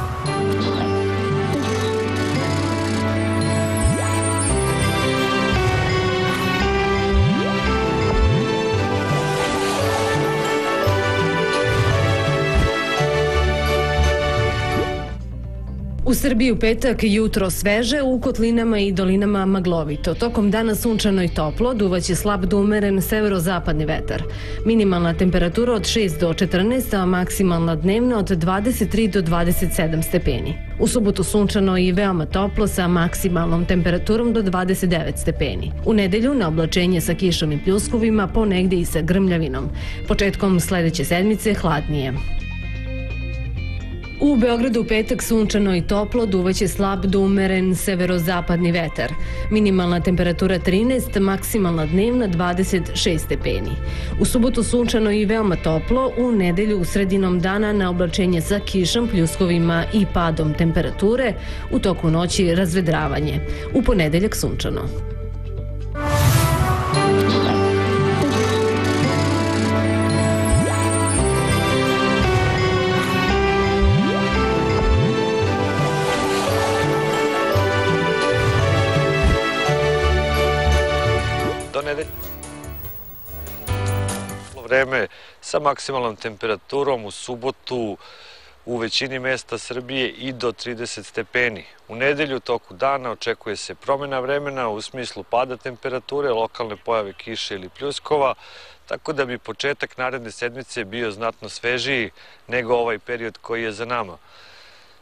Srbiji u petak jutro sveže, u kotlinama i dolinama maglovito. Tokom dana sunčano i toplo, duvaće slab do umeren severozapadni vetar. Minimalna temperatura od 6 do 14, a maksimalna dnevna od 23 do 27 stepeni. U subotu sunčano i veoma toplo sa maksimalnom temperaturom do 29 stepeni. U nedelju na oblačenje sa kišom i pljuskovima, ponegde i sa grmljavinom. Početkom sledeće sedmice hladnije. U Beogradu u petak sunčano i toplo, duvaće slab do umeren severozapadni vetar. Minimalna temperatura 13, maksimalna dnevna 26 stepeni. U subotu sunčano i veoma toplo, u nedelju u sredinom dana na oblačenje sa kišom, pljuskovima i padom temperature, u toku noći razvedravanje. U ponedeljak sunčano. Vreme sa maksimalnom temperaturom u subotu u većini mesta Srbije i do 30 stepeni. U nedelju toku dana očekuje se promjena vremena u smislu pada temperature, lokalne pojave kiše ili pljuskova, tako da bi početak naredne sedmice bio znatno svežiji nego ovaj period koji je za nama.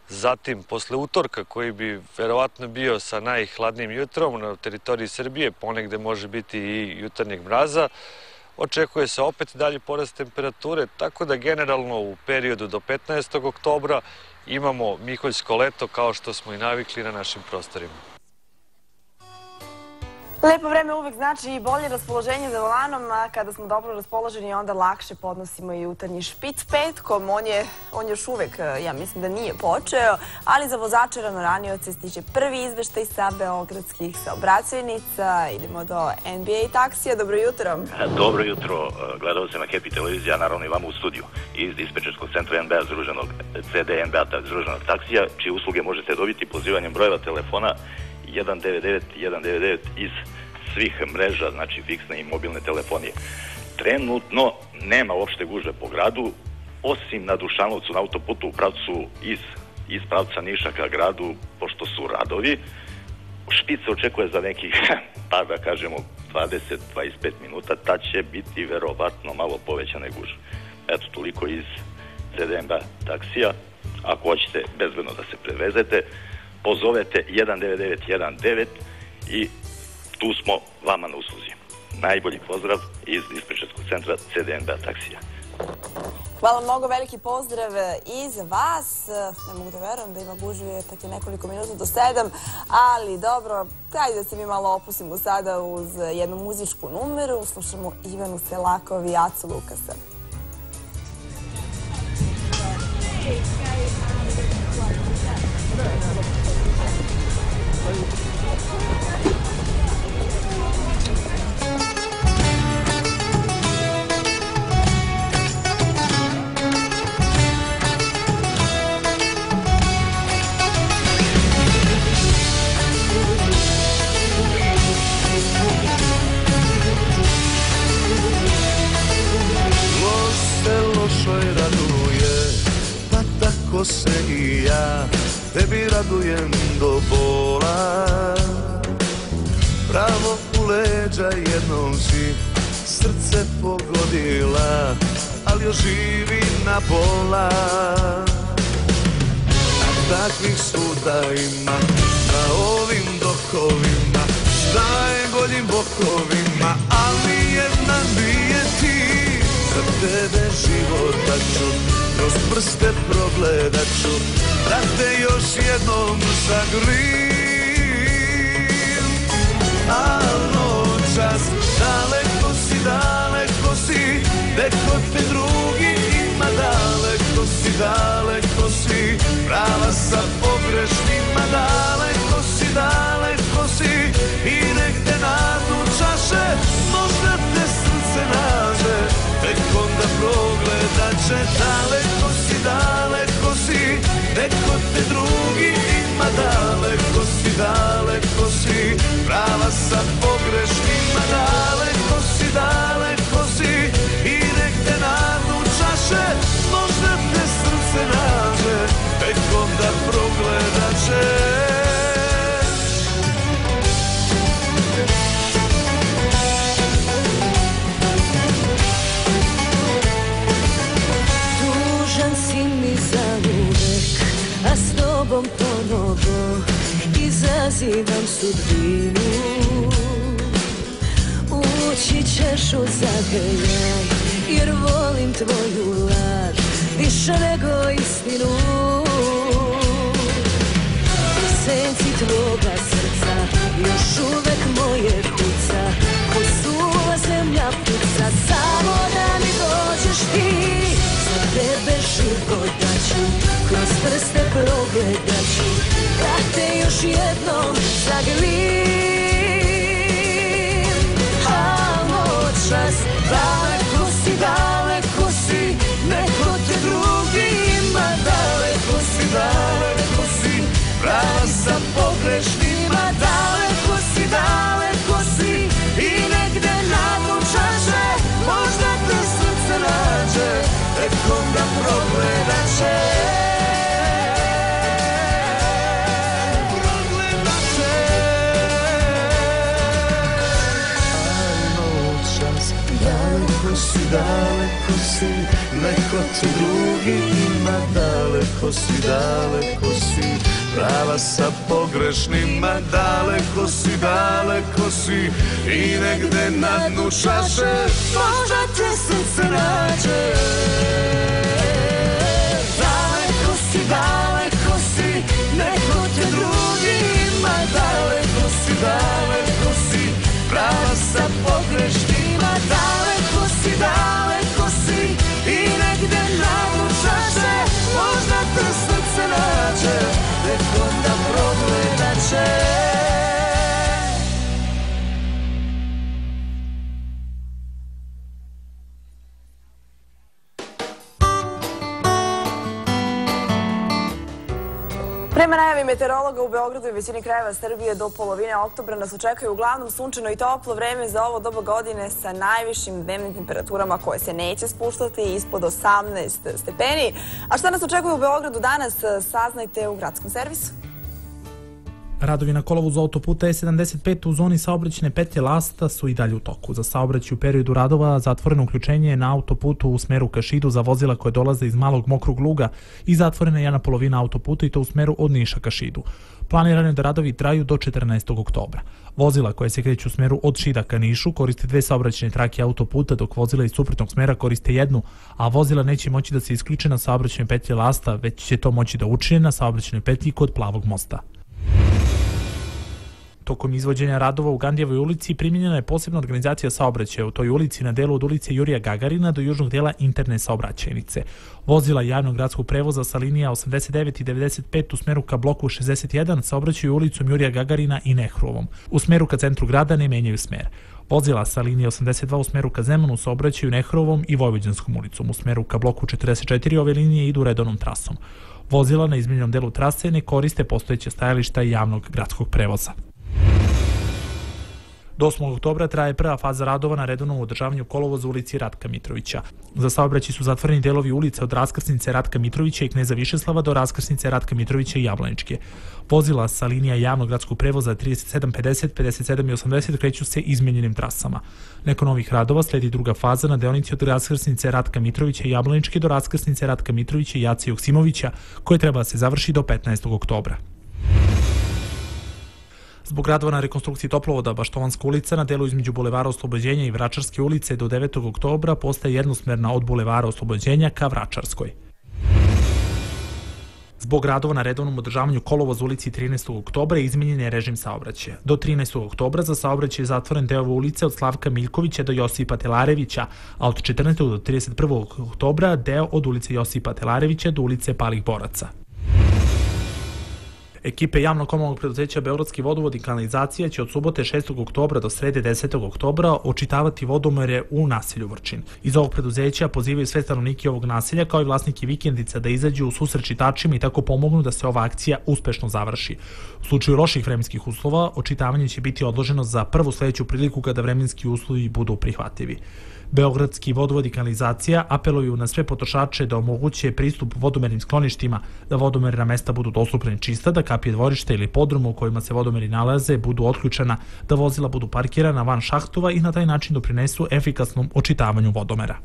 Zatim, posle utorka koji bi verovatno bio sa najhladnijim jutrom na teritoriji Srbije, ponegde može biti i jutarnjeg mraza, očekuje se opet dalje porast temperature, tako da generalno u periodu do 15. oktobra imamo Miholjsko leto kao što smo i navikli na našim prostorima. Lepo vreme uvek znači i bolje raspoloženje za volanom, a kada smo dobro raspoloženi onda lakše podnosimo i jutarnji špic petkom. On je, on još uvek, e, ja mislim da nije počeo, ali za vozače ranoranioce stiže prvi izveštaj sa Beogradskih saobraćajnica. Idemo do NBA taksija. Dobro jutro. Dobro jutro. Gledao se na Happy televizija, naravno i vama u studiju. Iz dispečerskog centra NBA združenog CD NBA združenog taksija, čije usluge možete dobiti pozivanjem brojeva telefona 199 199 iz svih mreža, znači fiksne i mobilne telefonije. Trenutno nema uopšte gužve po gradu, osim na Dušanovcu na autoputu u pravcu iz, iz pravca Niša ka gradu, pošto su radovi. Špica očekuje za nekih, pa da kažemo, 20-25 minuta, ta će biti verovatno malo povećane gužve. Eto, toliko iz CDMB taksija. Ako hoćete bezbedno da se prevezete, pozovete 19919 i tu smo vama na usluzi. Najbolji pozdrav iz Dispečarskog centra CDNB taksija. Hvala mnogo, veliki pozdrav i za vas. Ne mogu da verujem da ima gužve, tek je nekoliko minuta do sedam, ali dobro, hajde da se mi malo opustimo sada uz jednu muzičku numeru. Slušamo Ivanu Selakovi i Acu Lukasa. Tugujem do bola. Pravo u leđa jednom si srce pogodila Ali još živi na pola A takvih svuda ima na ovim dokovima Najboljim bokovima Ali Za tebe života ću Kroz prste progledat ću Da te još jednom zagrim A noćas daleko si, daleko si Neko te drugi ima Daleko si, daleko si Prava sa pogrešnima Daleko si, daleko si I nek te nadnu čaše progledat će Daleko si, daleko si Neko te drugi ima Daleko si, daleko si Prava sa pogrešnima Daleko si, daleko s tobom ponovo izazivam sudbinu. Ući ćeš u zagrljaj, jer volim tvoju laž, više nego istinu. U senci tvoga srca, još uvek kroz prste progledat ću, da te još jednom zagrim. A noćas, daleko si, daleko si, neko te drugi ima, daleko si, daleko si, prava sa pogrešnima, daleko si, daleko si, i negde. Daleko si, Neko te drugi ima Daleko si, daleko si Prava sa pogrešnima Daleko si, daleko si I negde na dnu čaše Možda te srce nađe će Prema najavi meteorologa u Beogradu i većini krajeva Srbije do polovine oktobra nas očekuje uglavnom sunčano i toplo vreme za ovo doba godine sa najvišim dnevnim temperaturama koje se neće spuštati ispod 18 stepeni. A šta nas očekuje u Beogradu danas saznajte u gradskom servisu. Radovi na kolovu autoputa E75 u zoni saobraćene petlje Lasta su i dalje u toku. Za saobraćaj u periodu radova zatvoreno uključenje je na autoputu u smeru ka Šidu za vozila koje dolaze iz malog mokrog luga i zatvorena je jedna polovina autoputa i to u smeru od Niša ka Šidu. Planirano je da radovi traju do 14. oktobra. Vozila koje se kreću u smeru od Šida ka Nišu koriste dve saobraćene trake autoputa, dok vozila iz suprotnog smera koriste jednu, a vozila neće moći da se isključe na saobraćenoj petlji Lasta, već će to moći da učine na saobraćenoj petlji kod Plavog mosta. Tokom izvođenja radova u Gandijevoj ulici primjenjena je posebna organizacija saobraćaja u toj ulici na delu od ulice Jurija Gagarina do južnog dela interne saobraćajnice. Vozila javnog gradskog prevoza sa linija 89 i 95 u smeru ka bloku 61 saobraćaju ulicom Jurija Gagarina i Nehruovom. U smeru ka centru grada ne menjaju smer. Vozila sa linije 82 u smeru ka Zemunu saobraćaju Nehrovom i Vojvođanskom ulicom. U smeru ka bloku 44 ove linije idu redovnom trasom. Vozila na izmenjenom delu trase ne koriste postojeće stajališta javnog gradskog prevoza. Do 8. oktobra traje prva faza radova na redovnom održavanju kolovoza u ulici Ratka Mitrovića. Za saobraćaj su zatvoreni delovi ulice od raskrsnice Ratka Mitrovića i Kneza Višeslava do raskrsnice Ratka Mitrovića i Jablaničke. Vozila sa linija javnog gradskog prevoza 37, 50, 57 i 80 kreću se izmenjenim trasama. Neko novih radova sledi druga faza na deonici od raskrsnice Ratka Mitrovića i Jablaničke do raskrsnice Ratka Mitrovića i Jaci Joksimovića, koje treba da se završi do 15. oktobra. Zbog radova na rekonstrukciji toplovoda Baštovanska ulica na delu između Bulevara Oslobođenja i Vračarske ulice do 9. oktobra postaje jednosmerna od Bulevara Oslobođenja ka Vračarskoj. Zbog radova na redovnom održavanju kolovoza ulici 13. oktobra izmenjen je režim saobraćaja. Do 13. oktobra za saobraćaj je zatvoren deo ulice od Slavka Miljkovića do Josipa Telarevića, a od 14. do 31. oktobra deo od ulice Josipa Telarevića do ulice Palih Boraca. Ekipe javnog komunalnog preduzeća Beogradski vodovod i kanalizacija će od subote 6. oktobra do srede 10. oktobra očitavati vodomere u naselju Vrčin. Iz ovog preduzeća pozivaju sve stanovnike ovog naselja kao i vlasnike vikendica da izađu u susret čitačima i tako pomognu da se ova akcija uspešno završi. U slučaju loših vremenskih uslova, očitavanje će biti odloženo za prvu sledeću priliku kada vremenski uslovi budu prihvatljivi. Beogradski vodovod i kanalizacija apeluju na sve potrošače da omoguće pristup vodomernim skloništima, da vodomerna mesta budu dostupne čista, da kapije dvorišta ili podruma u kojima se vodomeri nalaze budu otključena, da vozila budu parkirana van šahtova i na taj način doprinesu efikasnom očitavanju vodomera.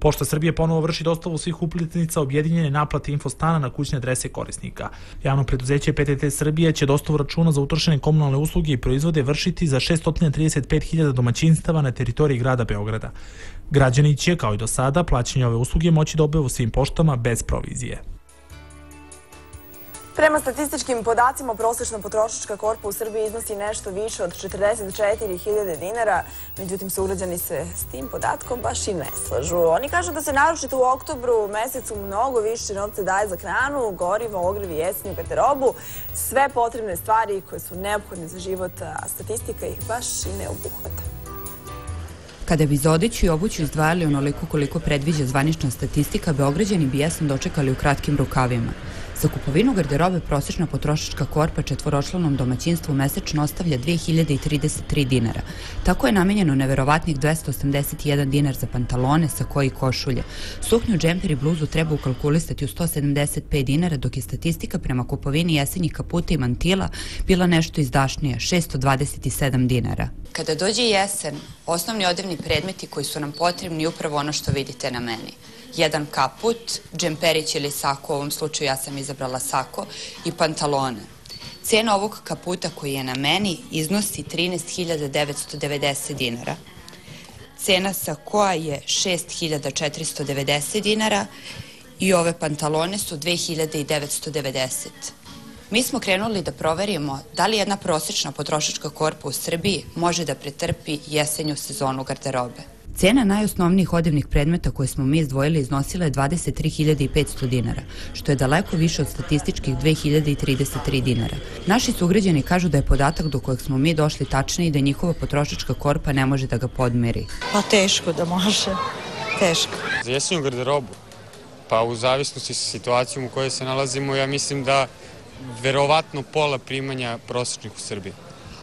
Pošta Srbije ponovo vrši dostavu svih upletnica objedinjene naplate infostana na kućne adrese korisnika. Javno preduzeće PTT Srbije će dostavu računa za utrošene komunalne usluge i proizvode vršiti za 635.000 domaćinstava na teritoriji grada Beograda. Građani će, kao i do sada, plaćanje ove usluge moći da u svim poštama bez provizije. Prema statističkim podacima, prosečna potrošačka korpa u Srbiji iznosi nešto više od 44.000 dinara, međutim, sugrađani se s tim podatkom baš i ne slažu. Oni kažu da se naročito u oktobru mesecu mnogo više novca daje za hranu, gorivo, ogrev i jesenju garderobu, sve potrebne stvari koje su neophodne za život, a statistika ih baš i ne obuhvata. Kada bi za odeću i obuću izdvajali onoliko koliko predviđa zvanična statistika, Beograđani bi jesam dočekali u kratkim rukavima. Za kupovinu garderobe prosječna potrošačka korpa četvoročlanom domaćinstvu mesečno ostavlja 2033 dinara. Tako je namenjeno neverovatnih 281 dinar za pantalone, sa koji košulje. Suknju, džemper i bluzu treba ukalkulisati u 175 dinara, dok je statistika prema kupovini jesenjih kaputa i mantila bila nešto izdašnija, 627 dinara. Kada dođe jesen, osnovni odevni predmeti koji su nam potrebni upravo ono što vidite na meni – jedan kaput, džemperić ili sako, u ovom slučaju ja sam izabrala sako, i pantalone. Cena ovog kaputa koji je na meni iznosi 13.990 dinara. Cena sakoa je 6.490 dinara i ove pantalone su 2.990. Mi smo krenuli da proverimo da li jedna prosečna potrošačka korpa u Srbiji može da pretrpi jesenju sezonu garderobe. Cena najosnovnijih odevnih predmeta koje smo mi izdvojili iznosila je 23.500 dinara, što je daleko više od statističkih 2033 dinara. Naši sugrađani kažu da je podatak do kojeg smo mi došli tačni i da njihova potrošačka korpa ne može da ga podmeri. Pa teško da može, teško. Za jesenju garderobu, pa u zavisnosti sa situacijom u kojoj se nalazimo, ja mislim da verovatno pola primanja prosječnih u Srbiji.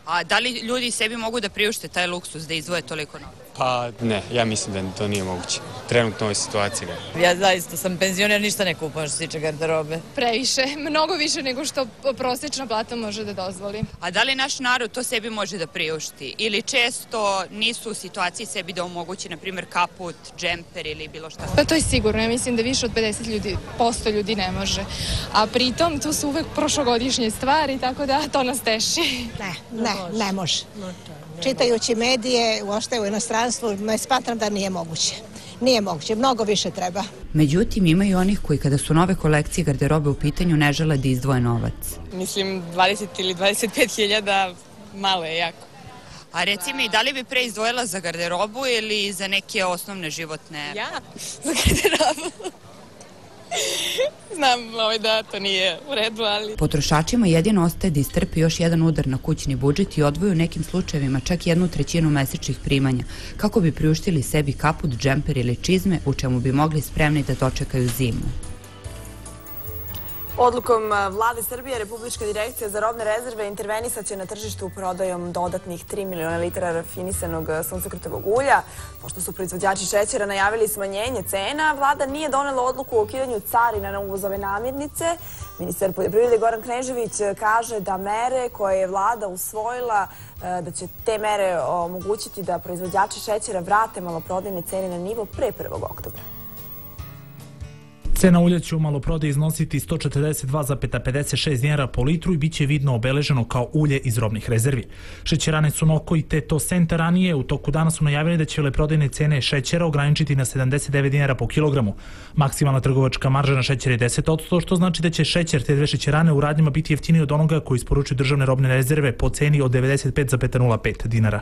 A da li ljudi sebi mogu da priušte taj luksus da izvoje toliko novca? Pa ne, ja mislim da to nije moguće. Trenutno u ovoj situaciji da. Ja zaista sam penzioner, ništa ne kupujem što se tiče garderobe. Previše, mnogo više nego što prosječna plata može da dozvoli. A da li naš narod to sebi može da priušti? Ili često nisu u situaciji sebi da omogući, na primjer, kaput, džemper ili bilo šta? Pa to je sigurno, ja mislim da više od 50 ljudi, posto ljudi ne može. A pritom tu su uvek prošlogodišnje stvari, tako da to nas teši. Ne, ne, ne može. Čitajući medije, uošte u inostranstvu, ne smatram da nije moguće. Nije moguće, mnogo više treba. Međutim, ima i onih koji kada su nove kolekcije garderobe u pitanju ne žele da izdvoje novac. Mislim, 20 ili 25 hiljada malo je jako. A reci mi, da li bi pre izdvojila za garderobu ili za neke osnovne životne... Ja? Za garderobu. Znam ovaj, da to nije u redu, ali... Potrošačima jedino ostaje da istrpi još jedan udar na kućni budžet i odvoju u nekim slučajevima čak jednu trećinu mesečnih primanja, kako bi priuštili sebi kaput, džemper ili čizme u čemu bi mogli spremni da dočekaju zimu. Odlukom vlade Srbije, Republička direkcija za robne rezerve intervenisaće na tržištu prodajom dodatnih 3 miliona litara rafinisanog suncokretovog ulja. Pošto su proizvođači šećera najavili smanjenje cena, vlada nije donela odluku o ukidanju carina na uvozove namirnice. Ministar poljoprivrede Goran Knežević kaže da mere koje je vlada usvojila da će te mere omogućiti da proizvođači šećera vrate maloprodajne cene na nivo pre 1. oktobra. Cena ulja će u maloprodaji iznositi 142,56 dinara po litru i bit će vidno obeleženo kao ulje iz robnih rezervi. Šećerane su Noko i Teto Senta ranije u toku dana su najavili da će veleprodajne cene šećera ograničiti na 79 dinara po kilogramu. Maksimalna trgovačka marža na šećer je 10%, što znači da će šećer te dve šećerane u radnjima biti jeftiniji od onoga koji isporučuju državne robne rezerve po ceni od 95,05 dinara.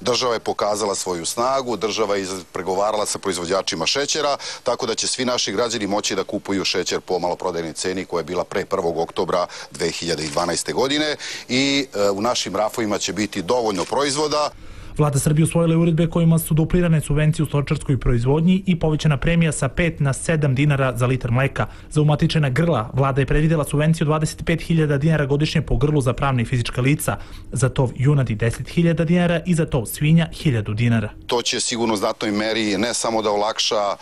Država je pokazala svoju snagu, država je pregovarala sa proizvođačima šećera, tako da će svi naši građani moći da kupuju šećer po maloprodajnoj ceni koja je bila pre 1. oktobra 2012. godine i e, u našim rafovima će biti dovoljno proizvoda. Vlada Srbije usvojila je uredbe kojima su duplirane subvencije u stočarskoj proizvodnji i povećana premija sa 5 na 7 dinara za litar mleka. Za umatičena grla vlada je predvidela subvenciju 25.000 dinara godišnje po grlu za pravne i fizička lica, za tov junadi 10.000 dinara i za tov svinja 1.000 dinara. To će sigurno u znatnoj meri ne samo da olakša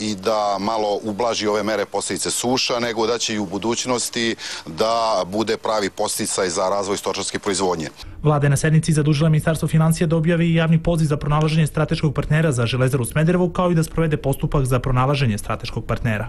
i da malo ublaži ove mere posljedice suša, nego da će i u budućnosti da bude pravi posticaj za razvoj stočarske proizvodnje. Vlada je na sednici zadužila Ministarstvo financija da objavi javni poziv za pronalaženje strateškog partnera za Železaru Smederevo, kao i da sprovede postupak za pronalaženje strateškog partnera.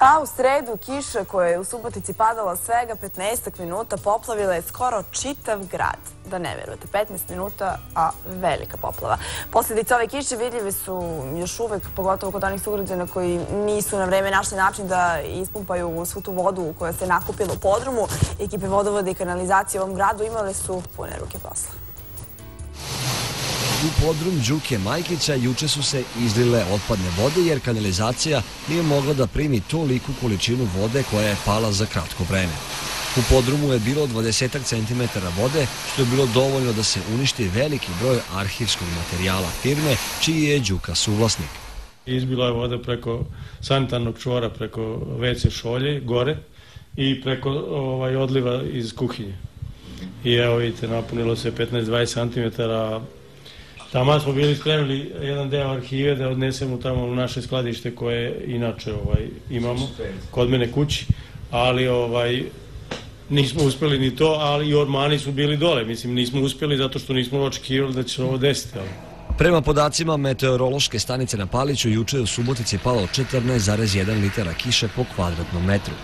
A u sredu kiša koja je u Subotici padala svega 15 minuta poplavila je skoro čitav grad. Da ne verujete, 15 minuta, a velika poplava. Posljedice ove kiše vidljive su još uvek, pogotovo kod onih sugrađana koji nisu na vreme našli način da ispumpaju svu tu vodu koja se nakupila u podrumu. Ekipe vodovode i kanalizacije u ovom gradu imale su pune ruke posla. U podrum Đuke Majkića juče su se izlile otpadne vode jer kanalizacija nije mogla da primi toliku količinu vode koja je pala za kratko vreme. U podrumu je bilo 20 cm vode, što je bilo dovoljno da se uništi veliki broj arhivskog materijala firme, čiji je Đuka suvlasnik. Izbila je voda preko sanitarnog čvora, preko WC šolje, gore, i preko ovaj, odliva iz kuhinje. I evo vidite, napunilo se 15-20 cm Tamo smo bili spremili jedan deo arhive da odnesemo tamo u naše skladište koje inače ovaj imamo kod mene kući, ali ovaj nismo uspeli ni to, ali i ormani su bili dole. Mislim, nismo uspeli zato što nismo očekivali da će se ovo desiti. Ali. Prema podacima meteorološke stanice na Paliću, juče je u Subotici palo 14,1 litara kiše po kvadratnom metru.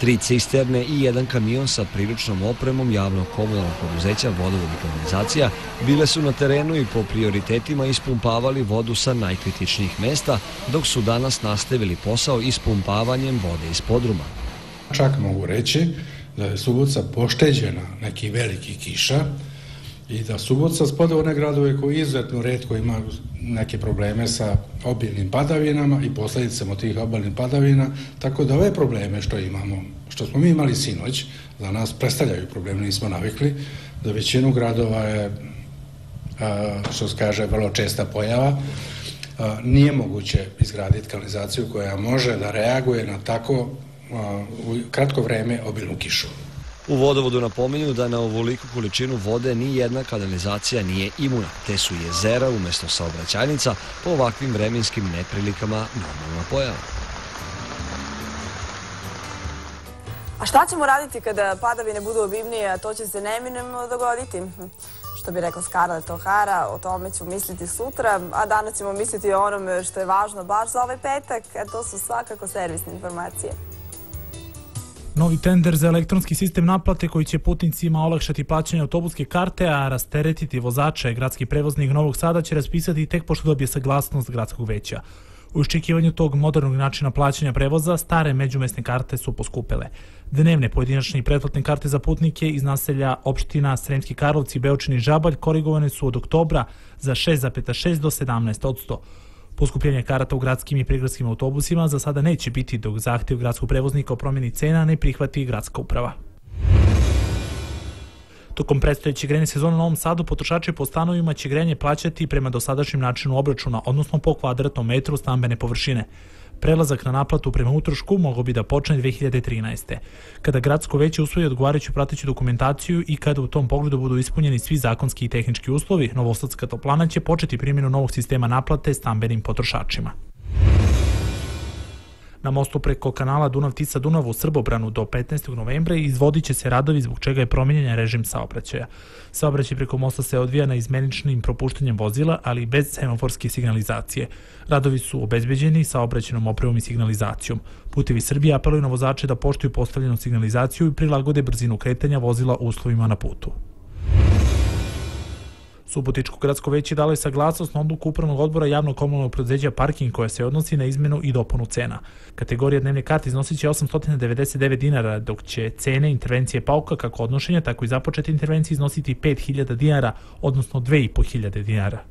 Tri cisterne i jedan kamion sa priličnom opremom javnog komunalnog poduzeća vodovod i kanalizacija bile su na terenu i po prioritetima ispumpavali vodu sa najkritičnijih mesta, dok su danas nastavili posao ispumpavanjem vode iz podruma. Čak mogu reći da je Subotica pošteđena nekih velikih kiša, i da Subotica spada u one gradove koji izuzetno redko ima neke probleme sa obilnim padavinama i posledicama tih obilnih padavina, tako da ove probleme što imamo, što smo mi imali sinoć, za nas predstavljaju probleme, nismo navikli, da većinu gradova je, što se kaže, vrlo česta pojava, nije moguće izgraditi kanalizaciju koja može da reaguje na tako u kratko vreme obilnu kišu. U vodovodu napominju da na ovoliku količinu vode ni jedna kanalizacija nije imuna, te su jezera umesto saobraćajnica po ovakvim vremenskim neprilikama normalna pojava. A šta ćemo raditi kada padavine budu obimnije, a to će se neminemno dogoditi? Što bi rekla Scarlett O'Hara, o tome ću misliti sutra, a danas ćemo misliti o onome što je važno baš za ovaj petak, a to su svakako servisne informacije. Novi tender za elektronski sistem naplate koji će putnicima olakšati plaćanje autobuske karte, a rasteretiti vozače, gradski prevoznik Novog Sada će raspisati tek pošto dobije saglasnost gradskog veća. U iščekivanju tog modernog načina plaćanja prevoza, stare međumesne karte su poskupele. Dnevne pojedinačne i pretplatne karte za putnike iz naselja opština Sremski Karlovci, Beočin i Žabalj korigovane su od oktobra za 6,6 do 17 odsto. Poskupljenje karata u gradskim i prigradskim autobusima za sada neće biti dok zahtjev gradskog prevoznika o promjeni cena ne prihvati gradska uprava. Tokom predstojeće grejne sezone u Novom Sadu potrošači po stanovima će grejanje plaćati prema dosadašnjem načinu obračuna, odnosno po kvadratnom metru stambene površine. Prelazak na naplatu prema utrošku mogao bi da počne 2013. Kada gradsko veće usvoji odgovarajuću prateću dokumentaciju i kada u tom pogledu budu ispunjeni svi zakonski i tehnički uslovi, Novosadska toplana će početi primjenu novog sistema naplate stambenim potrošačima. Na mostu preko kanala Dunav-Tisa-Dunav u Srbobranu do 15. novembra izvodit će se radovi zbog čega je promijenjen režim saobraćaja. Saobraćaj preko mosta se odvija na izmeničnim propuštanjem vozila, ali i bez semaforske signalizacije. Radovi su obezbeđeni saobraćenom opremom i signalizacijom. Putevi Srbije apeluju na vozače da poštuju postavljenu signalizaciju i prilagode brzinu kretanja vozila uslovima na putu. Subotičko gradsko veće dalo je saglasnost na odluku upravnog odbora javnog komunalnog preduzeća Parking koja se odnosi na izmenu i dopunu cena. Kategorija dnevne karte iznosit će 899 dinara, dok će cene intervencije pauka kako odnošenja, tako i započete intervencije iznositi 5000 dinara, odnosno 2500 dinara.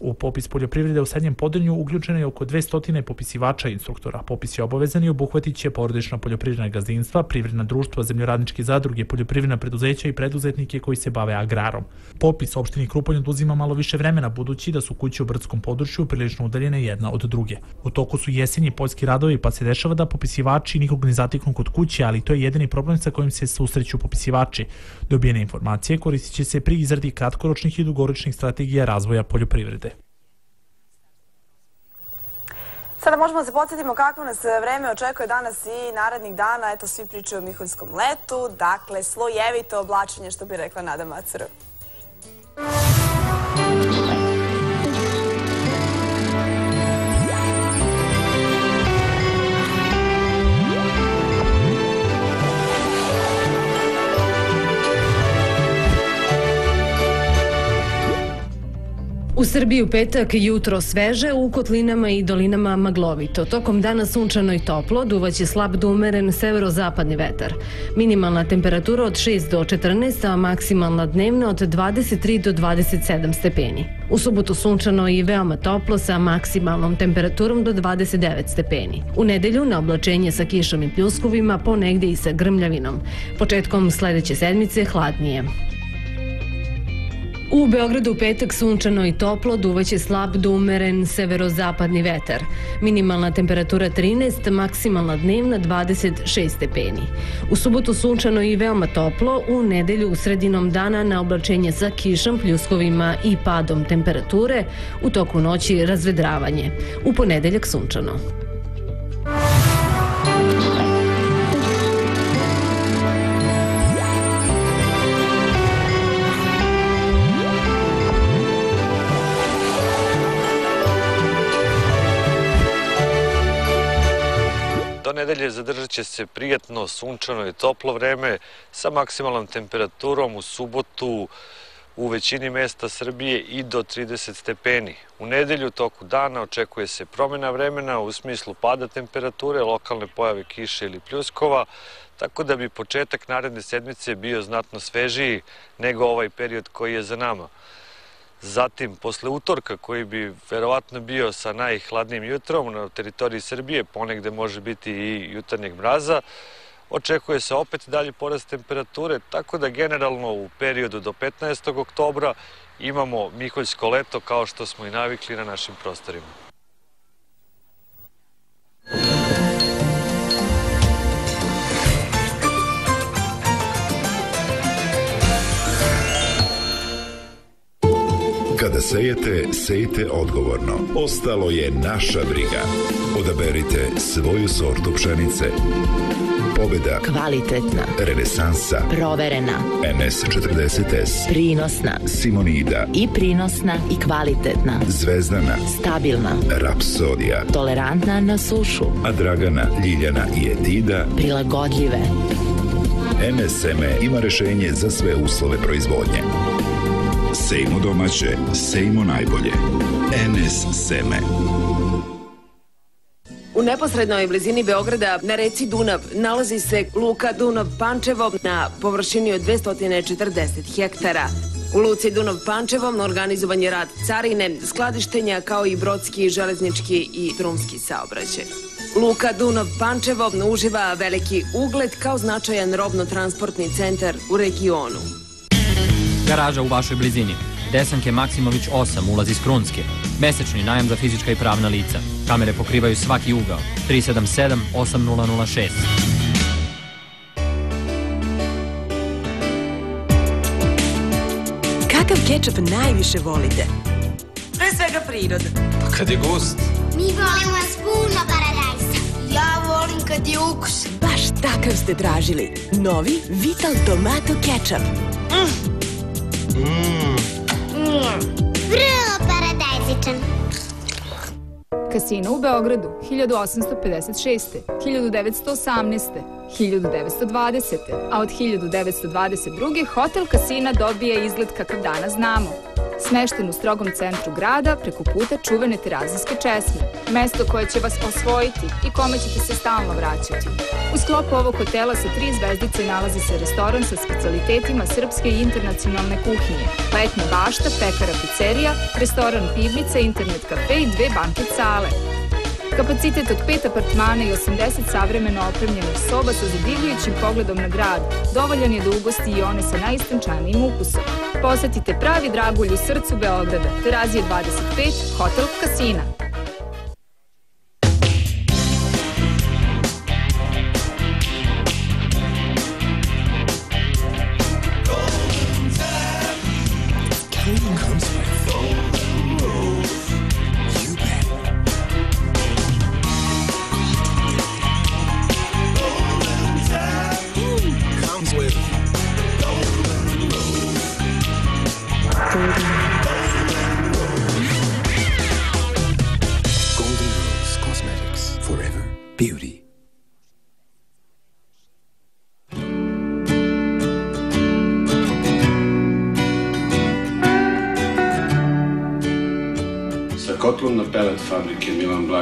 U popis poljoprivrede u srednjem podelju uključeno je oko 200 popisivača i instruktora. Popis je obavezan i obuhvatit će porodična poljoprivredna gazdinstva, privredna društva, zemljoradničke zadruge, poljoprivredna preduzeća i preduzetnike koji se bave agrarom. Popis opštini Krupanj oduzima malo više vremena budući da su kuće u brdskom području prilično udaljene jedna od druge. U toku su jesenji poljski radovi pa se dešava da popisivači nikog ne zatiknu kod kuće, ali to je jedini problem sa kojim se susreću popisivači. Dobijene informacije koristit će se pri izradi kratkoročnih i dugoročnih strategija razvoja poljoprivrede. Sada možemo da se podsjetimo kako nas vreme očekuje danas i narednih dana. Eto, svi pričaju o Miholjskom letu. Dakle, slojevito oblačenje, što bi rekla Nada Macaro. U Srbiji u petak jutro sveže, u kotlinama i dolinama maglovito. Tokom dana sunčano i toplo, duvaće slab do umeren severozapadni vetar. Minimalna temperatura od 6 do 14, a maksimalna dnevna od 23 do 27 stepeni. U subotu sunčano i veoma toplo sa maksimalnom temperaturom do 29 stepeni. U nedelju na oblačenje sa kišom i pljuskovima, ponegde i sa grmljavinom. Početkom sledeće sedmice hladnije. U Beogradu petak sunčano i toplo, duvaće slab do umeren severozapadni vetar. Minimalna temperatura 13, maksimalna dnevna 26 stepeni. U subotu sunčano i veoma toplo, u nedelju u sredinom dana na oblačenje sa kišom, pljuskovima i padom temperature, u toku noći razvedravanje. U ponedeljak sunčano. Nedelje zadržat će se prijatno, sunčano i toplo vreme sa maksimalnom temperaturom u subotu u većini mesta Srbije i do 30 stepeni. U nedelju toku dana očekuje se promjena vremena u smislu pada temperature, lokalne pojave kiše ili pljuskova, tako da bi početak naredne sedmice bio znatno svežiji nego ovaj period koji je za nama. Zatim, posle utorka koji bi verovatno bio sa najhladnijim jutrom na teritoriji Srbije, ponegde može biti i jutarnjeg mraza, očekuje se opet dalji porast temperature, tako da generalno u periodu do 15. oktobra imamo Miholjsko leto kao što smo i navikli na našim prostorima. Kada sejete, sejte odgovorno. Ostalo je naša briga. Odaberite svoju sortu pšenice. Pobeda. Kvalitetna. Renesansa. Proverena. NS40S. Prinosna. Simonida. I prinosna i kvalitetna. Zvezdana. Stabilna. Rapsodija. Tolerantna na sušu. A Dragana, Ljiljana i Etida. Prilagodljive. NSM ima rešenje za sve uslove proizvodnje. Sejmo domaće, sejmo najbolje. NS Seme. U neposrednoj blizini Beograda na reci Dunav nalazi se Luka Dunav Pančevo na površini od 240 hektara. U Luci Dunav Pančevo organizovan je rad carine, skladištenja kao i brodski, železnički i drumski saobraćaj. Luka Dunav Pančevo uživa veliki ugled kao značajan robno-transportni centar u regionu. Garaža u vašoj blizini. Desanke Maksimović 8, ulaz iz Krunske. Mesečni najam za fizička i pravna lica. Kamere pokrivaju svaki ugao. 377 8006. Kakav kečap najviše volite? Pre svega priroda. Pa kad je gust. Mi volimo s puno paradajsa. Ja volim kad je ukus. Baš takav ste tražili. Novi Vital Tomato Ketchup. Mm. Vrlo paradajzičan. Kasino u Beogradu 1856. 1918. 1920. A od 1922. hotel kasina dobije izgled kakav danas znamo. Smešten u strogom centru grada preko puta čuvene terazijske česme. Mesto koje će vas osvojiti i kome ćete se stalno vraćati. U sklopu ovog hotela sa tri zvezdice nalazi se restoran sa specialitetima srpske i internacionalne kuhinje, letnja bašta, pekara pizzerija, restoran pivnica, internet kafe i dve banket sale. Kapacitet od pet apartmana i 80 savremeno opremljenih soba sa zadivljujućim pogledom na grad dovoljan je da ugosti i one sa najistančanijim ukusom. Posetite pravi dragulj u srcu Beograda, Terazije 25, Hotel Kasina.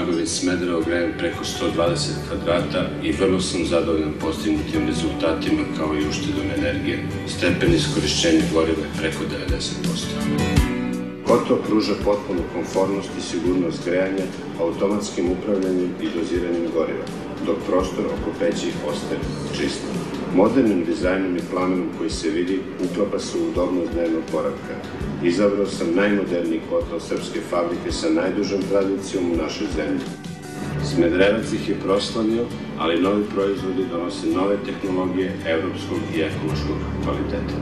Milan Blagović Smederevo grejem preko 120 kvadrata i vrlo sam zadovoljan postignutim rezultatima kao i uštedom energije. Stepen iskorišćenja goriva je preko 90%. Kotlo pruža potpunu konformnost i sigurnost grejanja automatskim upravljanjem i doziranjem goriva, dok prostor oko peći ostaje čist. Modernim dizajnom i planom koji se vidi uklapa se udobnost dnevnog boravka. Izabrao sam najmoderniji kotlo srpske fabrike sa najdužom tradicijom u našoj zemlji. Smedrevac ih je proslavio, ali novi proizvodi donose nove tehnologije evropskog i ekološkog kvaliteta.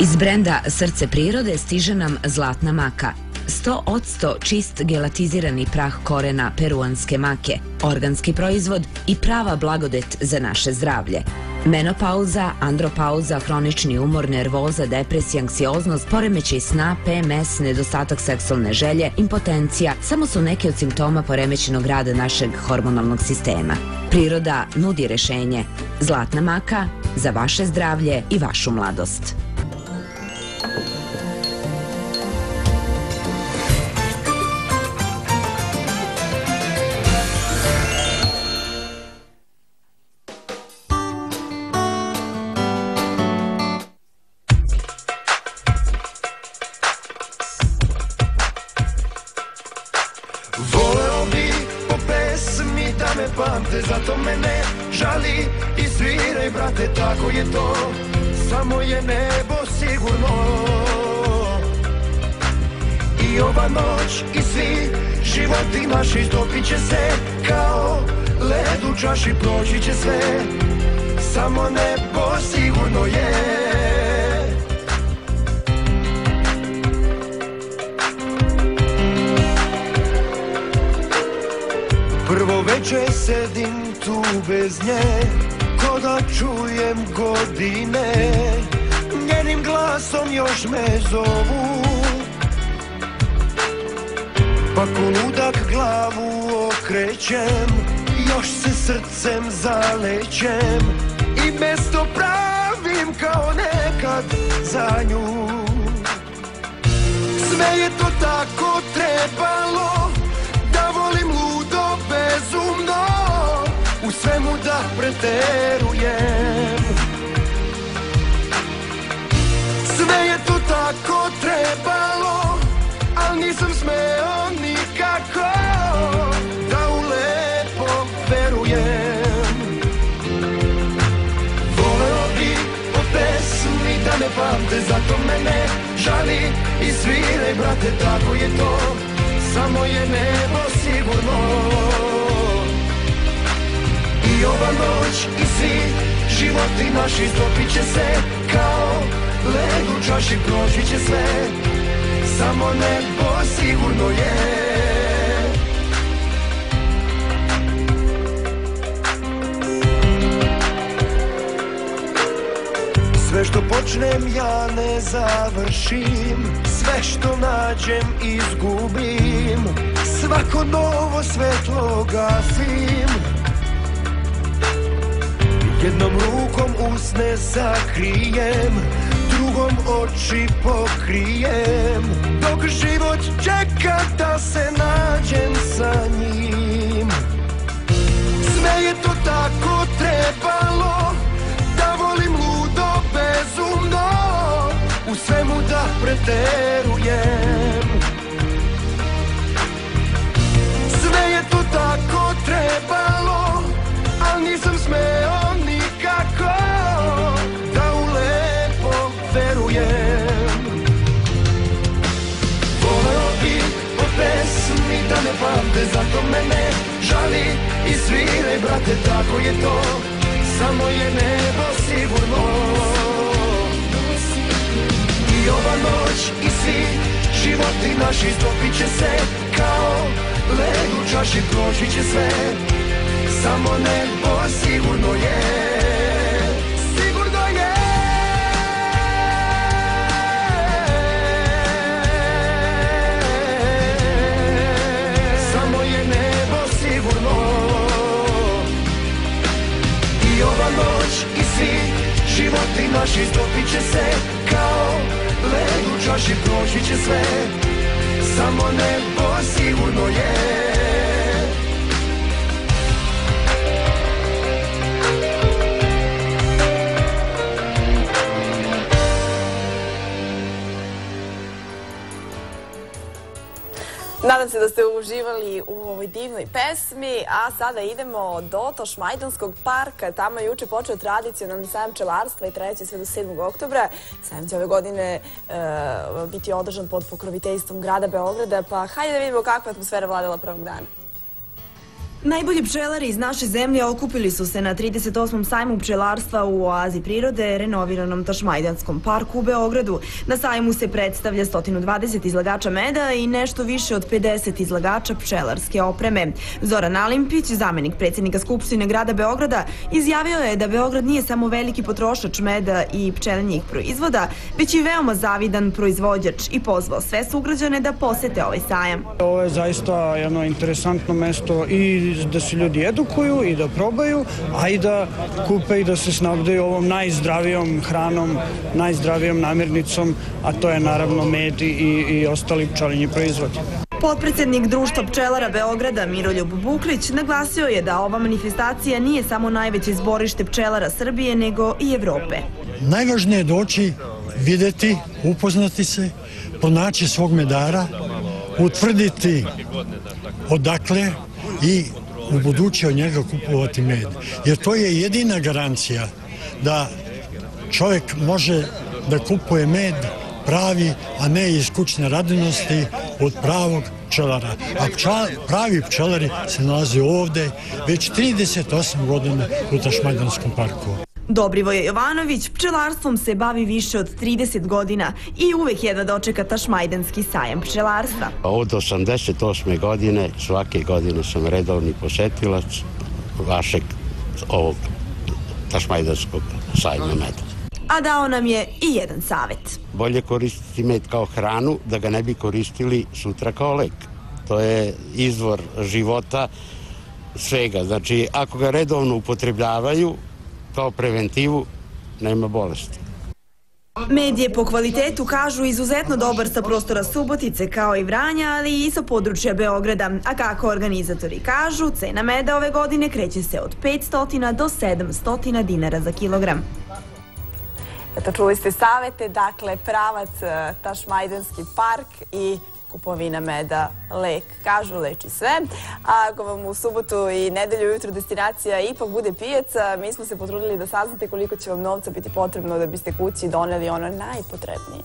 Iz brenda Srce prirode stiže nam zlatna maka. 100% čist gelatizirani prah korena peruanske make, organski proizvod i prava blagodet za naše zdravlje. Menopauza, andropauza, hronični umor, nervoza, depresija, anksioznost, poremećaj sna, PMS, nedostatak seksualne želje, impotencija, samo su neki od simptoma poremećenog rada našeg hormonalnog sistema. Priroda nudi rešenje. Zlatna maka za vaše zdravlje i vašu mladost. Naši Stopit će se kao led u čaši Proći će sve, samo nebo sigurno je. Prvo veče sedim tu bez nje Ko da čujem godine. Njenim glasom još me zovu Pa ko ludak glavu okrećem Još se srcem zalećem. I mesto pravim kao nekad za nju. Sve je to tako trebalo Da volim ludo, bezumno U svemu da preterujem. Sve je to tako trebalo Al nisam smeo nikako Da u lepo verujem. Voleo bi po pesmi da me pamte Zato me ne žali i sviraj brate tako je to Samo je nebo sigurno. I ova noć i svi životi naši stopit će se Kao led u čaši proći će sve Samo nebo sigurno je. Sve što počnem ja ne završim Sve što nađem izgubim. Svako novo svetlo gasim. Jednom rukom usne zakrijem Drugom oči pokrijem Dok život čeka da se nađem sa njim. Sve je to tako trebalo Da volim ludo bezumno U svemu da preterujem. Sve je to tako trebalo Al nisam smeo pamte Zato mene žali. I sviraj brate Tako je to. Samo je nebo sigurno. I ova noć i svi životi naši stopit će se Kao led u čaši proći će sve. Samo nebo sigurno je životi naši stopit će se Kao led. U čaši proći će sve. Samo nebo sigurno je. Nadam se da ste uživali u ovoj divnoj pesmi, a sada idemo do Tošmajdanskog parka. Tamo je juče počeo tradicionalni sajam pčelarstva i trajeće sve do 7. oktobra. Sajam će ove godine e, biti održan pod pokroviteljstvom grada Beograda, pa hajde da vidimo kakva atmosfera vladala prvog dana. Najbolji pčelari iz naše zemlje okupili su se na 38. sajmu pčelarstva u oazi prirode, renoviranom Tašmajdanskom parku u Beogradu. Na sajmu se predstavlja 120 izlagača meda i nešto više od 50 izlagača pčelarske opreme. Zoran Alimpić, zamenik predsjednika Skupštine grada Beograda, izjavio je da Beograd nije samo veliki potrošač meda i pčelinjih proizvoda, već i veoma zavidan proizvođač i pozvao sve sugrađane da posete ovaj sajam. Ovo je zaista jedno interesantno mesto i da se ljudi edukuju i da probaju, a i da kupe i da se snabdaju ovom najzdravijom hranom, najzdravijom namirnicom, a to je naravno med i, i ostali pčelinji proizvodi. Potpredsednik Društva pčelara Beograda Miroljub Buklić naglasio je da ova manifestacija nije samo najveće zborište pčelara Srbije, nego i Evrope. Najvažnije je doći, videti, upoznati se, pronaći svog medara, utvrditi odakle i u buduće od njega kupovati med. Jer to je jedina garancija da čovjek može da kupuje med pravi, a ne iz kućne radinosti od pravog pčelara. A pravi pčelari se nalaze ovde već 38 godina u Tašmajdanskom parku. Dobrivoje Jovanović pčelarstvom se bavi više od 30 godina i uvek jedva dočeka Tašmajdanski sajam pčelarstva. Od 88. godine svake godine sam redovni posetilac vašeg ovog Tašmajdanskog sajma meda. A dao nam je i jedan savet. Bolje koristiti med kao hranu da ga ne bi koristili sutra kao lek. To je izvor života svega. Znači, ako ga redovno upotrebljavaju, kao preventivu nema bolesti. Med je po kvalitetu, kažu, izuzetno dobar sa prostora Subotice kao i Vranja, ali i sa područja Beograda. A kako organizatori kažu, cena meda ove godine kreće se od 500 do 700 dinara za kilogram. Eto, čuli ste savete, dakle, pravac e, Tašmajdanski park i kupovina meda lek. Kažu, leči sve. A ako vam u subotu i nedelju ujutru destinacija ipak bude pijaca, mi smo se potrudili da saznate koliko će vam novca biti potrebno da biste kući doneli ono najpotrebnije.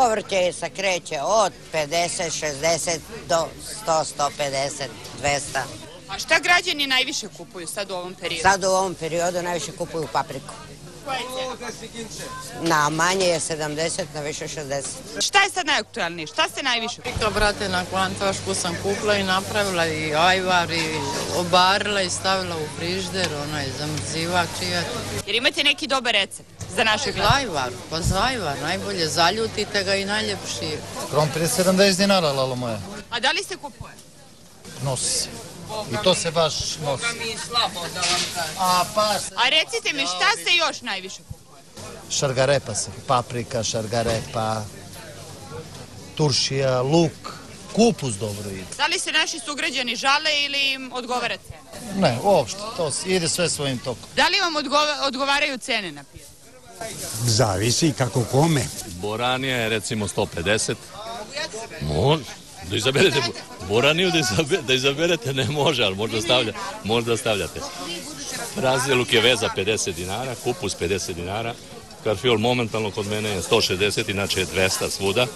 Povrće se kreće od 50, 60 do 100, 150, 200. A šta građani najviše kupuju sad u ovom periodu? Sad u ovom periodu najviše kupuju papriku. Koja je cena? Na manje je 70, na više 60. Šta je sad najaktualnije? Šta se najviše? Rekla, brate, na kvantašku sam kupila i napravila i ajvar i obarila i stavila u frižder, onaj zamrzivač i eto. Jer imate neki dobar recept za našeg Ajvar, pa za ajvar, najbolje zaljutite ga i najljepši je. Krompir je 70 dinara, lalo moja. A da li se kupuje? Nosi se. I to se baš nosi. mi slabo da vam kažem. A pa A recite mi šta se još najviše kupuje? Šargarepa se, paprika, šargarepa, turšija, luk, kupus dobro ide. Da li se naši sugrađani žale ili im odgovara cena? Ne, uopšte, to ide sve svojim tokom. Da li vam odgova- odgovaraju cene na pijaci? Zavisi kako kome. Boranija je recimo 150. Može. Da izaberete Boraniju da, izabe, da izaberete ne može, ali možda, stavlja, možda stavljate. Razdeluk je veza 50 dinara, kupus 50 dinara, karfiol momentalno kod mene je 160, inače je 200 svuda.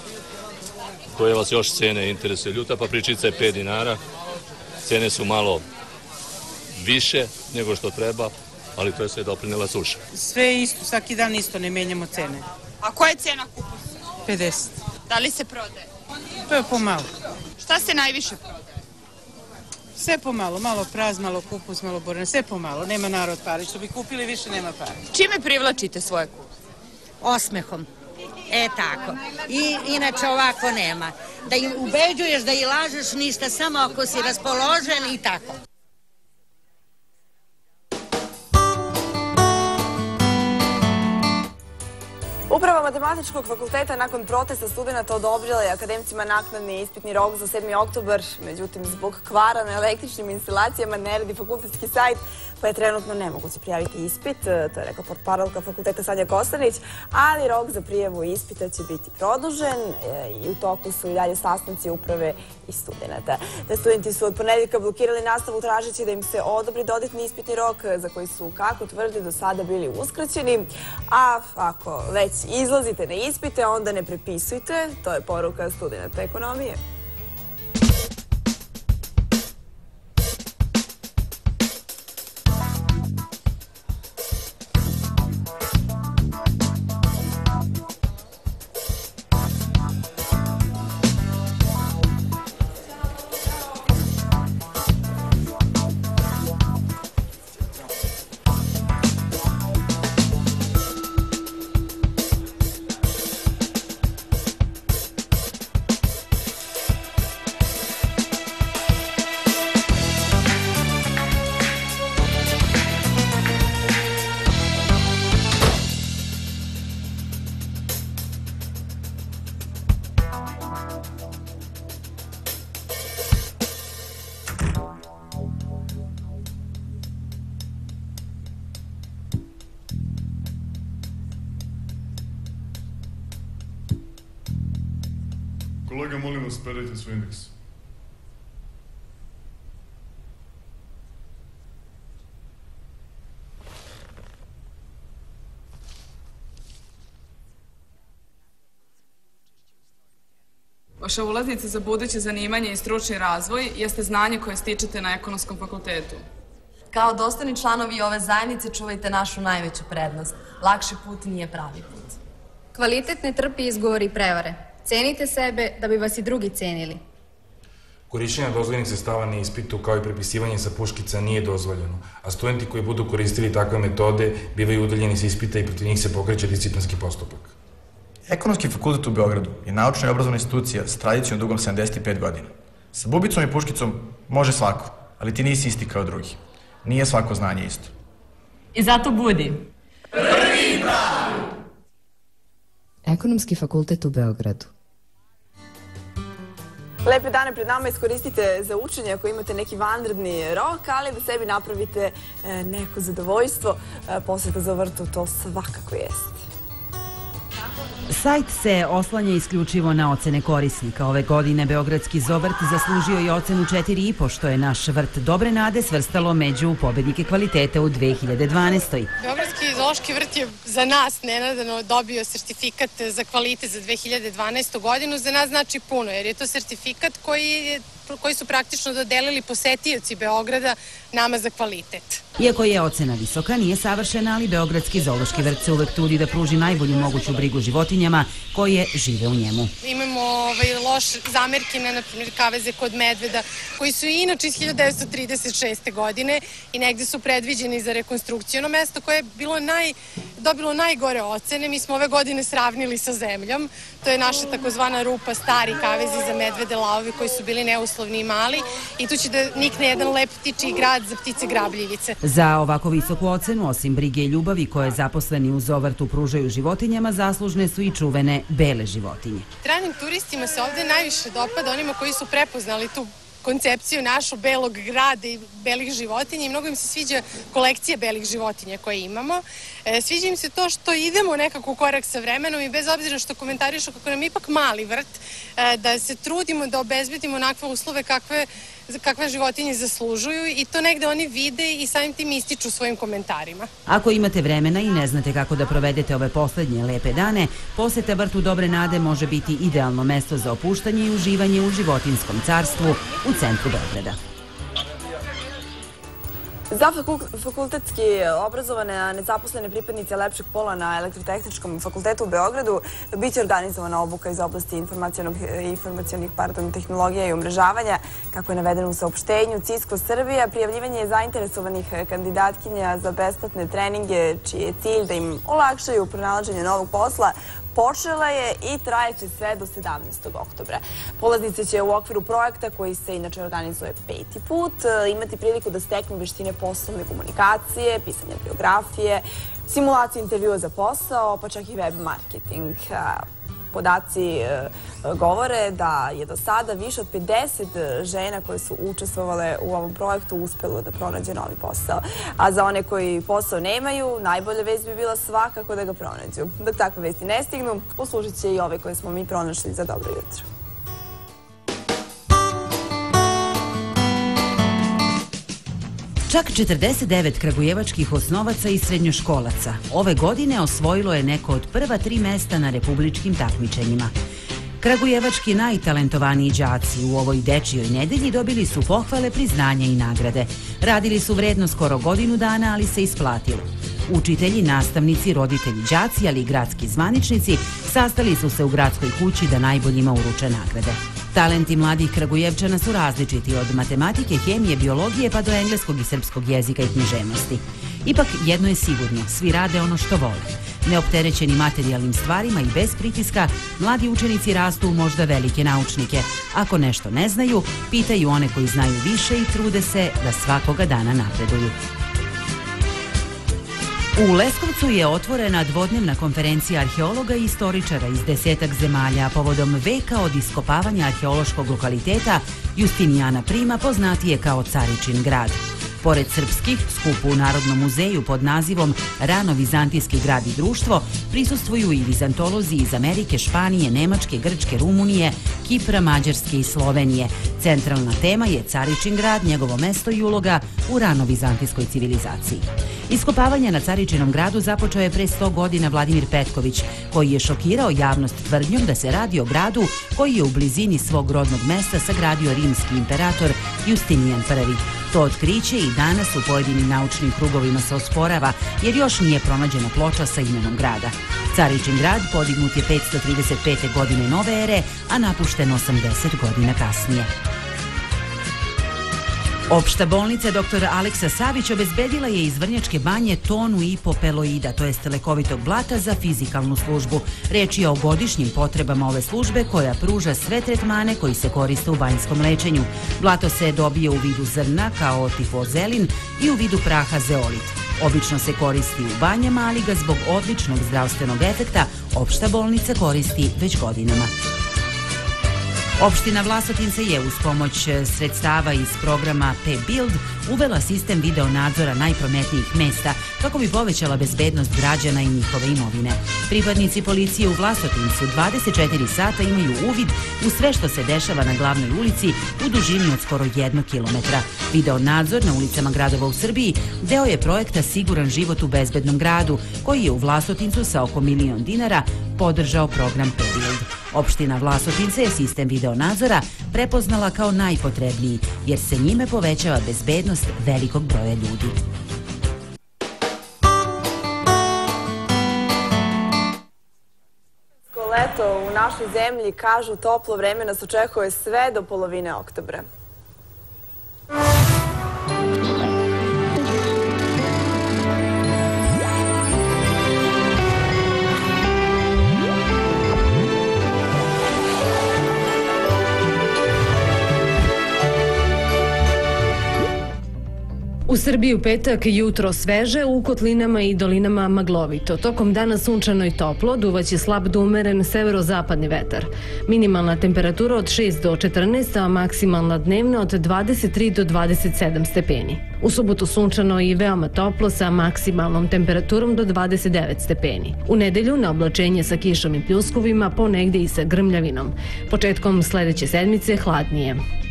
Koje vas još cene interesuje? Ljuta papričica je 5 dinara, cene su malo više nego što treba, ali to je sve doprinela suša. Sve isto, svaki dan isto, ne menjamo cene. A koja je cena kupusa? 50. Da li se prodaje? To je pomalo. Šta se najviše prodaje? Sve pomalo, malo praz, malo kupus, malo boran, sve pomalo. Nema narod pari, što bi kupili više nema pari. Čime privlačite svoje kupce? Osmehom. E tako. I inače ovako nema. Da im ubeđuješ da i lažeš ništa, samo ako si raspoložen i tako. Uprava Matematičkog fakulteta nakon protesta studenta odobrila je akademcima naknadni ispitni rok za 7. oktobar, međutim zbog kvara na električnim instalacijama ne radi fakultetski sajt, pa je trenutno nemoguće prijaviti ispit, e, to je rekao portparolka fakulteta Sanja Kostanić, ali rok za prijavu ispita će biti produžen e, i u toku su i dalje sastanci uprave i studenta. Da studenti su od ponedjeljka blokirali nastavu tražeći da im se odobri dodatni ispitni rok za koji su, kako tvrdi, do sada bili uskraćeni. A ako već izlazite na ispite, onda ne prepisujte. To je poruka studenta ekonomije. Vaša ulaznica za buduće zanimanje i stručni razvoj jeste znanje koje stičete na ekonomskom fakultetu. Kao dostani članovi ove zajednice čuvajte našu najveću prednost. Lakši put nije pravi put. Kvalitet ne trpi izgovor i prevare. Cenite sebe da bi vas i drugi cenili. Korišćenje dozvoljenih sredstava na ispitu kao i prepisivanje sa puškica nije dozvoljeno, a studenti koji budu koristili takve metode bivaju udaljeni sa ispita i protiv njih se pokreće disciplinski postupak. Ekonomski fakultet u Beogradu je naučna i obrazovna institucija s tradicijom dugom 75 godina. Sa bubicom i puškicom može svako, ali ti nisi isti kao drugi. Nije svako znanje isto. I zato budi. Ekonomski fakultet u Beogradu. Lepe dane pred nama iskoristite za učenje ako imate neki vanredni rok, ali da sebi napravite e, neko zadovoljstvo. E, Poseta za vrtu to svakako jeste. Sajt se oslanja isključivo na ocene korisnika. Ove godine Beogradski Zobrt zaslužio je ocenu 4,5, što je naš vrt dobre nade svrstalo među pobednike kvaliteta u 2012. Beogradski Zoološki vrt je za nas nenadano dobio sertifikat za kvalitet za 2012. godinu. Za nas znači puno, jer je to sertifikat koji, je, koji su praktično dodelili posetioci Beograda nama za kvalitet. Iako je ocena visoka, nije savršena, ali Beogradski zoološki vrt se uvek trudi da pruži najbolju moguću brigu životinjama koje žive u njemu. Imamo ovaj, loš zamerkine, na primjer kaveze kod medveda, koji su inače iz 1936. godine i negde su predviđeni za rekonstrukcijno mesto koje je bilo naj, dobilo najgore ocene. Mi smo ove godine sravnili sa zemljom. To je naša takozvana rupa stari kavezi za medvede lavovi koji su bili neuslovni i mali i tu će da nikne jedan lep ptiči grad za ptice grabljivice. Za ovako visoku ocenu, osim brige i ljubavi koje zaposleni u Zovrtu pružaju životinjama, zaslužne su i čuvene bele životinje. Stranim turistima se ovde najviše dopada onima koji su prepoznali tu koncepciju našu belog grada i belih životinja i mnogo im se sviđa kolekcija belih životinja koje imamo. E, sviđa im se to što idemo nekako u korak sa vremenom i bez obzira što komentarišu kako nam ipak mali vrt, e, da se trudimo da obezbedimo onakve uslove kakve kakve životinje zaslužuju i to negde oni vide i samim tim ističu svojim komentarima. Ako imate vremena i ne znate kako da provedete ove poslednje lepe dane, poseta vrtu Dobre Nade može biti idealno mesto za opuštanje i uživanje u životinskom carstvu u centru Beograda. Za fakultetski obrazovane, a nezaposlene pripadnice lepšeg pola na elektrotehničkom fakultetu u Beogradu biće organizovana obuka iz oblasti informacijonih pardon, tehnologija i umrežavanja. Kako je navedeno u saopštenju, Cisco Srbija prijavljivanje zainteresovanih kandidatkinja za besplatne treninge, čiji je cilj da im olakšaju pronalaženje novog posla, počela je i trajeće sve do 17. oktobra. Polaznice će u okviru projekta koji se inače organizuje peti put imati priliku da steknu veštine poslovne komunikacije, pisanje biografije, simulaciju intervjua za posao, pa čak i web marketing podaci e, govore da je do sada više od 50 žena koje su učestvovale u ovom projektu uspelo da pronađe novi posao. A za one koji posao nemaju, najbolja vest bi bila svakako da ga pronađu. Dok takve vesti ne stignu, poslužit će i ove koje smo mi pronašli za dobro jutro. Čak 49 kragujevačkih osnovaca i srednjoškolaca ove godine osvojilo je neko od prva tri mesta na republičkim takmičenjima. Kragujevački najtalentovaniji đaci u ovoj dečijoj nedelji dobili su pohvale, priznanja i nagrade. Radili su vredno skoro godinu dana, ali se isplatilo. Učitelji, nastavnici, roditelji, đaci, ali i gradski zvaničnici sastali su se u gradskoj kući da najboljima uruče nagrade. Talenti mladih Kragujevčana su različiti od matematike, hemije, biologije pa do engleskog i srpskog jezika i književnosti. Ipak jedno je sigurno, svi rade ono što vole. Neopterećeni materijalnim stvarima i bez pritiska, mladi učenici rastu u možda velike naučnike. Ako nešto ne znaju, pitaju one koji znaju više i trude se da svakoga dana napreduju. U Leskovcu je otvorena dvodnevna konferencija arheologa i istoričara iz desetak zemalja povodom veka od iskopavanja arheološkog lokaliteta Justinijana Prima poznatije kao Caričin grad. Pored srpskih, skupu u Narodnom muzeju pod nazivom Rano Vizantijski grad i društvo prisustvuju i vizantolozi iz Amerike, Španije, Nemačke, Grčke, Rumunije, Kipra, Mađarske i Slovenije. Centralna tema je Caričin grad, njegovo mesto i uloga u rano vizantijskoj civilizaciji. Iskopavanje na Caričinom gradu započeo je pre 100 godina Vladimir Petković, koji je šokirao javnost tvrdnjom da se radi o gradu koji je u blizini svog rodnog mesta sagradio rimski imperator Justinijan I. To otkriće i danas u pojedinim naučnim krugovima se osporava, jer još nije pronađena ploča sa imenom grada. Caričin grad podignut je 535. godine nove ere, a napušten 80 godina kasnije. Opšta bolnica dr. Aleksa Savić obezbedila je iz Vrnjačke banje tonu i po peloida, to jest lekovitog blata za fizikalnu službu. Reč je o godišnjim potrebama ove službe koja pruža sve tretmane koji se koriste u banjskom lečenju. Blato se dobije u vidu zrna kao tifozelin i u vidu praha zeolit. Obično se koristi u banjama, ali ga zbog odličnog zdravstvenog efekta opšta bolnica koristi već godinama. Opština Vlasotince je uz pomoć e, sredstava iz programa P-Build uvela sistem video nadzora najprometnijih mesta kako bi povećala bezbednost građana i njihove imovine. Pripadnici policije u Vlasotincu 24 sata imaju uvid u sve što se dešava na glavnoj ulici u dužini od skoro jednog kilometra. Video nadzor na ulicama gradova u Srbiji deo je projekta Siguran život u bezbednom gradu, koji je u Vlasotincu sa oko milion dinara podržao program P-Build. Opština Vlasotince je sistem video nadzora prepoznala kao najpotrebniji, jer se njime povećava bezbednost velikog broja ljudi. Leto u našoj zemlji kažu toplo vreme nas očekuje sve do polovine oktobra. U Srbiji u petak jutro sveže, u kotlinama i dolinama maglovito. Tokom dana sunčano i toplo, duvaće slab do umeren severozapadni vetar. Minimalna temperatura od 6 do 14, a maksimalna dnevna od 23 do 27 stepeni. U subotu sunčano i veoma toplo sa maksimalnom temperaturom do 29 stepeni. U nedelju na oblačenje sa kišom i pljuskovima, ponegde i sa grmljavinom. Početkom sledeće sedmice hladnije.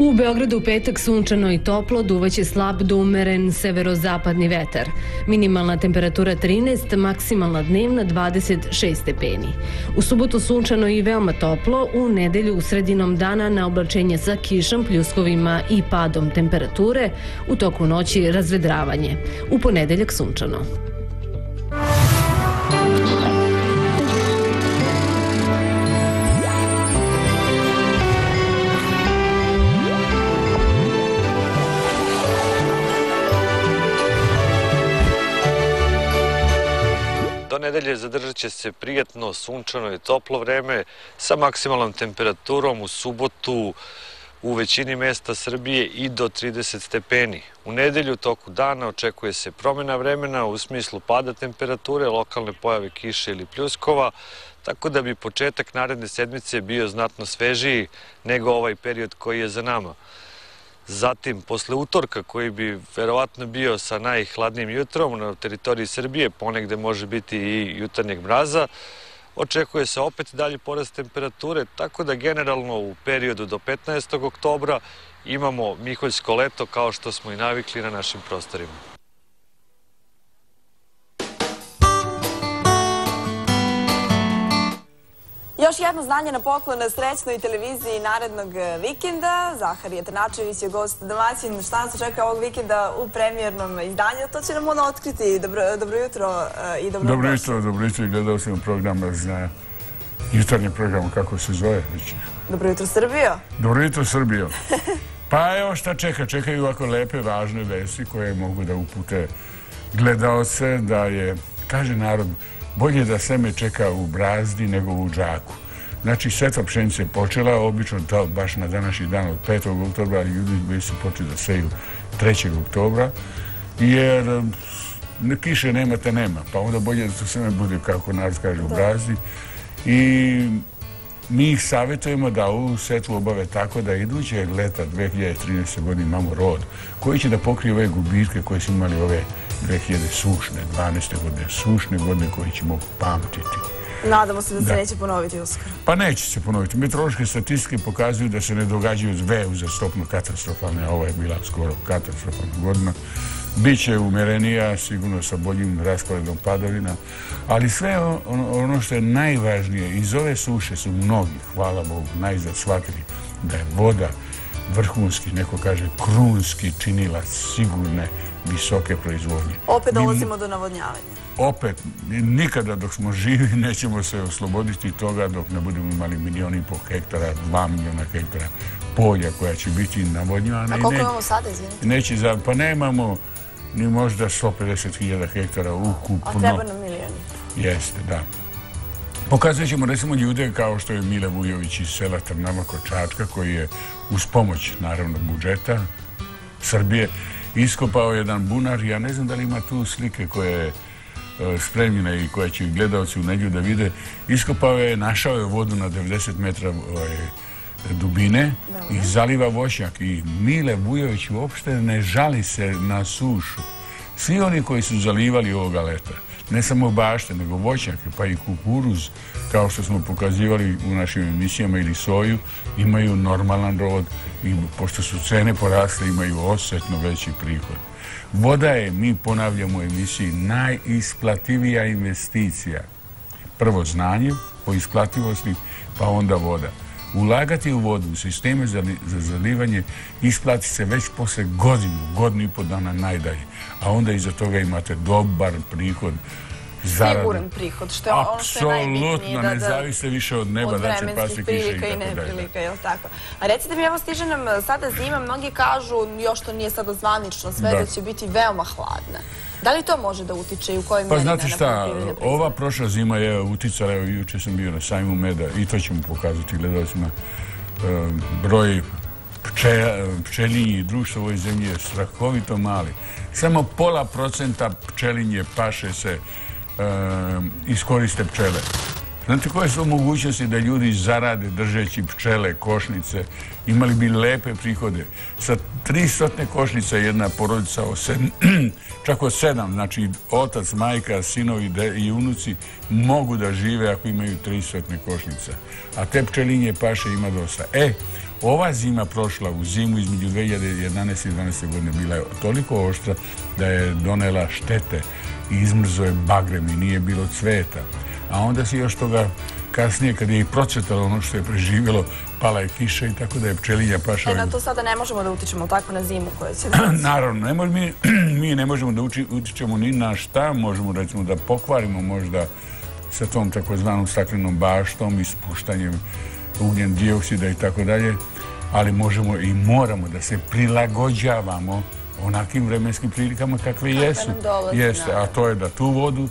U Beogradu u petak sunčano i toplo, duvaće slab do umeren severozapadni vetar. Minimalna temperatura 13, maksimalna dnevna 26 stepeni. U subotu sunčano i veoma toplo, u nedelju u sredinom dana na oblačenje sa kišom, pljuskovima i padom temperature, u toku noći razvedravanje. U ponedeljak sunčano. Nedelje zadržat će se prijatno, sunčano i toplo vreme sa maksimalnom temperaturom u subotu u većini mesta Srbije i do 30 stepeni. U nedelju toku dana očekuje se promjena vremena u smislu pada temperature, lokalne pojave kiše ili pljuskova, tako da bi početak naredne sedmice bio znatno svežiji nego ovaj period koji je za nama. Zatim, posle utorka koji bi verovatno bio sa najhladnijim jutrom na teritoriji Srbije, ponegde može biti i jutarnjeg mraza, očekuje se opet dalji porast temperature, tako da generalno u periodu do 15. oktobra imamo Miholjsko leto kao što smo i navikli na našim prostorima. Još jedno znanje na poklon na srećnoj televiziji narednog e, vikenda. Zaharije Trnačević je gost domaćin. Šta nas očeka ovog vikenda u premijernom izdanju? To će nam on otkriti. Dobro, dobro jutro e, i dobro Dobro jutro, dobro jutro. Gledao sam program za jutarnji program, kako se zove. Dobro jutro, Srbijo. Dobro jutro, Srbijo. Pa evo šta čeka. Čekaju ovako lepe, važne vesti koje mogu da upute gledaoce da je, kaže narod, bolje da seme čeka u brazdi nego u džaku. Znači, setva pšenice je počela, obično to baš na današnji dan od 5. oktobra, ali ljudi već su počeli da seju 3. oktobra, jer ne kiše nema te nema, pa onda bolje da to seme bude, kako narod kaže, u brazdi. I mi ih savjetujemo da ovu setvu obave tako da iduće leta 2013. godine imamo rod koji će da pokrije ove gubitke koje su imali ove 2000 sušne, 12. godine, sušne godine koje ćemo pamtiti. Nadamo se da se neće ponoviti uskoro. Pa neće se ponoviti. Meteorološke statistike pokazuju da se ne događaju dve uzastopno katastrofalne. Ovo je bila skoro katastrofalna godina. Biće umerenija, sigurno sa boljim rasporedom padovina, ali sve ono, ono što je najvažnije, iz ove suše su mnogi, hvala Bogu, najzad shvatili da je voda vrhunski, neko kaže krunski činilac sigurne visoke proizvodnje. Opet dolazimo do navodnjavanja. Opet, nikada dok smo živi nećemo se osloboditi toga dok ne budemo imali milijon i pol hektara, dva milijona hektara polja koja će biti navodnjavana. A koliko imamo sada, izvinite? Neće za, pa nemamo ni možda 150.000 hektara ukupno. A treba nam milijoni. Jeste, da. Pokazat ćemo recimo ljude kao što je Mile Vujović iz sela Trnava Kočačka koji je uz pomoć naravno budžeta Srbije iskopao jedan bunar. Ja ne znam da li ima tu slike koje je e, spremljena i koja će gledalci u nedlju da vide, iskopao je, našao je vodu na 90 metra ovaj, dubine i zaliva voćnjak. I Mile Bujović uopšte ne žali se na sušu. Svi oni koji su zalivali ovoga leta, ne samo bašte, nego voćnjake, pa i kukuruz, kao što smo pokazivali u našim emisijama ili soju, imaju normalan rod i pošto su cene porasle, imaju osetno veći prihod. Voda je, mi ponavljamo u emisiji, najisplativija investicija. Prvo znanje po isplativosti, pa onda voda. Ulagati u vodu, u sisteme za, za zalivanje, isplati se već posle godinu, godinu i po dana najdalje. A onda iza toga imate dobar prihod, zaradu. Siguran prihod, što je ono što je najbitnije. Apsolutno, da, ne zavise više od neba od da će pasti kiša i prilika i tako dalje. neprilika, je li tako? A recite mi, evo stiže nam sada zima, mnogi kažu, još to nije sada zvanično sve, da, Da. će biti veoma hladna. Da li to može da utiče i u kojoj Pa meri znate na šta, ova prošla zima je uticala, evo juče sam bio na sajmu meda i to ćemo pokazati gledalcima. E, broj pče, pčelinji društva u ovoj zemlji je strahovito mali. Samo pola procenta pčelinje paše se e, iskoriste pčele. Znate koje su mogućnosti da ljudi zarade držeći pčele, košnice, imali bi lepe prihode. Sa 300 košnica jedna porodica, čak od sedam, znači otac, majka, sinovi i unuci mogu da žive ako imaju 300 košnica. A te pčelinje paše ima dosta. E, ova zima prošla u zimu između 2011. i 2012. godine bila je toliko oštra da je donela štete izmrzo je bagrem i nije bilo cveta. A onda se još toga kasnije, kad je i procvetalo ono što je preživjelo, pala je kiša i tako da je pčelinja paša... E, na to sada ne možemo da utičemo tako na zimu koja će doći. Naravno, ne mož, mi, mi ne možemo da utičemo ni na šta, možemo recimo da pokvarimo možda sa tom takozvanom staklenom baštom i spuštanjem ugljen dioksida i tako dalje, ali možemo i moramo da se prilagođavamo onakim vremenskim prilikama kakve jesu. Jeste, a naravno. to je da tu vodu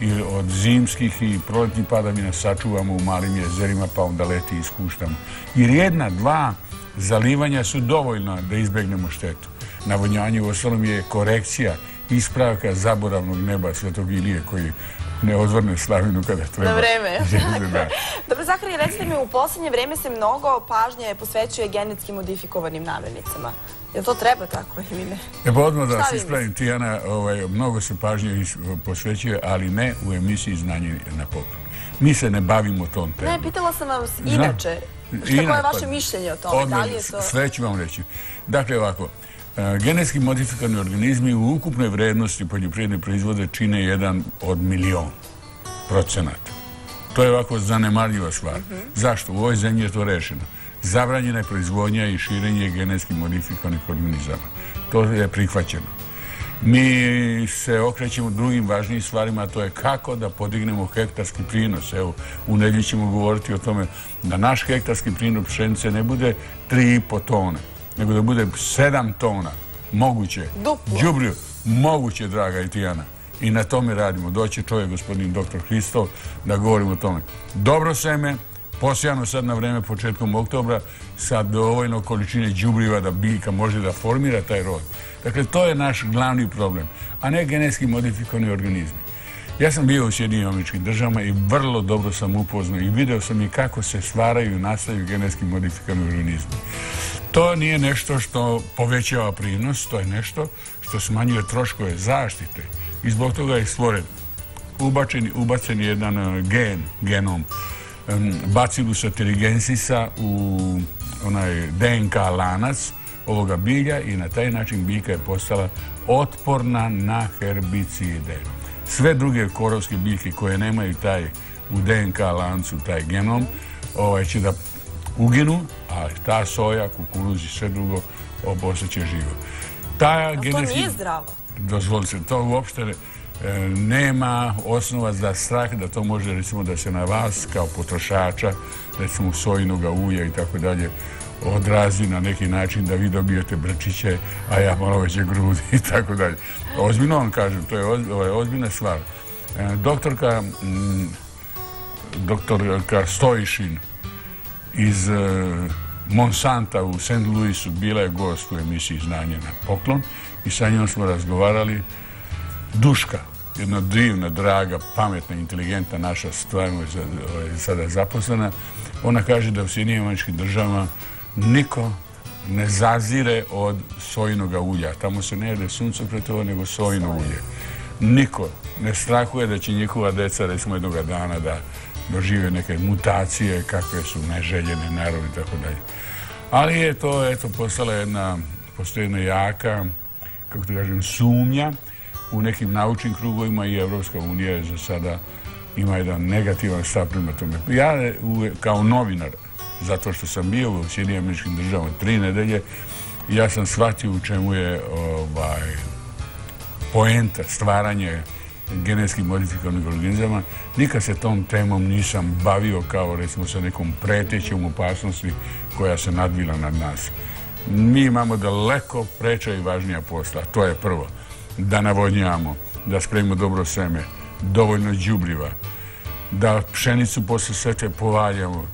i od zimskih i proletnih padavina sačuvamo u malim jezerima, pa onda leti i ispuštamo. Jer jedna, dva zalivanja su dovoljna da izbegnemo štetu. Navodnjanje u ostalom je korekcija ispravka zaboravnog neba Svetog Ilije koji ne odvrne slavinu kada treba. Na vreme. Da. Dobro, Zahari, recite mi, u posljednje vreme se mnogo pažnje posvećuje genetski modifikovanim namirnicama. Jel to treba tako ili ne? E pa odmah da vi ispravim, Tijana, ovaj, mnogo se pažnje posvećuje, ali ne u emisiji Znanje na poklon. Mi se ne bavimo tom temom. Ne, pitala sam vas inače. Šta, koje je vaše mišljenje o tome? Da li je to... Sve ću vam reći. Dakle, ovako, genetski modifikovani organizmi u ukupnoj vrednosti poljoprivredne proizvode čine jedan od milion procenata. To je ovako zanemarljiva stvar. Zašto? U ovoj zemlji je to rešeno. Zabranjena je proizvodnja i širenje genetski modifikovanih organizama. To je prihvaćeno. Mi se okrećemo drugim važnijim stvarima, a to je kako da podignemo hektarski prinos. Evo, u nedlji ćemo govoriti o tome da naš hektarski prinos pšenice ne bude 3,5 tone, nego da bude 7 tona. Moguće. Duplo. Đubriju, moguće, draga i Tijana. I na tome radimo. Doće čovjek, gospodin doktor Hristov, da govorimo o tome. Dobro seme, posijano sad na vreme početkom oktobra sa dovoljno količine đubriva da biljka može da formira taj rod. Dakle, to je naš glavni problem, a ne genetski modifikovani organizmi. Ja sam bio u Sjedinim američkim državama i vrlo dobro sam upoznao i video sam i kako se stvaraju i nastaju genetski modifikovani organizmi. To nije nešto što povećava prinos, to je nešto što smanjuje troškove zaštite i zbog toga je stvoren ubačen, ubacen je jedan eh, gen, genom um, Bacilusa u onaj DNK lanac ovoga bilja i na taj način biljka je postala otporna na herbicide. Sve druge korovske biljke koje nemaju taj u DNK lancu taj genom ovaj, će da uginu, a ta soja, kukuruz i sve drugo postaće živo. Ta to nije zdravo. dozvolite, to uopšte e, nema osnova za strah da to može recimo da se na vas kao potrošača, recimo sojinog ulja i tako dalje, odrazi na neki način da vi dobijete brčiće, a ja malo veće grudi i tako dalje. Ozbiljno vam kažem, to je ozbiljna stvar. E, doktorka, mm, doktorka Stojišin iz e, Monsanta u St. Louisu bila je gost u emisiji Znanje na poklon i sa njom smo razgovarali Duška. jedna divna, draga, pametna, inteligentna naša stvarno je ovaj, sada zaposlena. Ona kaže da u Sjedinim američkim državama niko ne zazire od sojinog ulja. Tamo se ne jede suncokretovo, nego sojino ulje. Niko ne strahuje da će njihova deca, recimo jednog dana, da dožive neke mutacije, kakve su neželjene, narod i tako dalje. Ali je to, eto, postala jedna, postoji jedna jaka, kako to kažem, sumnja u nekim naučnim krugovima i Evropska unija je za sada ima jedan negativan stav prema tome. Ja kao novinar, zato što sam bio u Sjedinim američkim državama tri nedelje, ja sam shvatio u čemu je ovaj, poenta, stvaranje genetski modifikovanih organizama. Nikad se tom temom nisam bavio kao recimo sa nekom pretećom opasnosti koja se nadvila nad nas. Mi imamo daleko preča i važnija posla. To je prvo. Da navodnjamo, da spremimo dobro seme, dovoljno đubriva, da pšenicu posle sete povaljamo,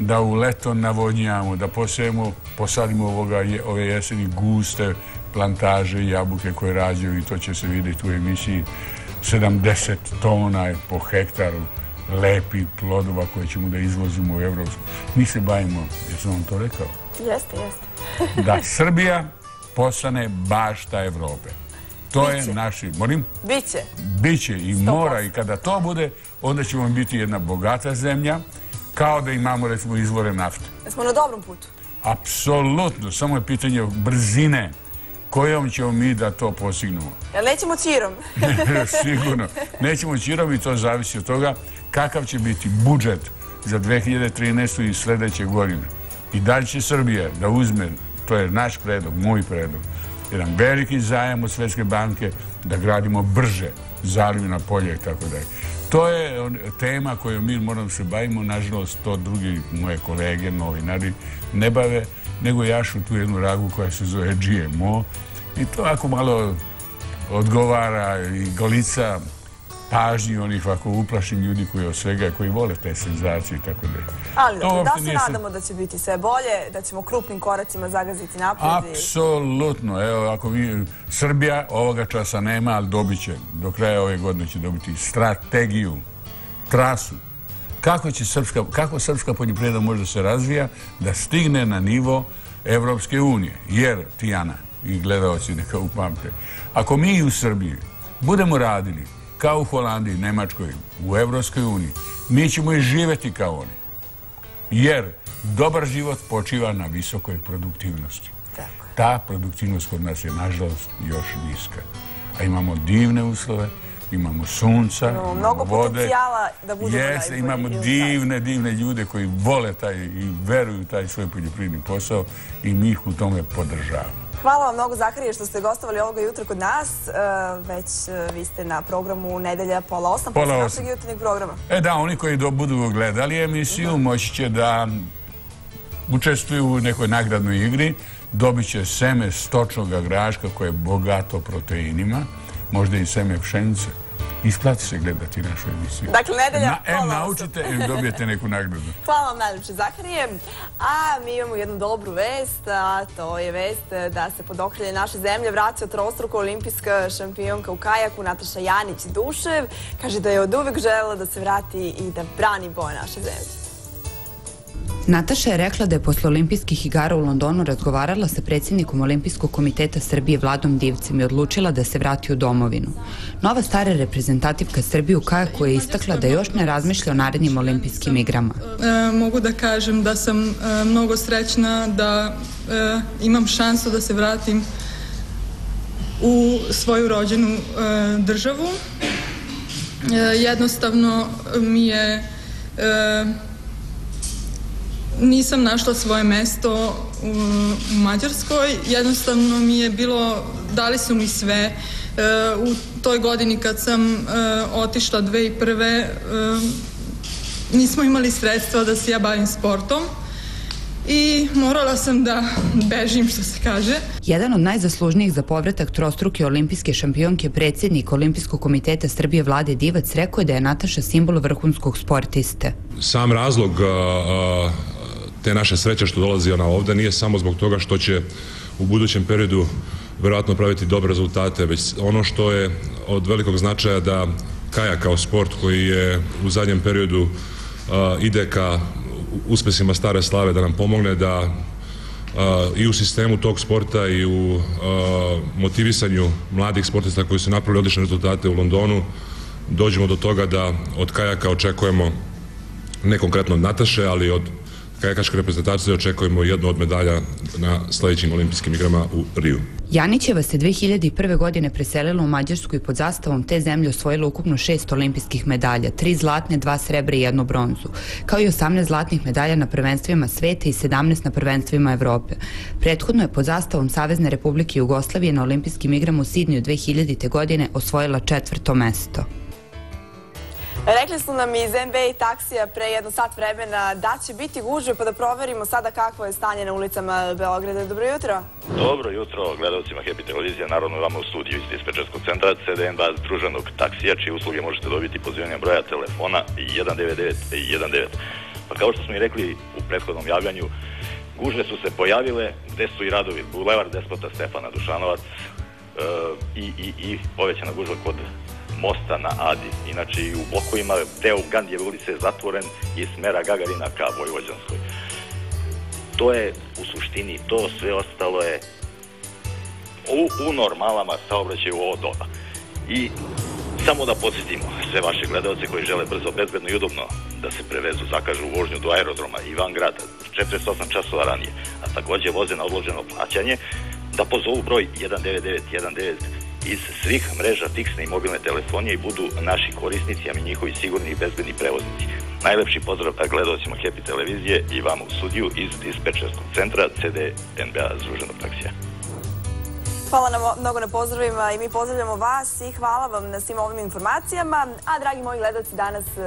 da u leto navodnjamo, da posejemo, posadimo ovoga, ove jeseni guste plantaže jabuke koje rađaju i to će se vidjeti u emisiji 70 tona po hektaru lepi plodova koje ćemo da izvozimo u Evropsku. Mi se bavimo, jesam vam to rekao? Jeste, jeste. da Srbija postane bašta Evrope. To Biće. je naši, molim? Biće. Biće i 100%. mora i kada to bude, onda ćemo biti jedna bogata zemlja, kao da imamo recimo izvore nafte. Smo na dobrom putu. Apsolutno, samo je pitanje brzine kojom ćemo mi da to postignemo. Jel nećemo čirom? Sigurno. Nećemo čirom i to zavisi od toga kakav će biti budžet za 2013. i sledeće godine. I da li će Srbija da uzme, to je naš predlog, moj predlog, jedan veliki zajem od Svetske banke da gradimo brže zalivna polja i tako dalje. To je tema koju mi moramo se bavimo, nažalost to drugi moje kolege, novinari, ne bave, nego jašu tu jednu ragu koja se zove GMO i to ako malo odgovara i golica pažnji onih ovako uplašnih ljudi koji od svega, koji vole te senzacije i tako dalje. Ali da se nadamo da će biti sve bolje, da ćemo krupnim koracima zagaziti napred. Apsolutno. Evo, ako vi, Srbija ovoga časa nema, ali dobit će, do kraja ove godine će dobiti strategiju, trasu, kako će srpska, kako srpska poljoprivreda može da se razvija da stigne na nivo Evropske unije. Jer, Tijana i gledalci neka upamte, ako mi u Srbiji budemo radili kao u Holandiji, Nemačkoj, u Evropskoj uniji, mi ćemo i živeti kao oni. Jer dobar život počiva na visokoj produktivnosti. Ta produktivnost kod nas je, nažalost, još niska. A imamo divne uslove, imamo sunca, imamo mnogo vode, potencijala da budemo jeste, imamo divne, divne ljude koji vole taj i veruju taj svoj poljoprivredni posao i mi ih u tome podržavamo. Hvala vam mnogo, Zaharije, što ste gostovali ovoga jutra kod nas. E, već e, vi ste na programu Nedelja pola osam, pola našeg jutarnjeg programa. E da, oni koji budu gledali emisiju moći će da učestvuju u nekoj nagradnoj igri, dobit će seme stočnog graška koje je bogato proteinima, možda i seme pšenice. Isplati se gledati našu emisiju. Dakle, nedelja Na, Em naučite i dobijete neku nagradu. Hvala vam najljepše, Zaharije. A mi imamo jednu dobru vest, a to je vest da se pod okrilje naše zemlje vraća trostruko olimpijska šampionka u kajaku Nataša Janić-Dušev. Kaže da je od uvek želela da se vrati i da brani boje naše zemlje. Nataša je rekla da je posle olimpijskih igara u Londonu razgovarala sa predsjednikom Olimpijskog komiteta Srbije Vladom Divcem i odlučila da se vrati u domovinu. Nova stara reprezentativka Srbije u kajaku je istakla da još ne razmišlja o narednim olimpijskim igrama. E, mogu da kažem da sam e, mnogo srećna da e, imam šansu da se vratim u svoju rođenu e, državu. E, jednostavno mi je e, nisam našla svoje mesto u, u Mađarskoj. Jednostavno mi je bilo, dali su mi sve. E, u toj godini kad sam e, otišla 2001. E, nismo imali sredstva da se ja bavim sportom i morala sam da bežim, što se kaže. Jedan od najzaslužnijih za povratak trostruke olimpijske šampionke, predsjednik Olimpijskog komiteta Srbije Vlade Divac, rekao je da je Nataša simbol vrhunskog sportiste. Sam razlog a, te naše sreće što dolazi ona ovde nije samo zbog toga što će u budućem periodu verovatno praviti dobre rezultate, već ono što je od velikog značaja da kaja kao sport koji je u zadnjem periodu ide ka uspesima stare slave da nam pomogne da i u sistemu tog sporta i u motivisanju mladih sportista koji su napravili odlične rezultate u Londonu dođemo do toga da od kajaka očekujemo ne konkretno od Nataše, ali od kajakaške reprezentacije očekujemo jednu od medalja na sledećim olimpijskim igrama u Riju. Janićeva se 2001. godine preselila u Mađarsku i pod zastavom te zemlje osvojila ukupno šest olimpijskih medalja, tri zlatne, dva srebra i jednu bronzu, kao i 18 zlatnih medalja na prvenstvima sveta i 17 na prvenstvima Evrope. Prethodno je pod zastavom Savezne republike Jugoslavije na olimpijskim igrama u Sidniju 2000. godine osvojila četvrto mesto. Rekli su nam iz NBA taksija pre jedno sat vremena da će biti gužve, pa da proverimo sada kakvo je stanje na ulicama Beograda. Dobro jutro. Dobro jutro, gledalcima Happy Televizija, naravno vama u studiju iz dispečerskog centra CDN2 združenog taksija, čije usluge možete dobiti pozivanjem broja telefona 199 199. Pa kao što smo i rekli u prethodnom javljanju, gužve su se pojavile, gde su i radovi, Bulevar Despota Stefana Dušanovac, e, i, i, i povećana gužva kod mosta na Adi. Inače i u blokovima deo Gandijeve ulice je zatvoren iz smera Gagarina ka Vojvođanskoj. To je u suštini to, sve ostalo je u, u normalama saobraćaju u ovo doba. I samo da podsjetimo sve vaše gledalce koji žele brzo, bezbedno i udobno da se prevezu, zakažu vožnju do aerodroma i van grada 48 časova ranije, a takođe voze na odloženo plaćanje, da pozovu broj 19919 iz svih mreža fiksne i mobilne telefonije i budu naši korisnici, a mi njihovi sigurni i bezbedni prevoznici. Najlepši pozdrav gledalcima Happy televizije i vama u sudiju iz dispečerskog centra CD NBA Združenog taksija. Hvala nam mnogo na pozdravima i mi pozdravljamo vas i hvala vam na svim ovim informacijama. A dragi moji gledalci, danas e,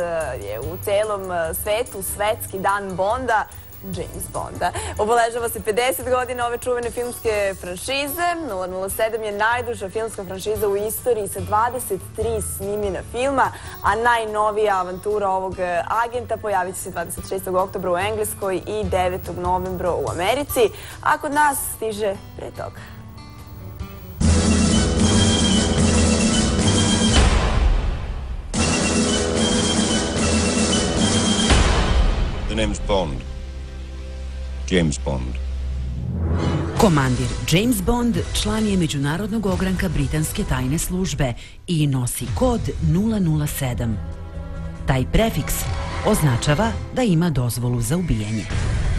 je u celom e, svetu svetski dan Bonda. James Bonda. Obeležava se 50 godina ove čuvene filmske franšize. 007 je najduža filmska franšiza u istoriji sa 23 snimljena filma, a najnovija avantura ovog e, agenta pojavit će se 26. oktobra u Engleskoj i 9. novembra u Americi, a kod nas stiže pre toga. The name's Bond. James Bond. Komandir James Bond član je međunarodnog ogranka britanske tajne službe i nosi kod 007. Taj prefiks označava da ima dozvolu za ubijanje.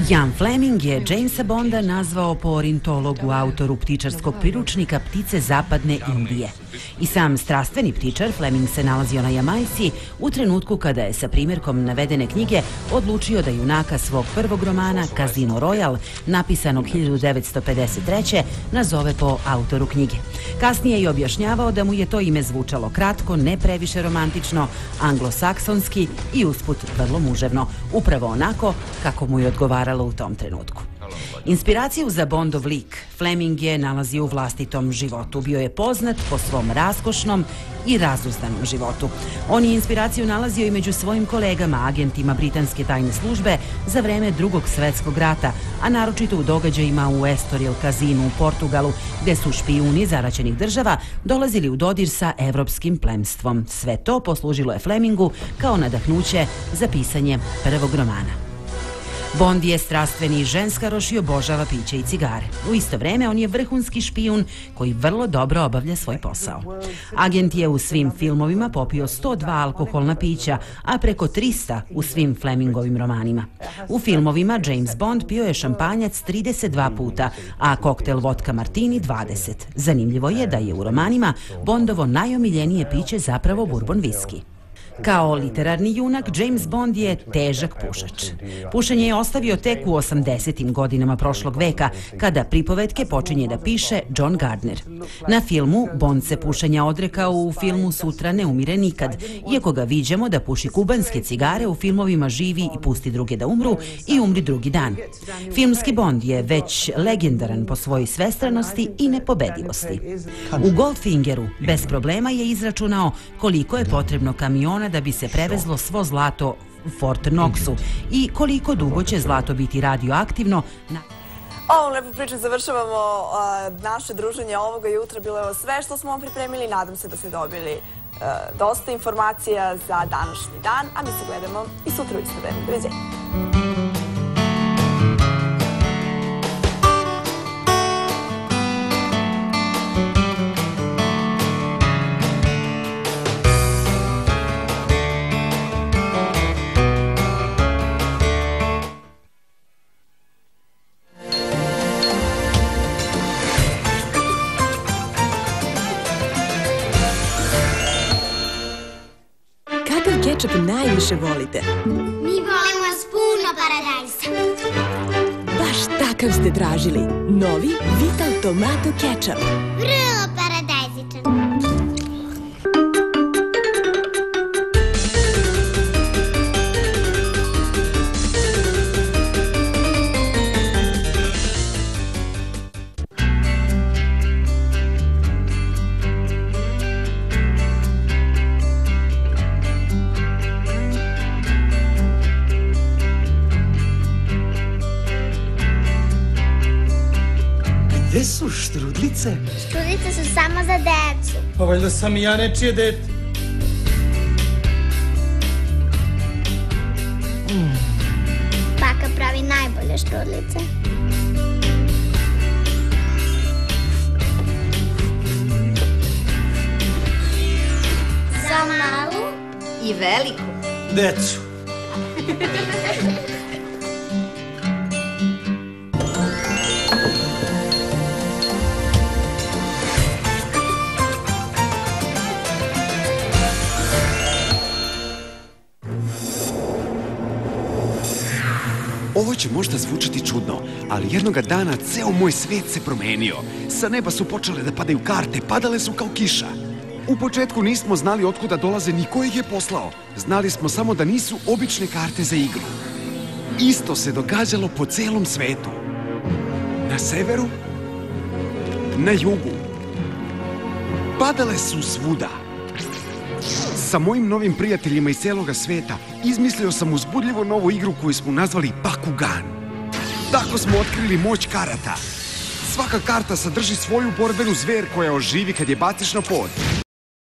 Jan Fleming je Jamesa Bonda nazvao po orintologu, autoru ptičarskog priručnika Ptice zapadne Indije. I sam strastveni ptičar Fleming se nalazio na Jamajsi u trenutku kada je sa primjerkom navedene knjige odlučio da junaka svog prvog romana Casino Royal, napisanog 1953. nazove po autoru knjige. Kasnije je objašnjavao da mu je to ime zvučalo kratko, ne previše romantično, anglosaksonski i usput vrlo muževno, upravo onako kako mu je odgovaralo u tom trenutku. Inspiraciju za Bondov lik Fleming je nalazio u vlastitom životu. Bio je poznat po svom raskošnom i razuzdanom životu. On je inspiraciju nalazio i među svojim kolegama, agentima britanske tajne službe za vreme drugog svetskog rata, a naročito u događajima u Estoril kazinu u Portugalu, gde su špijuni zaraćenih država dolazili u dodir sa evropskim plemstvom. Sve to poslužilo je Flemingu kao nadahnuće za pisanje prvog romana. Bond je strastveni ženskaroš i obožava piće i cigare. U isto vreme on je vrhunski špijun koji vrlo dobro obavlja svoj posao. Agent je u svim filmovima popio 102 alkoholna pića, a preko 300 u svim Flemingovim romanima. U filmovima James Bond pio je šampanjac 32 puta, a koktel vodka martini 20. Zanimljivo je da je u romanima Bondovo najomiljenije piće zapravo bourbon viski. Kao literarni junak, James Bond je težak pušač. Pušenje je ostavio tek u 80. godinama prošlog veka, kada pripovetke počinje da piše John Gardner. Na filmu Bond se pušenja odrekao u filmu Sutra ne umire nikad, iako ga viđamo da puši kubanske cigare u filmovima Živi i pusti druge da umru i Umri drugi dan. Filmski Bond je već legendaran po svojoj svestranosti i nepobedivosti. U Goldfingeru bez problema je izračunao koliko je potrebno kamiona dana da bi se prevezlo svo zlato u Fort Knoxu i koliko dugo će zlato biti radioaktivno na... Ovom lepu priču završavamo a, naše druženje ovoga jutra. Bilo je sve što smo vam pripremili. Nadam se da ste dobili a, dosta informacija za današnji dan, a mi se gledamo i sutra u isto vreme. Doviđenja. Kečap najviše volite? Mi volimo s puno paradajza. Baš takav ste tražili. Novi Vital Tomato Ketchup. Vrlo paradajzičan. Štrudlice? Študice su samo za decu. Pa valjda sam i ja nečije dete. Baka pravi najbolje štrudlice. Za malu I veliku. Decu. možda zvučati čudno, ali jednoga dana ceo moj svet se promenio. Sa neba su počele da padaju karte, padale su kao kiša. U početku nismo znali otkuda dolaze ni ko ih je poslao. Znali smo samo da nisu obične karte za igru. Isto se događalo po celom svetu. Na severu, na jugu. Padale su svuda. Sa mojim novim prijateljima iz celoga sveta izmislio sam uzbudljivo novu igru koju smo nazvali Bakugan. Tako smo otkrili moć karata. Svaka karta sadrži svoju borbenu zver koja oživi kad je baciš na pod.